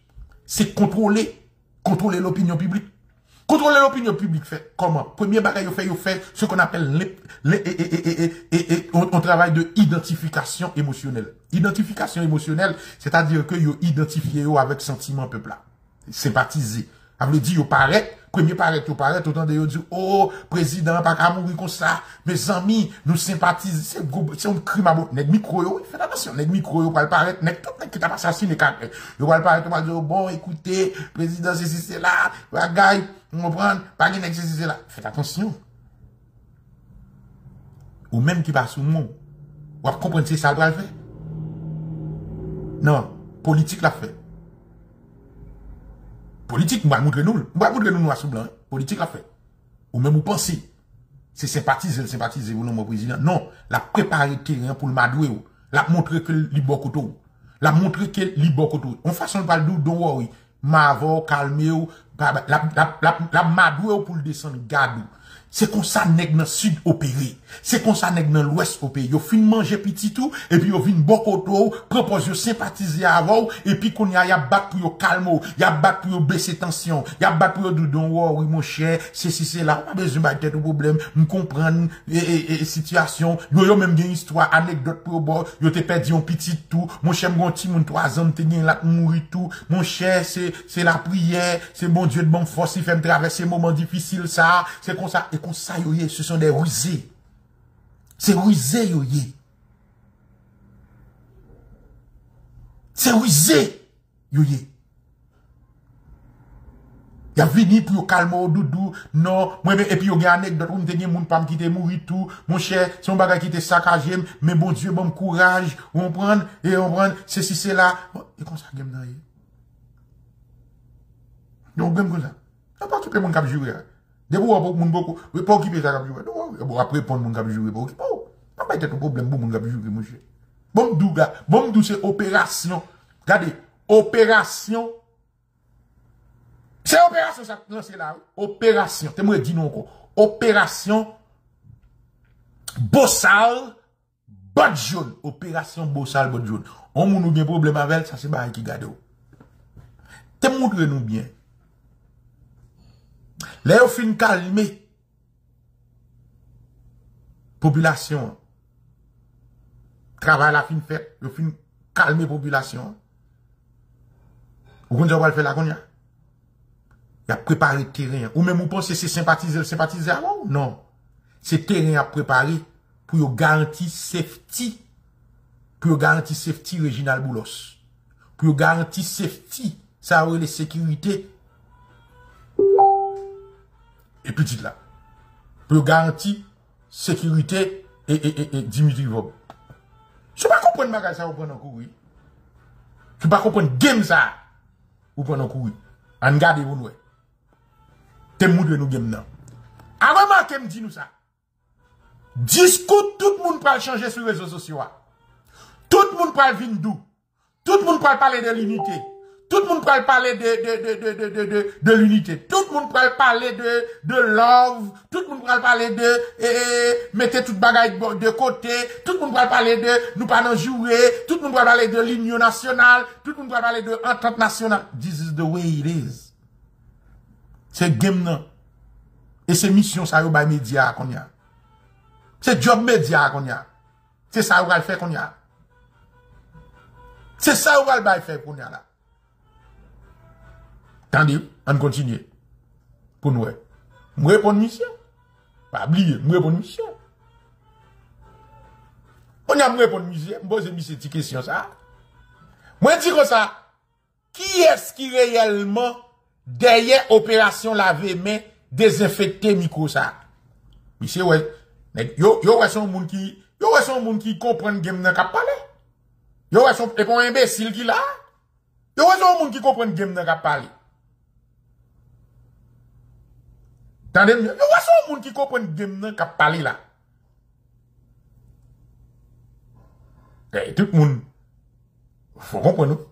c'est contrôler contrôler l'opinion publique Contrôler l'opinion publique fait comment Premier bagage, fait, fait ce qu'on appelle un travail de identification émotionnelle. Identification émotionnelle, c'est-à-dire que vous identifiez avec sentiment peuple là. Sympathiser. Ça veut dire, vous paraît, premier paraît, vous paraît, autant de vous dire, oh, président, pas qu'à mourir comme ça. Mes amis, nous sympathisons. C'est un crime à bout. Nèg micro, faites attention. Nèg micro, va le paraître, nèg tout, nèg qui t'a assassiné, va le paraître, va dire, bon, écoutez, président, c'est là, bagaille, on prend, pas c'est c'est là. Faites attention. Ou même qui va sous mon, ou va comprendre si ça le faire. Non, politique l'a fait. Politique, moi, montrer nous. Moi, montrer nous noir sous blanc. Politique l'a fait. Ou même vous pensez. C'est sympathiser, sympathiser, vous non, mon président. Non. La préparer terrain pour le madouer. La montrer que le koto. La montrer que le koto. On façon le doux, don't worry. Mavo, calmez La, la, la, la, madouer pour le descendre, gadou. C'est comme ça nèg dans sud opéré. C'est comme ça nèg dans l'ouest opéré. Yo fin manger petit tout et puis yo vin bokoto, propose yo sympathiser avant et puis qu'on y a bat pour yo calme, y a bat pour yo baisser tension, y a bat pour yo doudon oui mon cher, c'est si c'est là, pas besoin de tête problème, me comprendre et, et, situation. Yo yo même une histoire anecdote pour yo yo te perdu un petit tout, mon cher mon petit mon 3 ans gen là mourir tout. Mon cher, c'est c'est la prière, c'est bon Dieu de bon force, il fait me traverser moment difficile ça, c'est comme ça comme ça, ce sont des rusés. C'est rusé, yo C'est rusé, yo y a vini pour calmer au doudou, non, moi, et puis yo gen anecdote, ou m'te moun pam qui te mouri tout, mon cher, c'est un bagage qui te saccagé, mais bon Dieu, bon courage, on prend, et on prend, c'est si c'est là, et comme ça, game yé. Donc, game comme ça. a pas tout le monde qui a juré. De pou wap moun beaucoup, we pa okipe sa kap jure. Bo apre pon moun ite ton problem pou mouche. Bon dou ga, bon dou se operasyon. Gade, operasyon. Se operasyon sa, nan se la, operasyon. Te mwen di nou kon. Operasyon Bossal Bodjoun. Operasyon Bossal Bodjoun. On moun nou gen problem avel, sa se ba ki gade ou. Te moun nou bien. Là, au fin calmer population. Travail la fin fait, au fin calmer population. Vous comprenez va le faire là qu'on y a? Il a préparé le terrain. Ou même vous pensez c'est sympathiser, sympathiser avant? Non. C'est terrain à préparer pour garantir safety. Pour garantir safety Réginal Boulos. Pour garantir safety, ça a les sécurité et petit là. Pour garantir sécurité et, et, et, Dimitri Vob. Ne pas comprendre ma ça ou prendre courir. Ne pas comprendre game ça ou prendre courir. En garde vous nous. Te moudre nous game nan. Avant ma me nous ça. Discours tout le monde peut changer sur les réseaux sociaux. Tout le monde venir d'où. Tout le monde peut parler de l'unité. Tout le monde peut parler de, de, de, de, l'unité. Tout le monde peut parler de, de love. Tout le monde peut parler de, eh, mettez toute bagaille de côté. Tout le monde peut parler de, nous pas jouer. Tout le monde peut parler de l'union nationale. Tout le monde peut parler de entente nationale. This is the way it is. C'est game non. Et c'est mission ça, y média qu'on y a. C'est job média qu'on y a. C'est ça, va le faire qu'on y a. C'est ça, va le faire qu'on y a là. Tandis, on continue. Pour nous. Je réponds mission. Pas oublier, je réponds mission. On a répondu mission, je pose cette question ça. Moi dis comme ça. Qui est-ce qui réellement derrière opération laver main désinfecter micro ça? Monsieur ouais. Yo yo ouais son monde qui yo ouais son monde qui comprend game nan k'ap parler. Yo ouais son et pour imbécile qui là? Yo ouais son monde qui comprend game nan k'ap parler. Tandem, yo wè son moun ki kompren gen nan kap pali la. E, tout moun, fò kompren nou.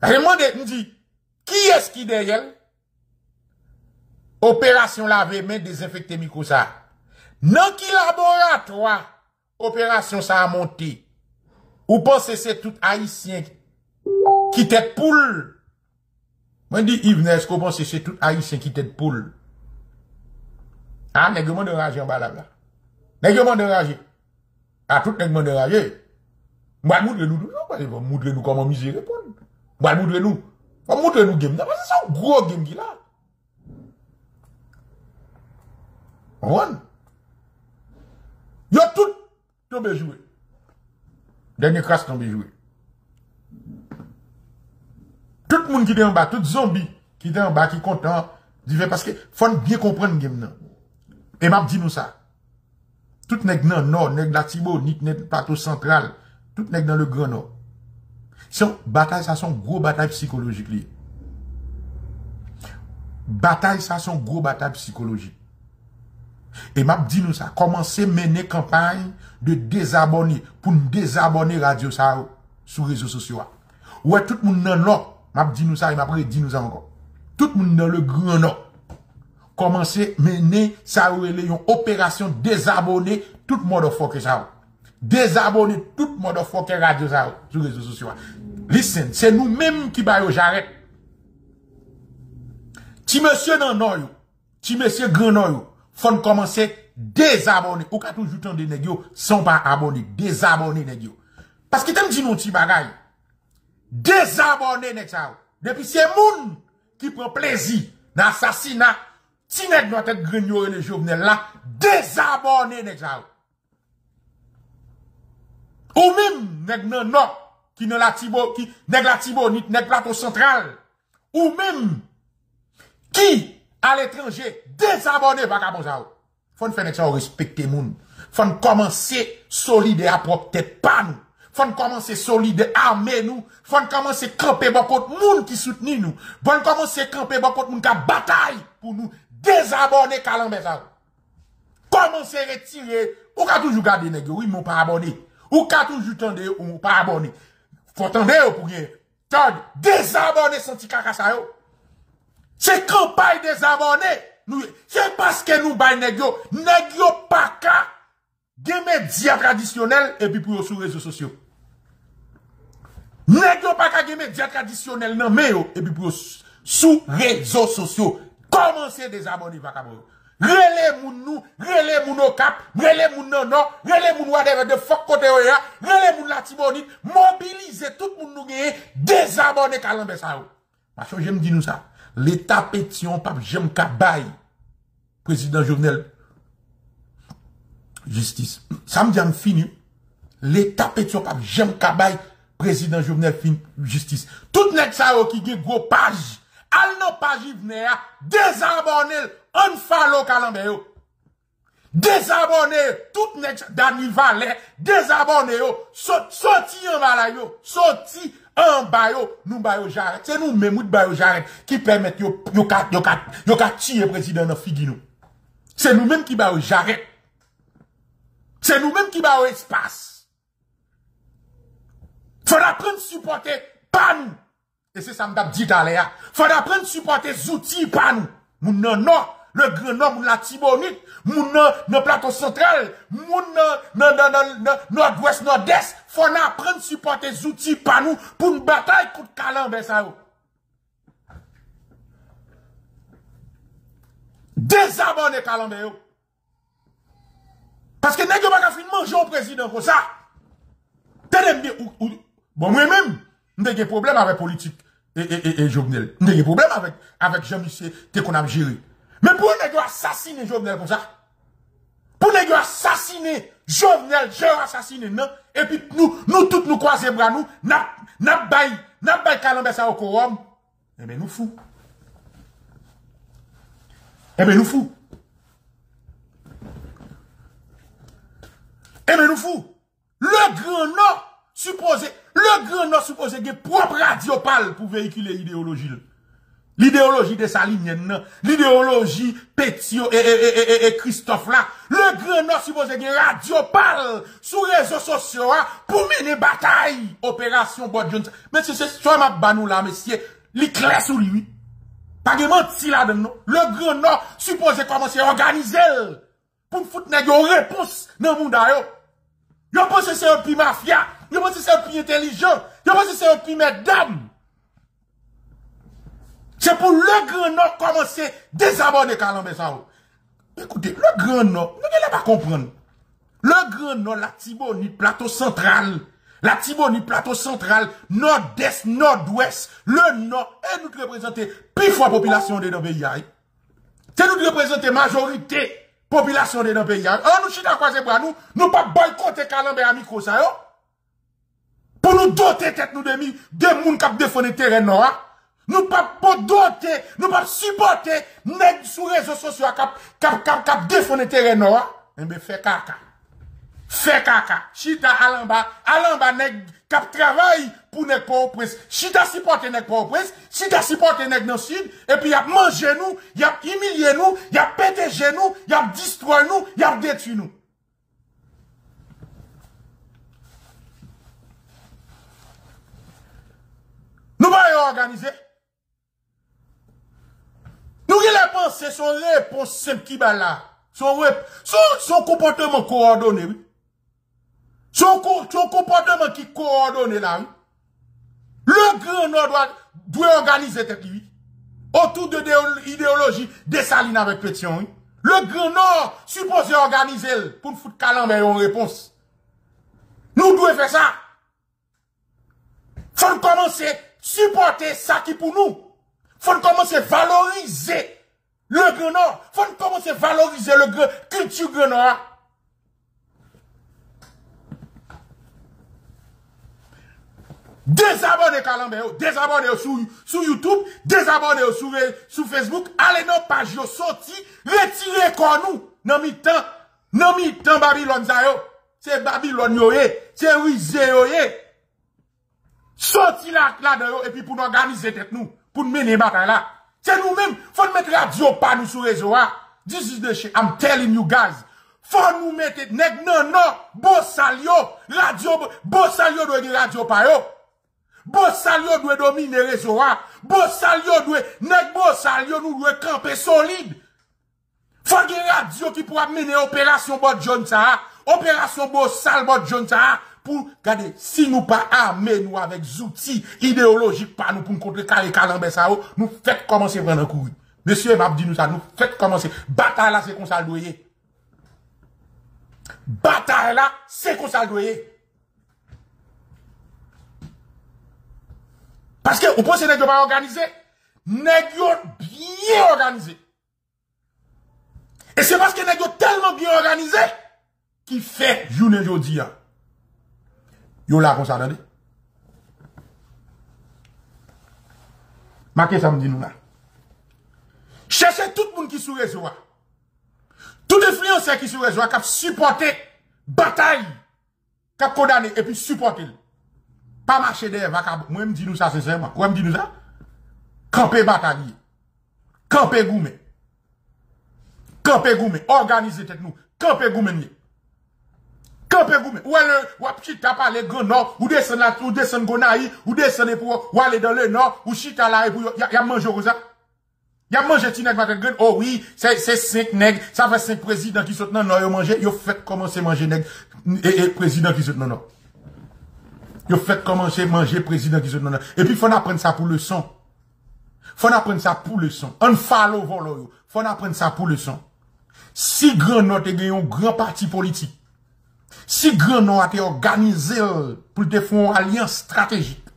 A yon mwande, mdi, ki eski deyel? Operasyon la ve men dezinfekte mikou sa. Nan ki laboratwa, operasyon sa a monti. Ou panse se tout haisyen ki tet poul Mwen di Yves Nesko bon se se tout Aïsien ki tèd poul. A, nèk yo mwen de raje an balab la. Nèk yo mwen de raje. A, tout nèk mwen de raje. Mwen moudre nou, mwen moudre nou koman mizere pon. Mwen moudre nou. Mwen moudre nou gem. Mwen se sa ou gro gem ki la. Mwen. Yo tout tombe joué. Denye kras tombe joué. Tout moun ki te yon ba, tout zombi ki te yon ba, ki kontan, di ve, paske fon biye kompren gen nan. E map di nou sa. Tout nek nan nor, nek la tibo, nek nek pato sentral, tout nek nan le gran nor. Son, batay sa son gro batay psikologik li. Batay sa son gro batay psikologik. E map di nou sa, komanse mene kampany de dezaboni, pou nou dezaboni radio sa ou, sou rezo sosyo a. Ou e tout moun nan nor, Map di nou sa, im apre di nou sa ankon. Tout moun nan le gran nan. Komanse mene sa ou yon operasyon dezabone tout sa ou. Dezabone tout e radio sa ou. Sou rezo sosyo. Listen, se nou menm ki bayo jarek. Ti nan nan yo, ti monsye gran nan yo, fon komanse dezabone. Ou ka toujou tan de negyo, son pa abone, dezabone negyo. Paske tem di nou ti bagay, Dezabone nek. Depi se moun ki pren plezi nan sasina, ti nek nou atek grenyo e le jovenel nek sa ou. Mim nek nan nou ki nek la tibo, nek la to central, ou mim ki al etranje, dezabone baka bon ou. Fon fè nek respekte moun. Fon komanse solide aprop tèt pa nou. Fon komanse solide arme nou. Fon komanse kampe bakot moun ki souteni nou. Fon komanse kampe bakot moun ka batay pou nou dezabone kalanbe sa. Komanse retire. Ou ka toujou gade negyo. Ou moun pa abone. Ou ka toujou tende ou moun pa abone. Fon tende ou pou gen. Tande. Dezabone santi kaka sa yo. Se kampay dezabone. Se paske nou bay negyo. Negyo paka. gen medya tradisyonel epi pou yo sou rezo sosyo. Nek yo pa ka gen medya tradisyonel nan me yo epi pou yo sou rezo sosyo. Koman se dezaboni baka bo yo? Rele moun nou, rele moun okap, rele moun nono, rele moun wadeve de fok kote yo ya, rele moun latibonit, mobilize tout moun nou genye, dezaboni kalanbe sa yo. Maso jem di nou sa, l'Etat petyon pap jem kabay, Prezident Jovenel, Justice. Samdian fini, l'Etat petyon pap jem kabay, prezident Jouvenel fin justice. Tout nek sa yo ki ge gwo paj, al no paj i vne ya, dezabonel, an falo kalanbe yo. Dezabonel, tout nek Dani Valè, dezabonel yo, soti an balay yo, soti an bayo, nou bayo jarek. Se nou memout bayo jarek, ki pwemet yo ka tiye prezident nan figi nou. Se nou menm ki bayo jarek, Se nou menm ki ba espas. Fada pren supporte pa nou. E se sa mdap dit ale ya. Fada pren supporte zouti pa nou. Moun nan nan, le gren nan moun la tibonit. Moun nan nan plato sentral. Moun nan nan nan nan nan nord-west, nord-est. Fada pren supporte zouti pa nou. Poun batay kout kalan be sa ou. Dezabone kalan be ou. Paske nèk yo baka fin manjou prezident kon sa. Tèdèm bi ou... Bon mwen mèm, mwen dege problem avè politik e jovenel. Mwen dege problem avè jemisye te kon ap jiri. Mwen pou nèk yo asasine jovenel kon sa. Pou nèk yo asasine jovenel, jè yo asasine nan, epi nou tout nou kwa zebra nou, nap bay, nap bay kalanbe sa okorom, ebe nou fou. Ebe nou fou. E men nou fou, le gran nan suppose, le gran nan suppose ge prop radiopal pou vehikile ideoloji. L'ideoloji de Salimien nan, l'ideoloji Petio e Christophe la, le gran nan suppose ge radiopal sou rezo sosyo pou mene batay, operasyon Bodjoun. Men se se so map banou la, mesye, li kles ou li, pake manti la den nou, le gran nan suppose komanse organize pou foute neg yo repous nan moun dayo. Yo pense se yon pi mafya, yo pense se yon pi intelijon, yo pense se yon pi meddam. C'est pour le Grand Nord commencer désabonner Calambé. Écoutez, le Grand Nord, nous n'allez pas comprendre. Le Grand Nord, la Tibonite, plateau central, la Tibonite, plateau central, nord-est, nord-ouest, le nord, et nous représentons plus fois population de nos pays. C'est nous qui représentons majorité population de nos pays. Oh, nous chita quoi c'est pour nous, nous pas boycotter Calambé à micro ça, Pour nous doter tête nous de mi, de moun qui défendre terrain nord. Nous pas doter, nous pas supporter nèg sur réseaux sociaux cap cap cap cap défendre terrain nord. Eh bien fait caca. Fait caca. Chita alamba, alamba nèg cap travail pour nèg pour prince. Chita supporter nèg pour prince, chita supporter nèg dans sud et puis y a mangé nous, y a humilié nous, y a pété nous, y a destroy nous, y a détruit nous. Nous pas organiser. Nous les penser son réponse simple qui va là. Son, son, son comportement coordonné, oui. Son, son comportement qui coordonné là, oui. Le grand nord doit, doit. Autour de l'idéologie Saline avec Pétion, oui. Le grand nord supposé organiser pour nous foutre calendrier en réponse. Nous devons faire ça. Faut commencer à supporter ça qui pour nous. Faut commencer à valoriser le Nord. faut commencer à valoriser le culture Nord. Désabonnez Calambert, désabonnez sur, sur YouTube, désabonnez sur, sur Facebook, allez dans page yo sorti, retirez quoi nous, dans mi-temps, dans mi-temps Babylone ça c'est Babylone yo c'est Rizé yo Sorti là, là, et puis pour nous organiser tête nous, pour nous mener bataille là. C'est nous-mêmes, faut nous mettre radio pas nous sur réseau. This is the shit, I'm telling you guys. Faut nous mettre, nèg non, non, bossalio, radio, bossalio doit dire radio pas yo. Bossalio doit dominer réseau. Bossalio doit, nèg bossalio nous doit camper solide. Faut que radio qui pourra mener opération Bot John ça, opération Bossal Bot John ça, pour, regardez, si nous pas armés, nous, avec outils idéologiques, pas nous, pour nous contrer carré calambé ça, oh, nous faites commencer prendre coup. Monsieur m'a dit nous ça, nous faites commencer. Bataille là, c'est qu'on ça. Bataille là, c'est qu'on ça. Parce que, vous pensez que pas organisé? Nèg bien organisé? Et c'est parce que nèg tellement bien organisé, qui fait journée aujourd'hui. Yo là comme ça, attendez. Marquez me dit nous là. Cherchez tout le monde qui sous réseau. Tout influenceur qui sous réseau qui a supporté bataille, qui condamné et puis supporté. Pas marcher derrière, moi me dis nous ça sincèrement. Moi me dis nous ça. Camper bataille. Camper goumé. Camper goumé. Organiser tête nous. Camper goumé. Campé goumé. Ou le, ou chita par le grand nord, ou descend là, ou descend Gonaï, ou descend pour, ou aller dans le nord, ou chita là, et puis, y a, y a mangé comme ça. Y a mangé ti nèg matin Oh oui, c'est, cinq nègres, ça fait cinq présidents qui sont dans nord, yo mangé, yo fait commencer manger nèg, et, président qui sont dans nord. Yo fait commencer manger président qui sont dans. Et puis, faut apprendre ça pour le son. Faut apprendre ça pour le son. On follow yo. Faut apprendre ça pour le son. Si grand nord te un grand parti politique, Si Grenon a te organize euh, pou te fon alians strategik,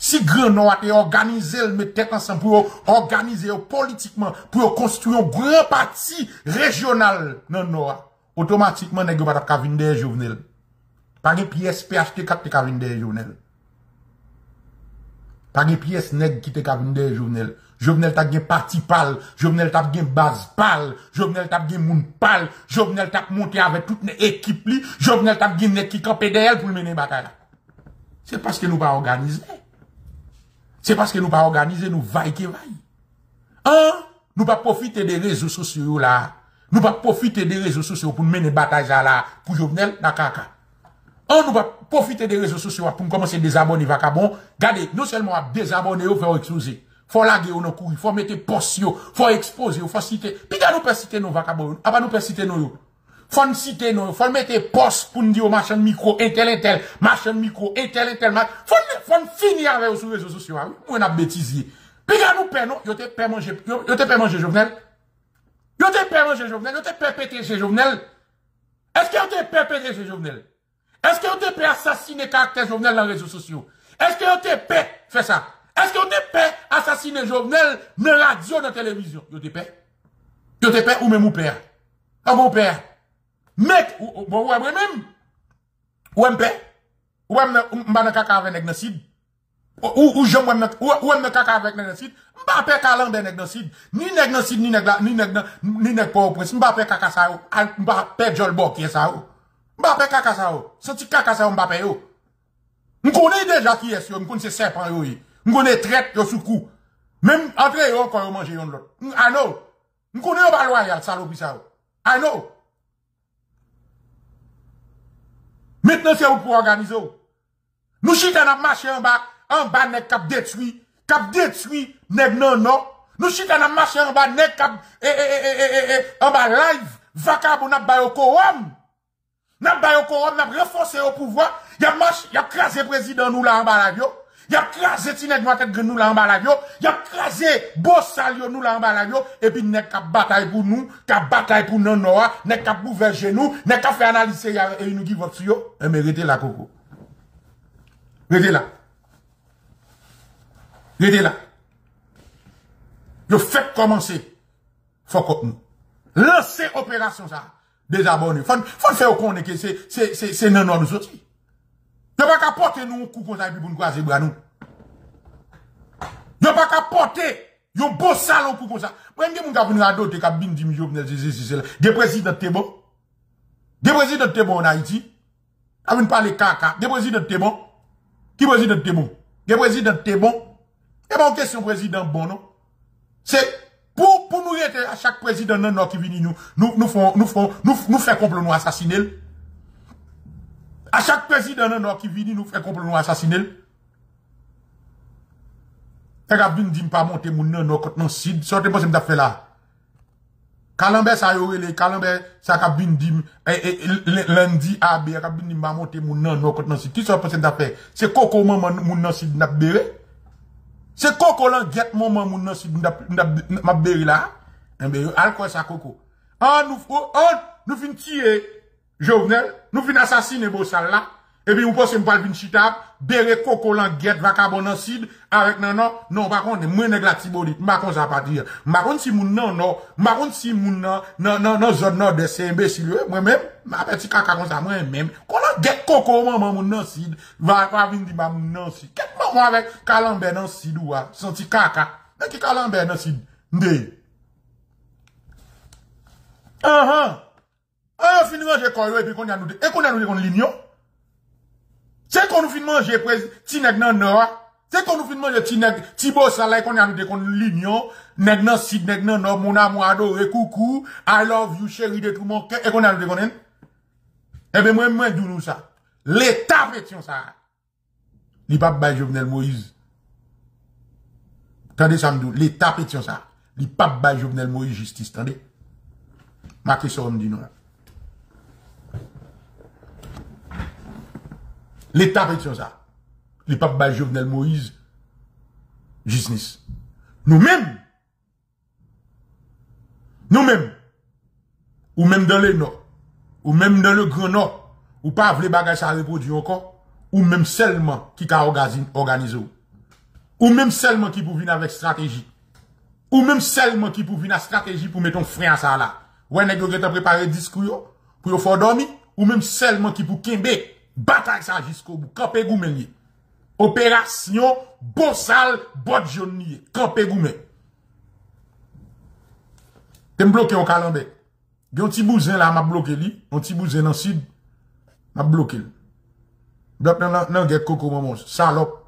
si Grenon a te organize me tet ansan pou yo organize euh, yo politikman, pou yo konstuyon gran pati regional nan noa, otomatikman negyo bat ap kavinde jounel. Page piyes PHT kap te kavinde jounel. Page piyes neg ki te kavinde jounel. Jovenel tap gen parti pal, Jovenel tap gen baz pal, Jovenel tap gen moun pal, Jovenel tap monte avec toute équipe li, Jovenel tap gen net qui campé derrière pour mener bataille. C'est parce que nous pas organisé. C'est parce que nous pas organisé, nous vaille qui vaille. Hein? Nous pas profiter des réseaux sociaux là. Nous pas profiter des réseaux sociaux pour mener bataille là, pour Jovenel, dans kaka. Hein, nous pas profiter des réseaux sociaux pour commencer à désabonner vacabon. Regardez, non seulement à désabonner ou faire excuser faut laguer ou non courir, faut mettre poste faut exposer, faut citer. Puis nous peut citer nos vacabons, ah nous peut citer nos Faut citer nous, faut mettre poste pour nous dire machin micro, intel intel, machin micro, intel intel, faut faut finir avec sur les réseaux sociaux. On a bêtisier. Pi gwa nou pe nou, yo te pe manje, yo te pe manje jovenel. Yo te pe manje jovenel, yo te pe pete se jovenel. Eske yo te pe pete se jovenel? Eske yo te pe asasine karakter jovenel nan rezo sosyo? Eske yo te pe, fe sa, eske yo te pe asasine jovenel nan radio, nan televizyon? Yo te pe? Yo te pe ou men mou pe? A mou pe? Mek, ou mwen? Ou pe? Ou nan kaka avè nèk nan sid? Ou kaka avèk nèk nan sid, mba apè kalan bè nèk nan sid. Ni nèk nan sid, ni nèk pa ou pres. Mba ou. Apè jol bò kye sa ou. Mba kaka sa ou. Senti sa ou mba apè yo. Mkonè deja ki es yo. Mkonè se sepan yo yi. Mkonè tret yo soukou. Mèm antre yo kon yo manje yon lot. I know. Mkonè yo balwa yal salopi sa ou. I know. Mètnen se ou pou organize ou. Nou chiten ap mache yon bak. An ba nek kap detwi, kap detwi nek nan nan. Nou chita nan mache an ba nek kap, e, e, e, e, e, e, an ba live, vakab ou nap bayo kouam. Nap bayo kouam, nap refonse yo pouvoi. Ya mache, ya krasi prezident nou la an ba la vyo. Ya krasi ti nek matet gen nou la an ba la vyo. Ya krasi bossal yo nou la an ba la vyo. E pi nek kap batay pou nou, kap batay pou nan noa, nek kap bouver genou, nek kap fe analise ya e yon ki vot su yo. E me rete la koko. Rete la. Rete la. Yo fèk komanse. Fòk nou. Lansè operasyon sa. Dezabonè. Fòn fè yo konè ke se nanon nou soti. Yo pa kapote nou kou kon sa epi pou nou kwa zebra nou. Yo pa bossal ou kou kon sa. Mwen gen moun ka pou nou adote ka bin di mi jop nel zeze zeze la. De prezident Tebo. De prezident Tebo en Haiti. A moun kaka. De prezident Tebo. Ki prezident Tebo? De prezident Tebo. E bon kesyon prezident bon nou. Se pou nou yete a chak prezident nan nou ki vini nou, nou fè komplon nou asasinel. A chak prezident nan nou ki vini nou fè komplon nou asasinel. E rap vin di mpa monte moun nan nou kot nan sid. Sote mwen se mda fè la. Kalanbe sa yorele, kalanbe sa kap vin di e, e, lendi abe, kap vin di mpa monte moun nan nou kot e, e, nan sid. Ki sote mwen se mda fè? Se koko moun nan sid nap bere? Se koko lan get moun moun nan sid nap bere la? Mbe yo al kwen sa koko. An nou, an nou fin tiye. Jovenel, nou fin asasine bo sal la, ebi ou pos mpal fin chitab, beri koko lan get vakabon nan sid, arek nan nan, non bakon de mwen neg la tibodit, mbakon sa pati ya. Mbakon si moun nan nan, mbakon si moun nan, nan zon nan de se mbe silwe, mwen men, mbapeti kakakon sa mwen men, konan get koko moun nan sid, vakabin di moun nan sid, ket moun moun avek kalanbe nan sid ou a, santi kaka, nan ki kalanbe nan sid, ndey. Ahan, An fin manje koyo epi kon yanoute. E kon yanoute kon linyon. Se kon nou fin manje prez ti neg nan nora. Se kon nou fin manje ti neg, ti bo salay kon yanoute kon linyon. Neg nan sid, neg nan nor, moun amou adore, koukou. I love you, chéri de tout mon ke, E kon yanoute kon en. Eh Ebe mwen mwen doun nou sa. L'Etat petyon sa. Li pap bay Jovenel Moïse. Tande samdou, l'Etat petyon sa. Li pap bay Jovenel Moïse justice, tande. Makri sorom di nou la. L'Etat petyon sa. Li pap bay Jovenel Moïse. Jisnis. Nou men. Nou men. Ou men dan le nou. Ou men dan le gran nou. Ou pa vle bagay sa repo di yon kon. Ou men selman ki ka organize ou. Ou men selman ki pou vin avèk strategi. Ou men selman ki pou vin avèk strategi pou meton freyan sa la. Wè nèk yo gète prepare diskou yo, pou yo fò dormi, ou mèm selman ki pou kembe, batak sa jisko bou, kapè goumen ye. Operasyon, bosal, joun ye, kapè goumen. Tem bloke yon kalanbe. Gyon ti bouzen la ma bloke li, yon ti bouzen nan sid, ma bloke li. Blok nan, nan, nan get koko maman, salop.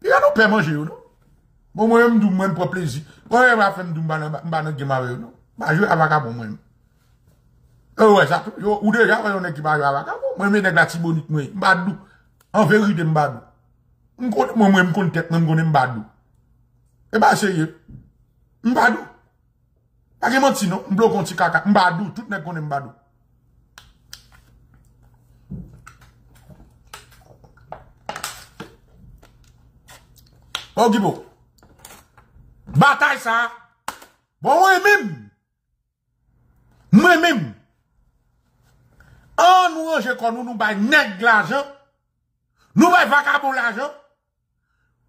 Pi an nou pe manje yo nou. Bon mwen mdou mwen pou plezi. Mwen mwen mba fè mdou mba nan, nan yo nou. Ba jwe avaka bon mwen mwen. E wè sa, yo, ou deja wè yon ek ki marye avaka, mwen men ek la tibonit mwen, mbadou. An verite mbadou. Mwen mwen mkontek mwen mkonen mbadou. E ba seye, mbadou. Pake mwen ti nou, mblo konti kaka, mbadou, tout nek konen mbadou. Oh, ou ki pou? Batay sa, bon moi, même. Mwen mèm. An nou anje kon nou nou bay neg l'ajan, nou bay vakabon l'ajan,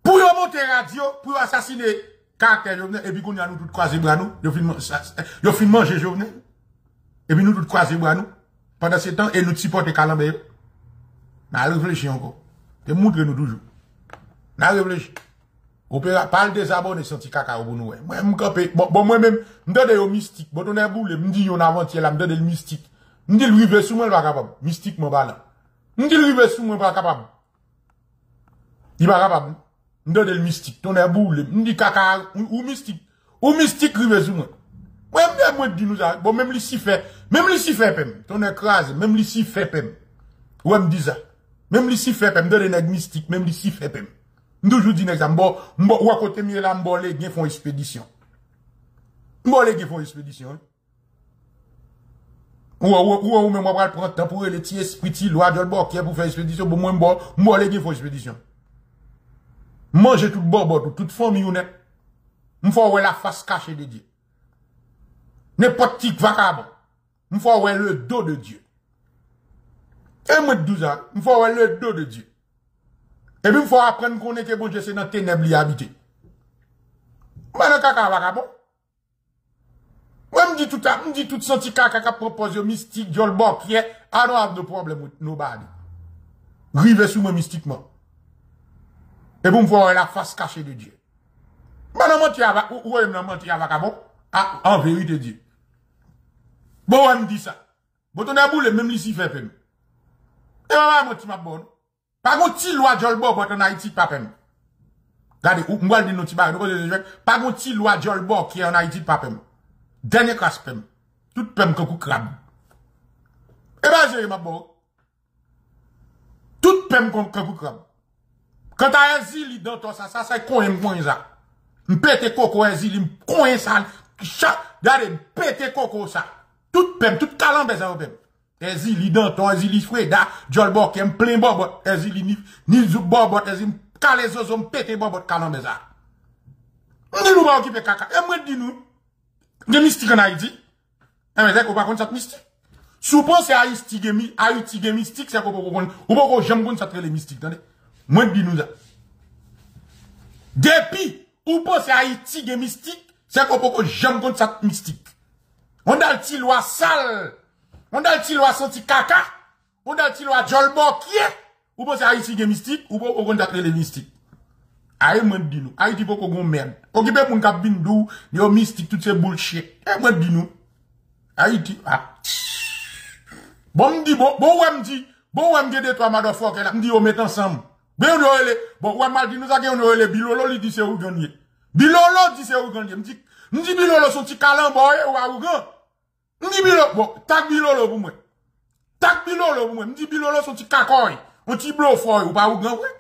pou yo monte radio, pou yo asasine karakter jovnen, epi kon yon nou tout kwaze branou, yo fin manje jovnen, epi nou tout kwaze branou, pandan se tan, e nou tsipote kalambe yo. Nan reflechi anko, te moutre nou toujou. Nan reflechi. Opera, pal de zabon e senti kaka ou bonou we. Mwen mwen kape, bon mwen men, mdade yo mistik, botonen boule, mdi yon avantie la, mdade yo mistik. Mystique. M'dit le rive sous moi, pas capable. Mystique, mon bala. M'dit le rive sous moi, pas capable. Il pas capable. M'donne le mystique. Ton est boule, m'dit caca, ou mystique. Ou mystique rive. Ouais, moi, moi, dis nous ça. Bon, si fait, même si pem. Ton écrase, même si pem. Ouais, me dit ça. Même si fait pem, donne nèg mystique, même si fait pem. Toujours dit nèg ça, m'bo, m'bo, ou à côté mi là, m'bo les gen font expédition. M'bo les gen font expédition. Ou ou ou même moi prendre temps pour les petits esprits loi de bord qui pour faire expédition, bon moi m'bo, m'bo les font expédition. Manger tout bobo, toute famille net. M'fò ouais la face cachée de Dieu. N'importe qui vagabond. M'fò ouais le dos de Dieu. Et moi, 12 ans, il faut le dos de Dieu. Et puis, il faut apprendre qu'on est bon Dieu, c'est dans ténèbres habité. Moi, le caca vagabond. Moi, me dit tout ça, me dit tout senti caca qui propose mystique, Dieu le bon, qui est, I don't have no problem with nobody. Rive sous moi mystiquement. Et il faut avoir la face cachée de Dieu. Moi, non, menti à ou, ou, menti à vagabond, ah, en vérité Dieu. Bon, on me dit ça. Bon, on a boule, même ici, fait peine. E wè mwen ti map bon. Pa goun ti lwa jolbo bot an Haiti papem. Gade, mwen di nou ti bag. Pa goun ti lwa jolbo ki an Haiti papem. Denye kras pem. Tout pem kakou krab. Eman jere mabou. Tout pem kakou krab. Kanta ezi li dan to sa sa e e e sa konen mwen za. Mpete koko ezi li mkonen sa. Chak gade mpete koko sa. Tout pem, tout kalan be zan pem. Ezi li dan to, ezi li fwe da. Jol bo kem plen bo bot. Ezi li nif, nif zup bo bot. Ezi mkale zo zo mpete bo bot kalan be zan. Ndi nou ba okipe kaka. E mwen di nou. Gen mistik an Haiti. E men zek ou pa kon sat mistik. Soupon se Haiti gen mistik, se ou pa kon jem kon sat rele mistik. Mwen di nou za. Depi, ou soupon se Haiti gen mistik, se ou pa kon jem kon sat mistik. On dal ti lwa sal, on dal ti lwa santi kaka, on dal ti lwa jolbo kye, soupon se Haiti gen mistik, ou pa kon satre le mistik. Aye mwen di nou, Haiti pou kon kon merd. Okipe moun kap bin dou, yo mistik tout se bullshit. E mwen di nou. A iti, a. Ah. Bon mdi, bon wèm di, bon wèm de to a madofok, el ak mdi yo met ansam. Ben yon yo ele, bon wèm mal di nou sa yon yo ele, bilolo li di se ou ganye. Bilolo di se ou ganye. Mdi, mdi bilolo son ti kalan boye ou a ou gan. Mdi bilolo, bon, tak bilolo pou mwen. Tak bilolo pou mwen. Mdi bilolo son ti kakoy, ou ti blo foy ou pa ou gan wè.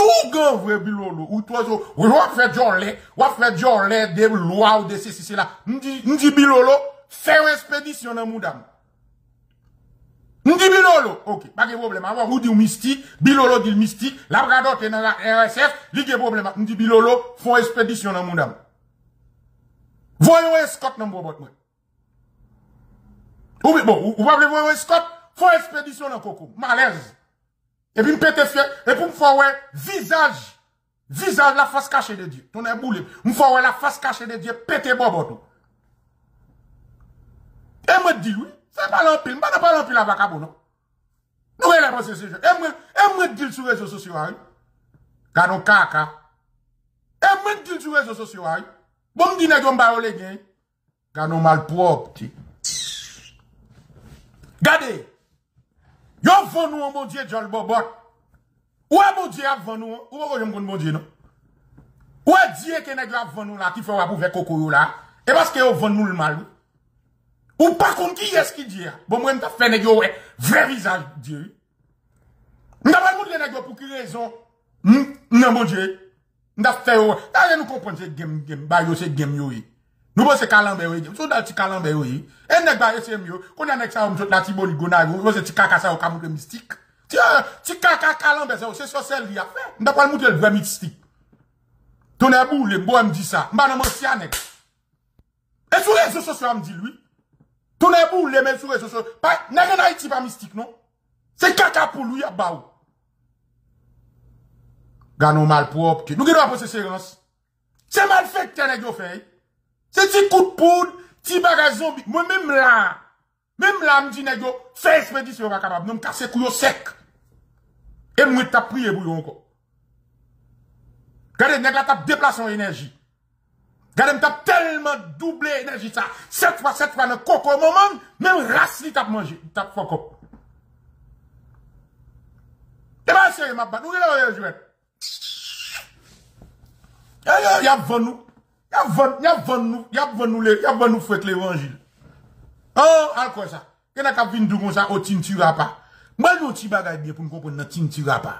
Ou gan vwe bilolo. Ou to zo, wap fè jolè, wap fè jolè de lwa ou de se se se la. Mdi bilolo, ou espedisyon nan moudam. Mdi bilolo, ok, bagè problema. Wou di ou mistik, bilolo di l mistik, la bradote nan RSF, li ge problema. Mdi bilolo, fò espedisyon nan moudam. Voyon eskot nan mbobot mwen. Ou bon, ou pa vle vwe skot, fò espedisyon nan koko, malez. epi m pete fye, epi m fwa wè vizaj, vizaj la fas kache de Diyo. Tonè boulè, m fwa wè la fas kache de Diyo, pete bobotou. E m wè di wè, se palampil, m bade palampil la baka bonon. Nou wè lè mwen se se jè, e m wè di l sou rezo sosyo a yon. Ganon kaka. E m wè di l sou rezo sosyo a yon. Bon m di negyon ba ou le gen. Ganon malprop ti. Gade, Yo vend nous en bon Dieu, John Bobot. Où est bon Dieu avant nous? Où est je bon Dieu, non? Où est Dieu qui nègre avant nous là, qui fait pour faire coco là? Et parce que yo vend nous le mal. Ou pas contre qui est-ce qui dit? Bon, moi, m'ta fait nègre, ouais, vrai visage Dieu. M'ta pas montré nègre pour qui raison? Non, bon Dieu. M'ta fait, ouais. Allez nous comprendre, c'est game, game, bah, yo, c'est game, yo, oui. Nou mwen se kalanbe we, sou dal ti kalanbe we, e nek ba SM yo, konan nek sa ou msot la ti boni gona yo, mwen se ti kaka sa ou kamoutre mistik. Ti, eh, ti kaka kalanbe sa ou, se sosel li a fe, mda pal moutre lvwe mistik. Tonè bou le, bo mdi sa, mba nan mwen si anek. E sou rezo sosyo mdi lui. Tonè bou le men sou rezo sosyo, pa, nè gen a iti pa mistik non. Se kaka pou lui a ba ou. Ganon malprop ki, nou gen wapose serans. Se mal fèk tè nek yo fey. Se ti kout poud, ti bagaj zombi. Mwen mèm la, mèm la mdi neg yo, fè ekspedisyon yo akabab. Mwen kase kou yo sek. E mwen tap priye bou yo anko. Gade neg la tap deplasyon enerji. Gade m tap telman double enerji sa. Set fwa, set fwa nan koko mwen mèm, ras li tap manje. Tap fwa. E ba seri map bat, nou gè la yon yo jwet. Yo yo, yap von nou. Yap van, yap van nou, yap van nou le, yap van nou fwek l'Evangil. Oh, al kon sa. Kè nan kap vin dou kon sa o tintura pa. Mwen nou ti bagay biye pou nou kompon nan tintura pa.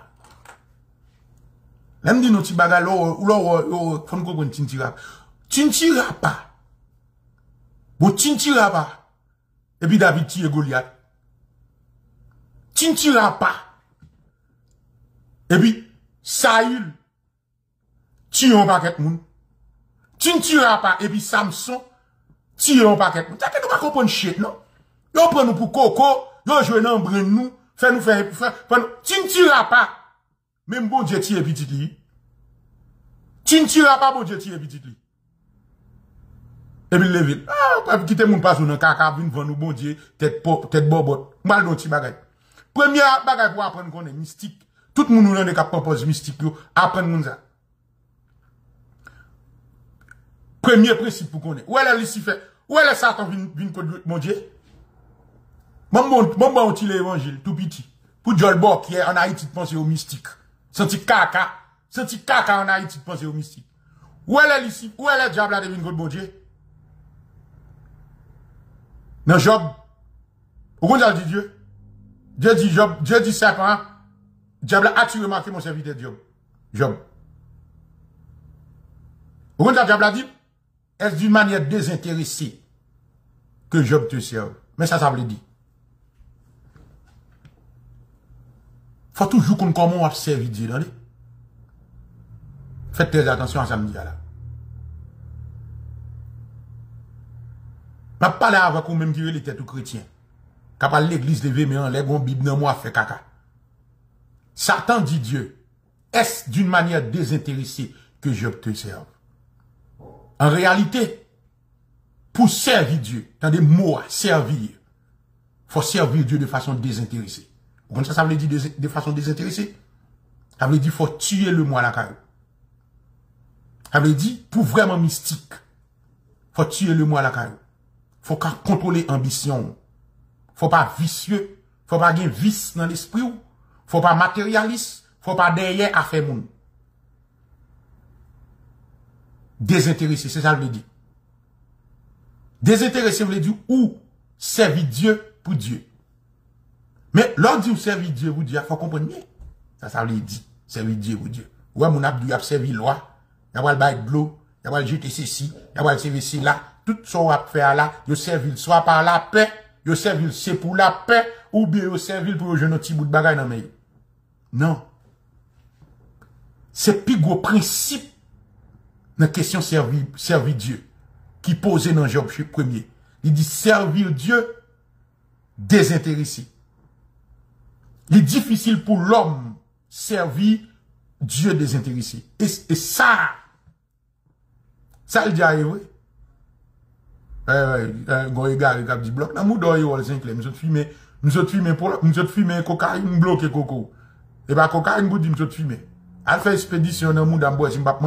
Lèm di nou ti bagay lò, lò, lò, pou nou kompon tintura pa. Tintura pa. Bo tintura pa. Epi David tiye Goliath. Tintura pa. Epi Saül. Tiyon paket moun. tu ne tueras pas. Et puis Samson, tire un paquet. T'as que nous pas comprendre shit, non? Yo prend nous pour coco, yo joué dans brin nous, fait nous faire, tu ne tueras pas. Même bon Dieu tire petit lui. Tu ne tueras pas bon Dieu tire petit lui. Et puis levé. Ah, pas quitter mon pas dans caca, vinn vendre nous bon Dieu, tête pop, tête bobotte. Mal don petit bagay. Première bagay pour apprendre qu'on est mystique. Tout le monde nous a des capables mystique, apprendre nous ça. Premye presip pou konen. Ou elè fè, ou elè satan vin kod bon dje? Mwen mwen mwen ti l'Evangil, tout piti. Pou Djol Bok, yè, an a iti t'pense yo mistik. Senti kaka, senti kaka an a iti t'pense yo mistik. Ou elè lisi, ou elè Diabla devine kote bonje? Nan Job, ou kon jal di Diyo? Diyo di Job, Diyo di Sepan, Diabla ati remake mwen servite Diyo. Job? Ou kon jal Diabla di? Es di manye dezinteresi ke Job te serve. Men sa sa vle di. Fwa toujou kon kon moun ap servi Diyo nan li. Fète tez atensyon an samdi ya la. Map pale avak ou menm kiwe li tèt ou kretien. Kapal l'eglis leve me an legon bib nan mou a fè kaka. Satan di Diyo, es d'un manye dezinterisi ke Job te serve. En realite, pou servi Diyo, tan de mou a servir, fwa servir Diyo de fason dezinterisi. Kon sa sa vle di de fason desinterese. Sa vle di fò tue le mwa la karou. Sa vle di pou vreman mistik. Fò tue le mwa la karou. Fò ka kontrole ambisyon. Fò pa visye. Fò pa gen vis nan l'esprit ou. Fò pa materialist. Fò pa deye afe moun. Desinterese, se sa vle di. Desinterese vle di ou servi Diyo pou Diyo. Men, lor di ou servi Diyo ou Diyo, fwa kompon mi. Sa sa li di, servi Diyo ou Diyo. Ouwa moun ap di ap servi lwa, yawal bay glou, yawal jete se si, yawal servi si la, tout so ap fe ala, yo servi swa par la pe, yo servi l se pou la pe, ou bi yo servi l pou yo jenoti bout bagay nan me. Non. Se pi gwo prinsip nan kesyon servi Diyo, ki pose nan Job premier. Li di servi Diyo dezinterisi. Li difisil pou l'om servi Diyo dezinterisi. E sa, sa l di a ewe. E, e, goye gare kap di blok. Nan mou do yo wale senkle. Mou sot fime, mou sot fime, mou sot fime kokain bloke koko. E ba kokain mou di mou sot fime. Al fe espedisyon nan mou dan mbo esim bap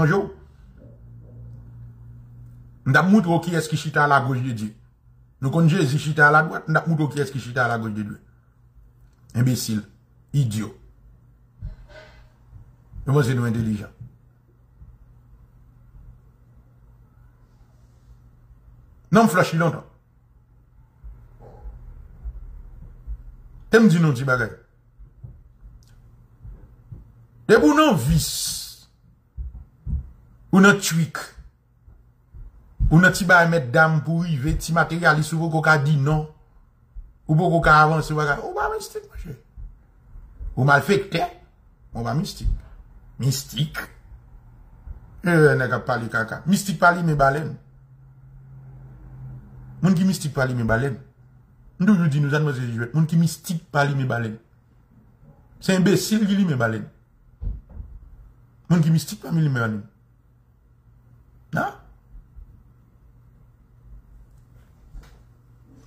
manjou. Ndap mout wou ki eski chita la goj de di. Nou kon jezi chita la dwat, ndap mout wou ki eski chita la goj de di. Imbesil. Idyo. Yo mwen se nou indelijan. Nan m flashi lontan. Tem di nou ti bagay. Deb ou nan vis. Ou nan twik. Ou nan ti ba met dam pou rive, ti materyalist ou pou kou ka di non. Ou pou kou ka avanse, ou ba, ba mistik mwen che. Ou mal fekte, ou ba mistik. Mistik. E, nè ka pali kaka. Mistik pali me balen. Moun ki mistik pali me balen. Ndou yu di nou zan mwen se jivè. Moun ki mistik pali me balen. Se imbesil ki li me balen. Moun ki mistik pali me balen. Nan?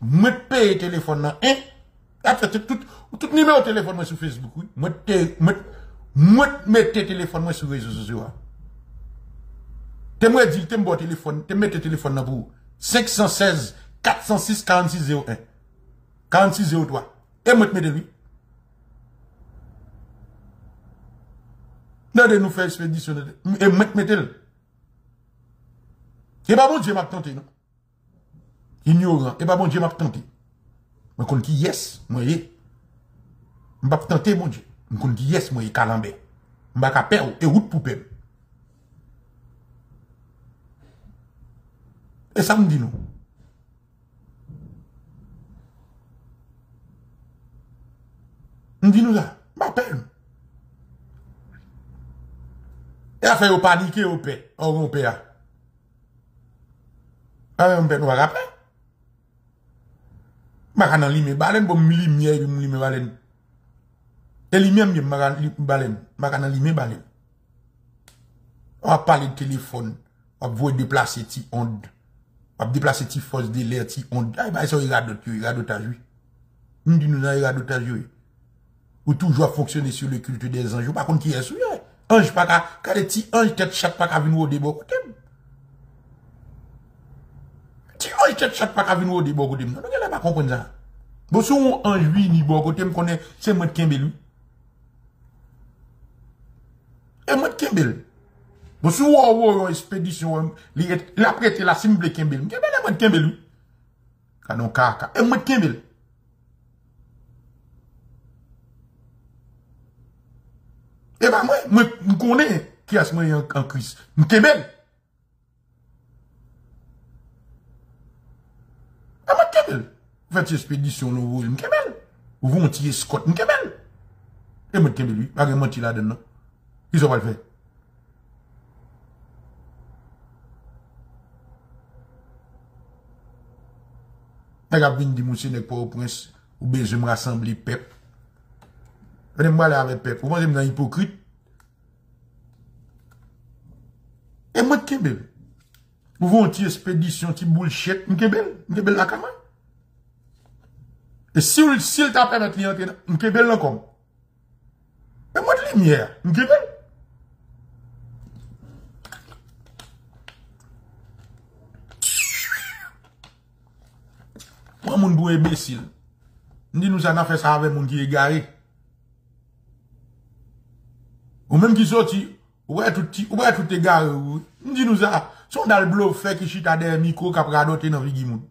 mwen peye telefon nan. E? Tout nime ou telefon mwen sou Facebook Mwen mette telefon mwen sou rezo Te mwen di, te mwen Te mette telefon nan pou 516 406 4601 4603 E mwen mette li Nan de nou fè espedisyon E mwen mette li E ba bon ignorant. Eh et pas bon Dieu m'a tenté. Je connais qui yes, moi yé. Je pas tenté mon Dieu. Je connais qui yes, moi eh, yé calambé. Je pas perdre oh, et route pour perdre. Et ça me dit nous. Je dis nous ça, pas perdre. E a fè yo panike yo pe, an yon pe a. Ah, an yon pe nou a rapè. Maka nan li me balen, bo mi li miye, mi li me balen. E li miye miye, maka nan li me balen. Maka nan li me balen. Wap pale telefon, wap vwe deplase ti ond. Wap deplase ti fos de lè, ti ond. Ay bay so yi radot yo, yi radot ajwe. di nou nan yi radot ajwe. Ou toujwa foksyone sou le kulte de zanjou. Pa kon ki yasou ya. Anj pa ka, kade ti anj tet chak pa ka vin wode bo kotem. Ti yon chet chet pa kavin wou di bo kote mnen. Nou gen la pa konpon zan. Bo sou yon anjwi ni bo kote m konen se mwen kembe lou. E mwen kembe lou. Bo sou wou wou yon espedisyon li et la prete la simple kembe lou. Kembe la mwen kembe lou. Kanon kaka. E mwen kembe lou. E ba mwen mwen konen ki as mwen yon kris. Mwen kembe lou. Ou fè ti espedisyon nou vou, mwen kemel. Ou vou mwen ti eskot, mwen kemel. E mwen kemel lui, agè mwen ti la den nou. I so wè l fè. Nè gap vin di moussi nèk ou prens, ou bejè mwen rassembli pep. Fè mwen wale avè pep, ou mwen jè mwen an hipokrit. E mwen kemel. Pou von ti espedisyon, ti bullshit, mkebel, mkebel la kaman. E si ou si l ta premet li antre, mkebel lan kom. E mwen li miye, mkebel. Mwen moun bou e besil. Ndi nou zan a fè sa avè moun ki e gare. Ou menm ki soti, ou wè tout e gare ou. Ndi nou zan a. son dal blok fè ki chita de mikro kap radote nan vigi moun.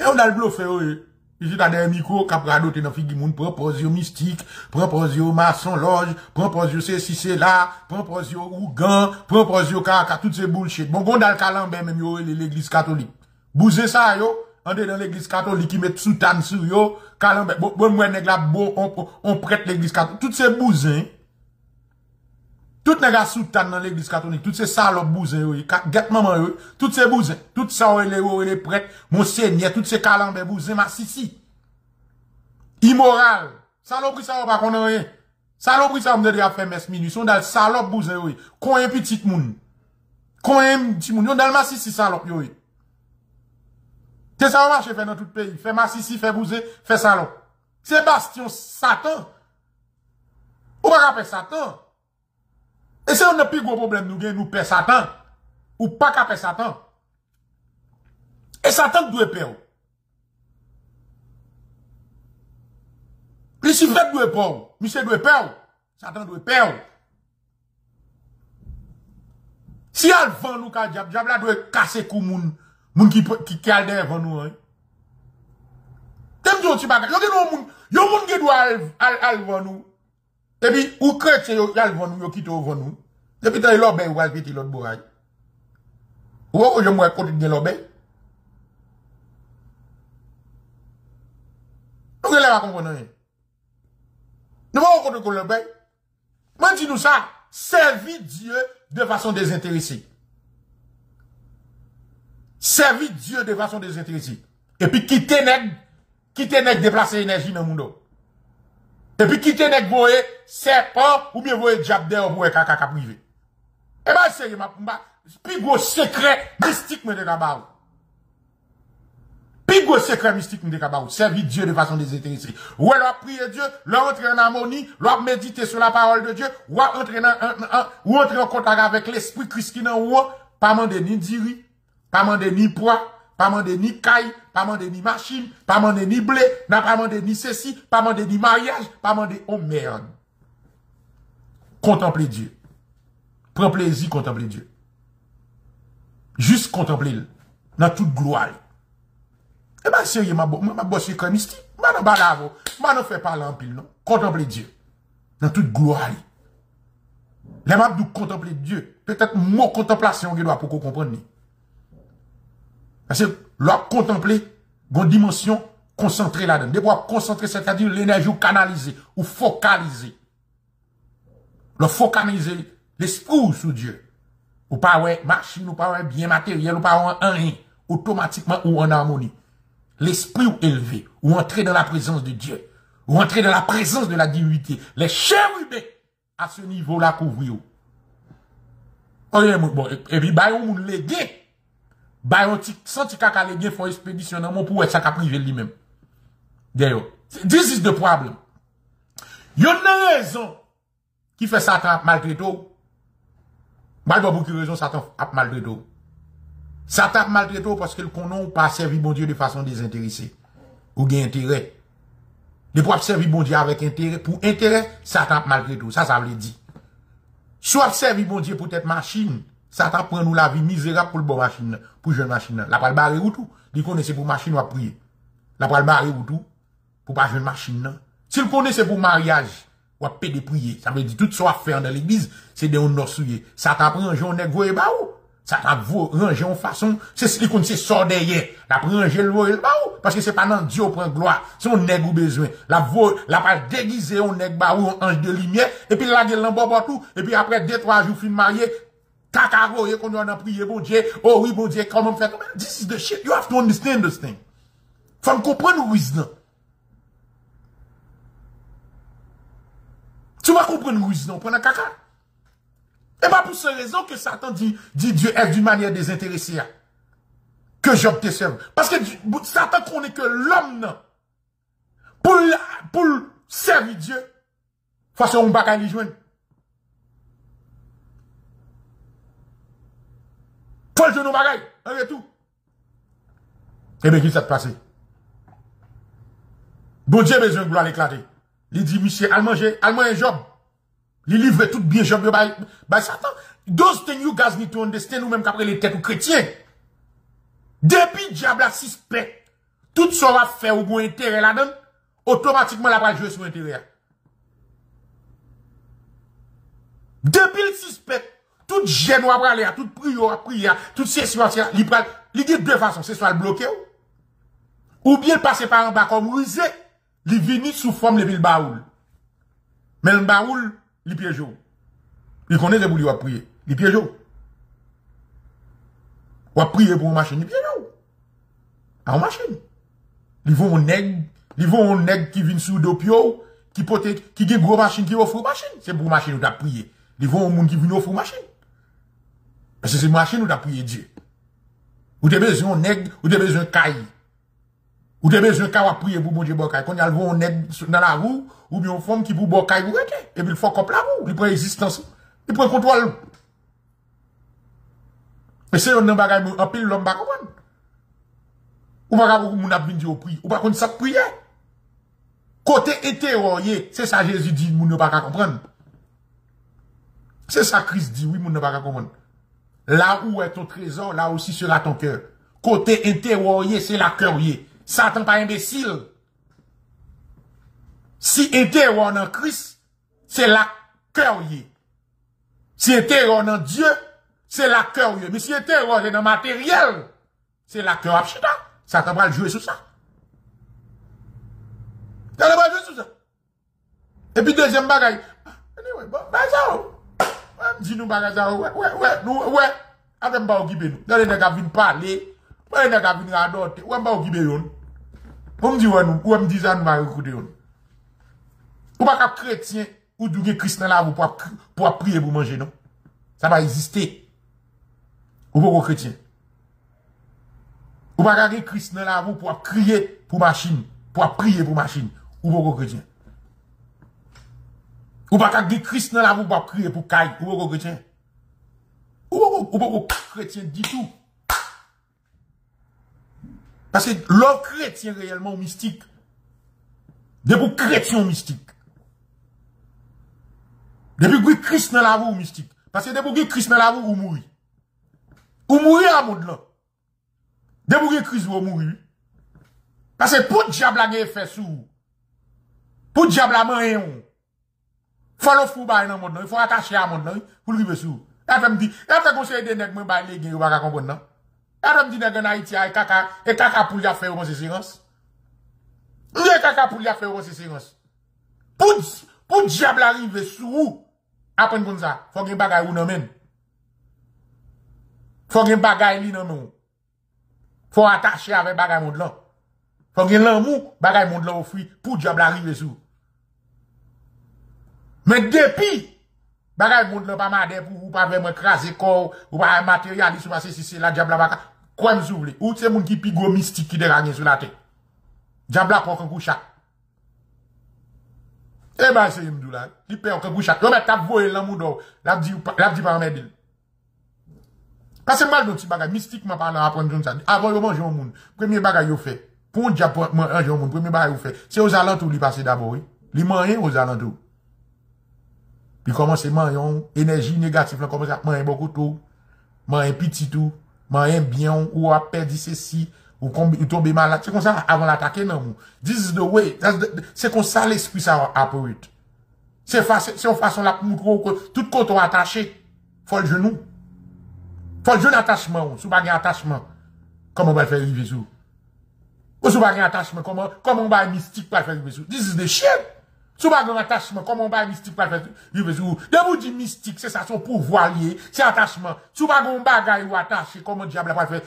E yon dal blo fe yo e, isi ta den mikro kap rado te nan figi moun, propoz yo mistik, propoz yo mason loj, propoz yo se si se la, propoz yo ougan, propoz yo kaka, tout se bullshit. Bon, kon dal kalan ben men yo e l'Eglise Katolik. Bouze sa yo, ande dan l'Eglise Katolik ki met soutan sou yo, bon mwen neg la bon, on prete l'Eglise Katolik. Tout se bouze, hein. Tout nega soutan nan l'Eglise Katolik, tout se salop bouzen yo, get maman yo, tout se bouzen, tout sa ou e le ou e le pret, monsenye, tout se kalanbe bouzen, masisi. Imoral, salopri sa ou pa konen yo, salopri sa ou mde de a fe mes minu, son dal salop bouzen yo, konyen pitit moun, konyen pitit moun, yon dal masisi salop yo. Te sa ou mache fe nan tout peyi, fe masisi, fe bouzen, fe salop. Sebastyon Satan, ou pa kape Satan, E se yon ne pi gwo problem nou gen, nou pe satan. Ou pa ka pe satan. E satan dwe pe ou. Li si vet dwe pe ou. Mi se dwe pe ou. Satan dwe pe ou. Si al van nou ka diab, diab la dwe kase kou moun. Moun ki, ki kalde van nou an. Tem diyon ti bagay. Yo gen nou moun, yo moun gen dwe al, al, al van nou. Epi ou kret se yo al van nou, yo kite ou van nou, epi tan yon lò ben waz peti lòt boray. Ou wè ou jè mwen kote gen lò ben? Nou gen lè wakon konen yon? Nou wè kote kon lò ben? Mwen di nou de fason dezinteresi. Servi Diyo de fason dezinteresi. E pi kite neg, kite neg deplase enerji nan moun do. E pi kite neg voye sepan ou mi voye jabde ou voye kakaka prive. E ba seye ma pou mba, pi go sekre mistik mwen de kaba ou. Pi go sekre mistik mwen de kaba ou. Servi Diyo de fason dezinteresi. Ou el wap priye Diyo, lò rentre nan amoni, ap medite sou la parol de nan, ou rentre an kontak avèk l'esprit kriski nan ou, pa mande ni diri, pa mande ni poa, pa mande ni kay, pa mande ni machin, pa mande ni ble, nan pa mande ni sesi, pa mande ni maryaj, pa mande o merd. Kontemple Diyo. Pren plezi kontemple Diyo. Jus kontemple il, nan tout gloal. E ba serye ma bosye kremisti. Ma nan balavo. Ma nan fe palan pil non? Kontemple Diyo. Nan tout gloal. Le map nou kontemple Diyo. Petet mou kontemplasyon ge do apoko kompren ni. Ase lop kontemple gon dimensyon koncentre la den. Debo ap koncentre se ta di l'enerji ou kanalize. Ou fokalize. Lop fokalize l'espou sou Diyo. Ou pa wè machin, ou pa wè bien materyel, ou pa wè an rin. Otomatikman ou an harmoni. L'esprit ou élevé, ou entrer dans la présence de Dieu, ou entrer dans la présence de la divinité, les chérubins, à ce niveau-là, couvrir. Bon, et puis, bayon moun légué, bayon senti kaka légué font expédition dans mon pour être ça privé lui-même. D'ailleurs, this is the problem. Yon a raison qui fait Satan maltraité. Bayon beaucoup raison Satan maltraité. Satan maltraité parce que le connaît pas servi bon Dieu de façon désintéressée. Ou bien intérêt. De pour servir bon Dieu avec intérêt, pour intérêt, Satan maltraité. Ça, ça veut dire. Soit servir bon Dieu pour être machine, Satan prend nous la vie misérable pour le bon machine, pour jeune machine. La pral barrer ou tout. Il connaît c'est pour machine ou prier. La pral barrer ou tout. Pour pas jeune machine. S'il connaît c'est pour mariage, ou à payer de prier. Ça veut dire tout soit faire dans l'église, c'est des on souillé. Satan prend un jour, nèg voye ba ou? Ça t'a ranger en façon, c'est ce qu'on c'est sort derrière. La ranger le le parce que c'est pas dans Dieu prend gloire, c'est on nèg ou besoin. La vo, la pas déguiser on nèg ba ou ange de lumière et puis la gueule dans tout et puis après deux trois jours fin marié Kakaro, et qu'on a prié, bon Dieu, oh oui, bon Dieu, comment faire? This is the shit. You have to understand this thing. Faut comprendre wisdom. Tu vas comprendre wisdom, prendre caca. Et pas pour cette raison que Satan dit, dit Dieu est d'une manière désintéressée. Que Job te serve. Parce que Satan connaît que l'homme, pour, pour servir Dieu, façon on va lui joindre. Le genou bagaille, un tout. Et bien, qui s'est passé? Bon Dieu besoin de gloire l'éclater. Il dit, monsieur, allemand, allemand un Job. Il livre tout bien Job by, by Satan. Those things you guys need to même qu'après les têtes ou chrétiens. Depuis diable a suspect, tout ça va faire ou bon intérêt là-dedans, automatiquement la va jouer sur intérêt. Depuis le suspect, tout gêne va aller, tout prière, prière, toute session, il prend, il dit deux façons, c'est soit le bloquer ou bien passer par un bas comme rusé, il vient sous forme de ville baoul. Mais le baoul, il piège. Il connaît les boules, il va prier. Il piège. Il va prier pour une machine, il piège. En machine. Ils vont un nègre, ils vont un nègre qui vient sous d'opio, qui peut qui a une grosse machine qui offre une machine. C'est pour une machine où tu prié. Ils vont un monde qui vient offrir une machine. Parce que c'est machine où tu prié Dieu. Ou tu as besoin de nègre, ou tu as besoin de caille. Ou tu as besoin de prier pour mon Dieu Bokai. Quand il y a un nègre dans la roue, ou bien une femme qui pour Bokai ou Et puis il faut comme la roue, il prend existence. Il prend contrôle. Mais c'est un bagage, un pile l'homme va comprendre. Ou pas comprendre mon abin dit au prix. Ou pas contre ça prier. Côté hétéroïe, c'est ça Jésus dit, moun ne pas comprendre. C'est ça Christ dit, oui, mon ne pas comprendre. Là où est ton trésor, là aussi sera ton cœur. Côté intérieur, c'est la cœur. Satan pas imbécile. Si intérieur dans Christ, c'est la cœur. Si intérieur dans Dieu, c'est la cœur. Mais si intérieur est dans matériel, c'est la cœur. Satan va jouer sur ça. Satan va jouer sur ça. Et puis deuxième bagaille. Anyway, bon, ben ça, dis nous bagaille ça, ouais, ouais, ouais, nous, ouais. Avec m'a occupé nous. Dans les nègres viennent parler. Ouais, les nègres viennent radoter. Ouais, m'a occupé nous. Pour me dire, ouais, nous, ouais, me dire ça, nous va écouter nous. Ou pas qu'un chrétien, ou du Christ dans la vous pour, pour prier pour manger, non? Ça va exister. Ou pas qu'un chrétien. Ou pas qu'un Christ dans la machine. Ou. Ou pas qu'un Christ dans la vous pour crier pour caille. Ou pas chrétien. Ou pas chrétien dit tout. Parce que l'homme chrétien réellement mystique, de vous chrétien mystique. Depuis que Christ dans la vie mystique. Parce que depuis que Christ dans la ou mourir. Ou mourir à monde là. Depuis que Christ vous mourir. Parce que pour diable a fait sous. Pour diable a main. Follow fou bay nan moun nan, fò atache a moun nan, pou l'rive sou. E apè mdi, e apè konseye de nek mwen bay le gen yo baka kompon nan. E apè mdi nek an Haiti a, e kaka, e kaka pou l'ya fè yon konseserans. E kaka pou l'ya fè yon konseserans. Pou, pou diable arrive sou ou, apè kon sa, fò gen bagay ou nan men. Fò gen bagay li nan moun. Fò atache ave bagay moun lan. Fò gen lan moun, bagay moun lan ou fwi, pou diable arrive sou ou. Men depi, bagay moun lè pa madè pou ou pa vèmè krasè kor, ou pa materyalist ou pa se si se la diabla baka, kwa m sou vle, ou tse moun ki pigou mistik ki deranye sou la te. Diabla pou kankou chak. E ba se yim dou la, li pe ou kankou chak. Yo mè tap voye lan moun do, lap di par mè dil. Pase mal don ti bagay, mistikman pa nan apon joun sa. Avon yo manje yon moun, premye bagay yo fe. Pon diap manje yon moun, premye bagay yo fe. Se yo zalantou li pase dabo, li manye yo zalantou. Puis commence à manger, énergie négative, là, commence à manger beaucoup tout. Manger petit tout. Manger bien, ou à perdre ceci ou tombe malade. C'est comme ça avant d'attaquer, non. This is the way. C'est comme ça l'esprit ça operate. C'est façon là pour que tout côté attaché. Faut le genou. Faut le genou attachement. Si vous pas attachement, comment on va faire vivre sous? Ou si vous pas attachement, comment, comment on va mystique pour faire vivre sous? This is the shit. Pas attachement, comment on va mystique pour faire vivre sous? De vous dire mystique, c'est ça son c'est attachement. Si vous pas un bagage ou attaché, comment diable va faire?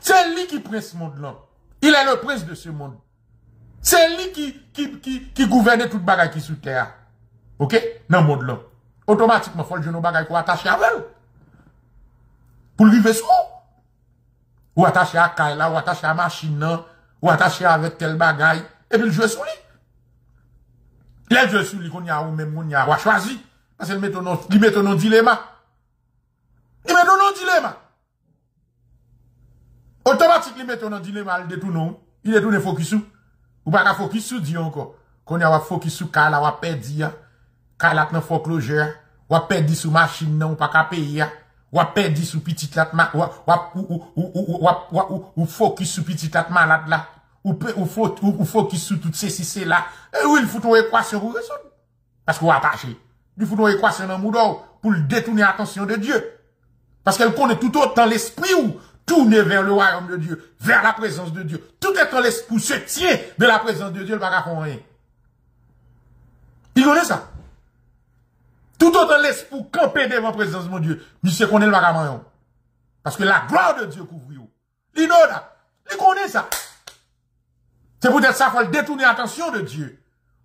C'est lui qui prend ce monde-là. Il est le prince de ce monde. C'est lui qui, qui, qui, qui gouverne tout bagage qui est sous terre. OK? Dans le monde là. Automatiquement, faut le genou bagage pour attacher avec elle. Pour le vivre sous. Ou attacher à Kaila, ou attacher à machine, ou attacher avec tel bagage, et puis le jouer sur lui. Les jouer sur lui, qu'on y a ou même qu'on y a choisi. Parce qu'il met ton nom, il met ton nom dilemma. Il met ton nom dilemma. Automatiquement, il met ton nom dilemma, il détourne, il détourne focus sous. Ou pas focus sur Dieu encore. Qu'on y a focus sur Kaila, ou perdu, Kaila nan foreclosure, ou perdu sur machine, non, ou pas qu'à payer, ou perdu sur petit lat, ou, ou, ou, ou, ou, focus sur petit lat malade là. Ou, ou, faut, ou, focus sur tout ceci, c'est là. Et oui, il faut une équation pour résoudre. Parce qu'on attaché. Il faut une équation dans le pour détourner l'attention de Dieu. Parce qu'elle connaît tout autant l'esprit ou tourner vers le royaume de Dieu, vers la présence de Dieu. Tout dans l'esprit se tient de la présence de Dieu, le va rien. Il connaît ça. Tout autant l'esprit camper devant la présence de mon Dieu. Monsieur connaît le vagabond. Parce que la gloire de Dieu couvre. Il connaît ça. C'est peut-être ça qu'il faut détourner l'attention de Dieu.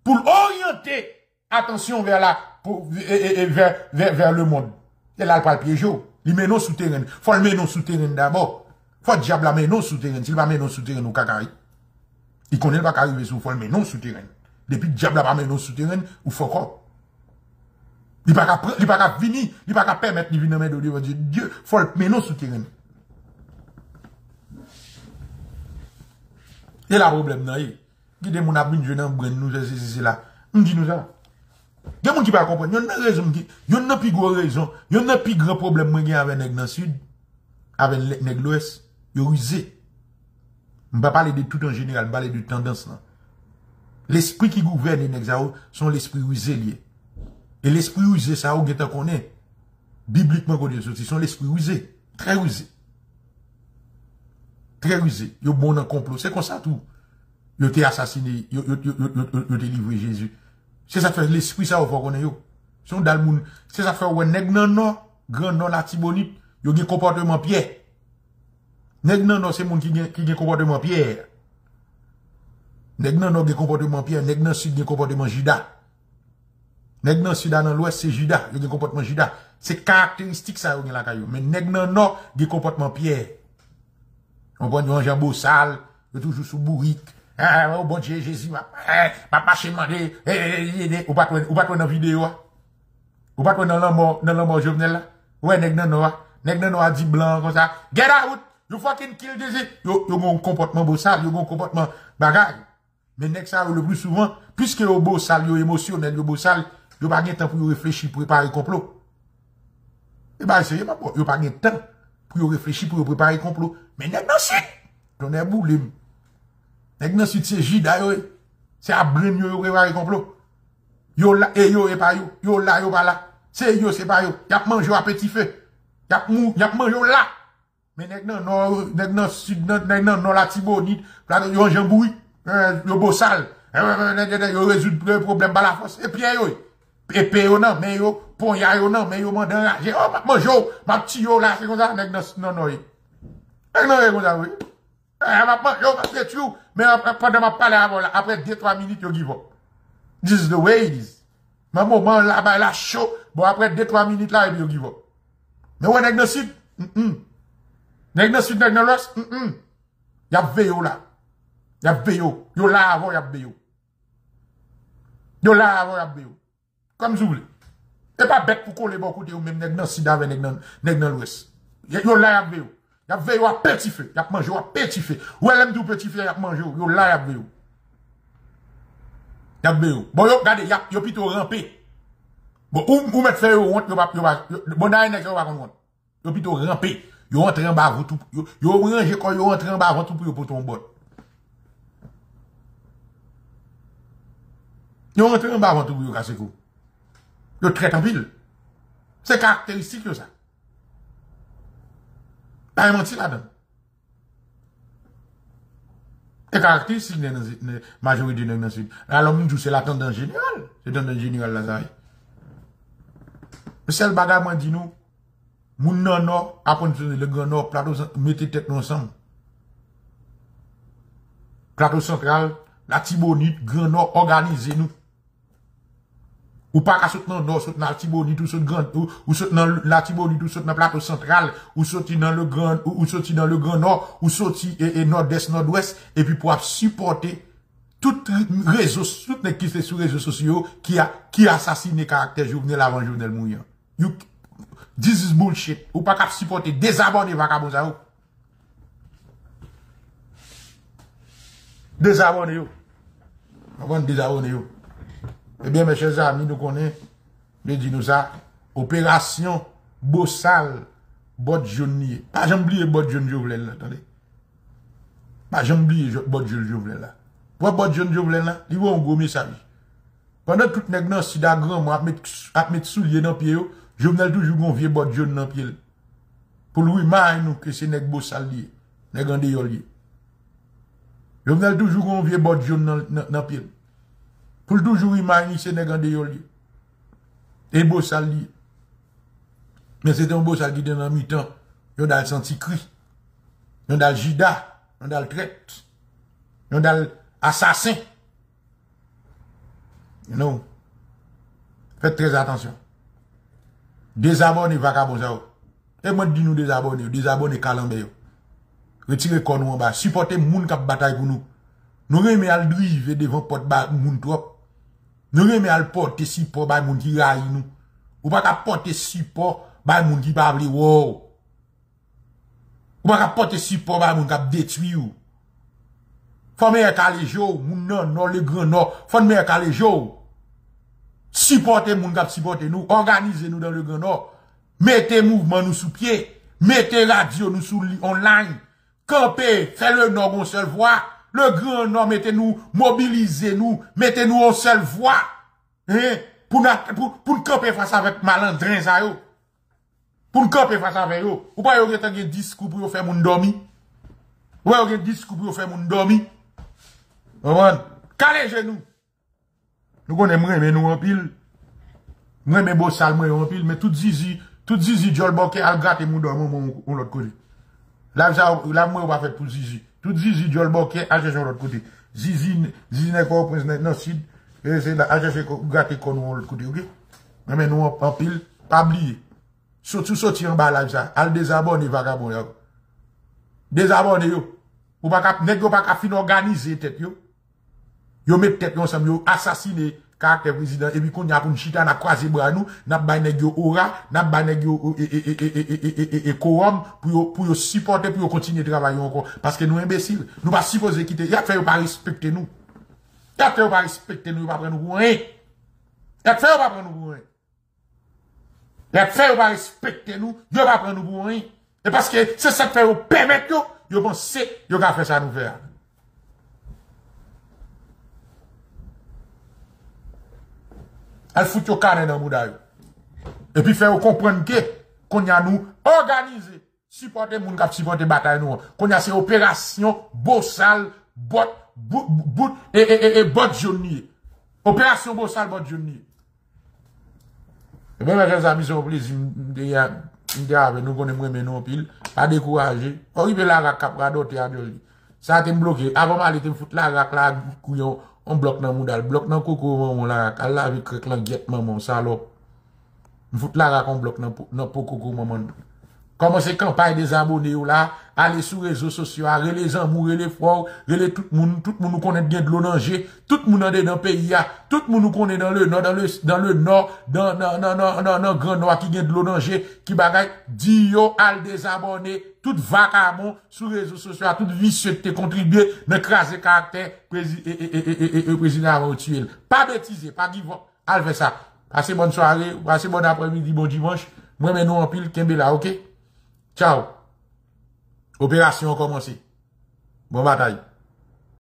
Pour orienter attention vers la, pour, vers, vers, vers, le monde. C'est là le pas le piège. Il met nos souterrains. Faut le mettre nos souterrains d'abord. Faut le diable mettre nos souterrains. S'il va mettre nos souterrains au cacari. Il connaît pas qu'arriver sur, faut le mettre nos souterrains. Depuis le diable va mettre nos souterrains, ou faut quoi? Il pas qu'à, il pas venir, il pas qu'à permettre de venir de Dieu. Dieu, faut le mettre nos souterrains. Et la problème, non, qui de mon abus, je n'en brûle nous, c'est là. On dit nous ça. Gen moun ki pa kompon, yon nan rezon ki, yon nan pi gwo rezon, yon nan pi gran problem mwen gen avè nèk nan sud, avè nèk lwes, yon wize. Mwen pa pale de tout an jeneral, mwen pale de tendans nan. L'esprit ki gouverne nèk za ou, son l'esprit wize liye. E l'esprit wize sa ou gen tan konen, biblikman konen sou, son l'esprit wize, tre wize. Tre wize, yon bon nan complot, se kon sa tou. Yon te asasine, yon te livre Jésus. Se sa fè l'esprit sa ou fò konen yo. Son dal moun. Se sa fè wè neg nan nan, gran nan la tibonit, yo gen komportèman piè. Neg nan nan se moun ki gen komportèman piè. Neg nan nan gen komportèman piè, neg nan sud gen komportèman jida. Neg nan sud nan l'ouest se jida, yo gen komportèman jida. Se karakteristik sa yo gen la kayo. Men neg nan nan gen komportèman piè. On pon yon jambou sal, yo toujou sou bourik. Ah, oh bon Dieu, Jésus, ma pas demandé, ou pas ou pas dans vidéo, ou pas dans l'amour, dans l'amour journal là. Ouais, nèg nan noa, nèg nan noa dit blanc comme ça. Get out, you fucking kill this. Yo yo un comportement beau sale, yo un comportement bagage. Mais nèg ça le plus souvent, puisque yo beau sale, yo émotionnel, yo beau sale, yo pas temps pour réfléchir préparer complot. Et bah c'est pas yo pas temps pour réfléchir pour préparer complot. Mais nèg nan c'est, on est boulé. Nèg nan c'est jida yo. C'est à brin yo yo préparé complot. Yo là et yo et pas yo. Yo là yo pas là. C'est yo c'est pas yo. Y a mangé à petit feu. Y a mou, y a mangé là. Mais nèg nan non nèg nan sud nèg nan non la Tibonite, là yo jamboui, yo. Nèg yo résout le problème par la force et puis yo. Épée yo non, mais yo pon ya yo non, mais yo mandan J'ai oh mangé ma petit yo là, c'est comme ça nèg nan non. Nèg nan comme ça oui. Eh, yo, parce tu, mais pendant ma parler avant là, après 2-3 minutes, yo give up. This is the way it is. Mais moment là, bah, là, chaud. Bon, après 2-3 minutes là, yo give up. Mais ouais, nèg dans sud, mm Nèg dans sud, nèg dans l'ouest, mm Y'a veyo là. Y'a veyo. Yo là avant, y'a veyo. Yo là avant, y'a veyo. Comme vous voulez. Et pas bête pour coller bon côté ou même nèg dans sud. Yo veyo. Y a veillé à petit feu. Y a mangé à petit feu. Ou elle aime tout petit feu, y a mangé. Yo là, y a veillé. Y a veillé. Bon, yo, regardez, y a, yo plutôt rampé. Bon, ou, ou mettre fait yo honte, yo pas, yo pas, bon, d'ailleurs, n'est-ce pas honte. Yo plutôt rampé. Yo rentre en bas, tout, yo, yo range quand yo rentre en bas, avant tout pour yo pour ton bot. Yo rentre en bas, avant tout pour yo casser coup. Yo traite en pile. C'est caractéristique, yo, ça. Ba yon manti la dan. E karakteristik nan majorite nan sud. La lom mou djou se la tendans general. Se tendans general la zay. Sel baga man di nou, moun nan nou, apon le gran nou, plato mette tet nou ansam. Plato sentral, la tibonite, gran nou, organize nou. Ou pas qu'à sauter dans le nord, sauter dans Tibonite, ou sauter ou, ou sauter dans la ou sauter dans le plateau central, ou sauter dans le grand, ou, sauter dans le grand nord, ou sauter et, nord-est, nord-ouest, et puis pour supporter tout réseau, tout les qui sur les réseaux sociaux, qui a, qui assassiné caractère journal avant journal mouillant. You, this is bullshit. Ou pas qu'à supporter désabonner vagabond ça ou. Désabonner yo. Avant désabonner yo. Eh bien, mes chers amis, nous connaissons, nous disons ça, opération Bossal, bot jaune Pas oublier bot jaune Jovenel là, attendez. Pas oublier bot jaune Jovenel là. Pour bot jaune Jovenel là, il va un gros message. Pendant tout nèg nan sida grand moi à mettre soulier dans pied yo, Jovenel toujours gon vieux bot jaune dans pied. Pour lui mai nous que c'est nèg Bossal lié, nèg ande yo lié. Jovenel toujours gon vieux bot jaune dans dans pied. Pour toujours imaginer nègres de yoli. Et beau sali. Mais c'est un beau sali qui dans mi-temps. Yon dal senti cri. Yon dal jida. Yon dal traite. Yon dal assassin. You. Faites très attention. Désabonnez vagabond ça. Et moi dis nous désabonnez, désabonnez calambé yo. Retirez quoi nous en bas. Supportez moun kap bataille pour nous. Nous remet al drive devant porte moun trop. Nous remet à le porter support par moun qui raille nous. Ou pas qu'à porter support par moun qui parle wow. Ou pas qu'à porter support par moun qui détruit ou. Faut me calé jo, moun non, non, le grand non. Faut me calé jo. supporter moun kap supporter nous, organisez nous dans le Grand Nord, mettez mouvement nous sous pied, mettez radio nous sous online, campez, faites le Nord en seule voix, le Grand Nord, mettez-nous, mobilisez-nous, mettez-nous en seule voix, hein, pour, pour, pour camper face avec malandrin ça yo. Pour camper face avec yo. Ou pas yo gen un discours pour faire moun dormi? Ou pas yo gen discours pour faire moun dormi? Ouan, calez. Nous connaissons mais nous en pile. Moi mais beau sale moi en pile mais tout zizi, tout zizi jol boké al gratter moun dormi mon l'autre côté. Là moi va faire pour zizi. Tout zizi jol boké al chercher l'autre côté. Zizi zizi n'est pas prince non sud. Et c'est là à chercher gratter kon l'autre côté, OK? Mais nous en pile, pas oublier. Surtout sortir en bas là ça, al désabonner vagabond yo. Désabonner yo. Ou cap nèg yo pas ka fin organiser tête yo. Yo met tête ensemble, yo assassiner caractère président et puis qu'on y a pour une chita n'a croisé bras nous n'a ba nèg aura n'a ba nèg yo et quorum pour pour supporter pour continuer travailler encore. Parce que nous imbéciles nous pas supposé quitter. Y a fait pas respecter nous. Y a fait pas respecter nous pas prendre nous rien. Y a fait pas prendre nous rien. Y a fait pas respecter nous yo pas prendre nous rien. Et parce que c'est ça fait permettre yo yo penser yo ka faire ça nous faire al fout yo kane nan mouda yo. E pi fè yo komprenn ke, konya nou organize, supporte moun kap supporte batay nou. Konya se operasyon, bosal, bot, bout, bout, e, e, e, e, bot jouni. Operasyon bosal, bot jouni. E ben mè gen zami sou pliz, mde ya, mde ya, nou konen mwen menon pil, pa dekouraje, oribe la rak kap rado te adyo li. Sa te mbloke, avon mali te mfout la rak la kouyon, On blok nan moudal, blok nan koko maman la rak, al la vi krek lan get maman salop. Mfout la rak on blok nan, nan po koko maman. Comment c'est campagne des abonnés là, aller sur les réseaux sociaux, aller les amours, les forts, les tout le monde, tout le monde nous connaît bien de l'eau danger, tout le monde dans le pays tout le monde nous connaît dans le nord, dans le, dans le nord, dans, dans, dans, dans, dans, dans, grand nord qui gagne de l'eau danger, qui bagaille, dit yo, al désabonner, tout vacamon sur les réseaux sociaux, toute vicieux te contribuer, dans craser caractère, président avant tuer. Pas bêtiser, pas give al fait ça. Passez bonne soirée, passez bon après-midi, bon dimanche. Moi, mais nous en pile, Kembela, ok? Ciao. Opération commencée. Bon bataille.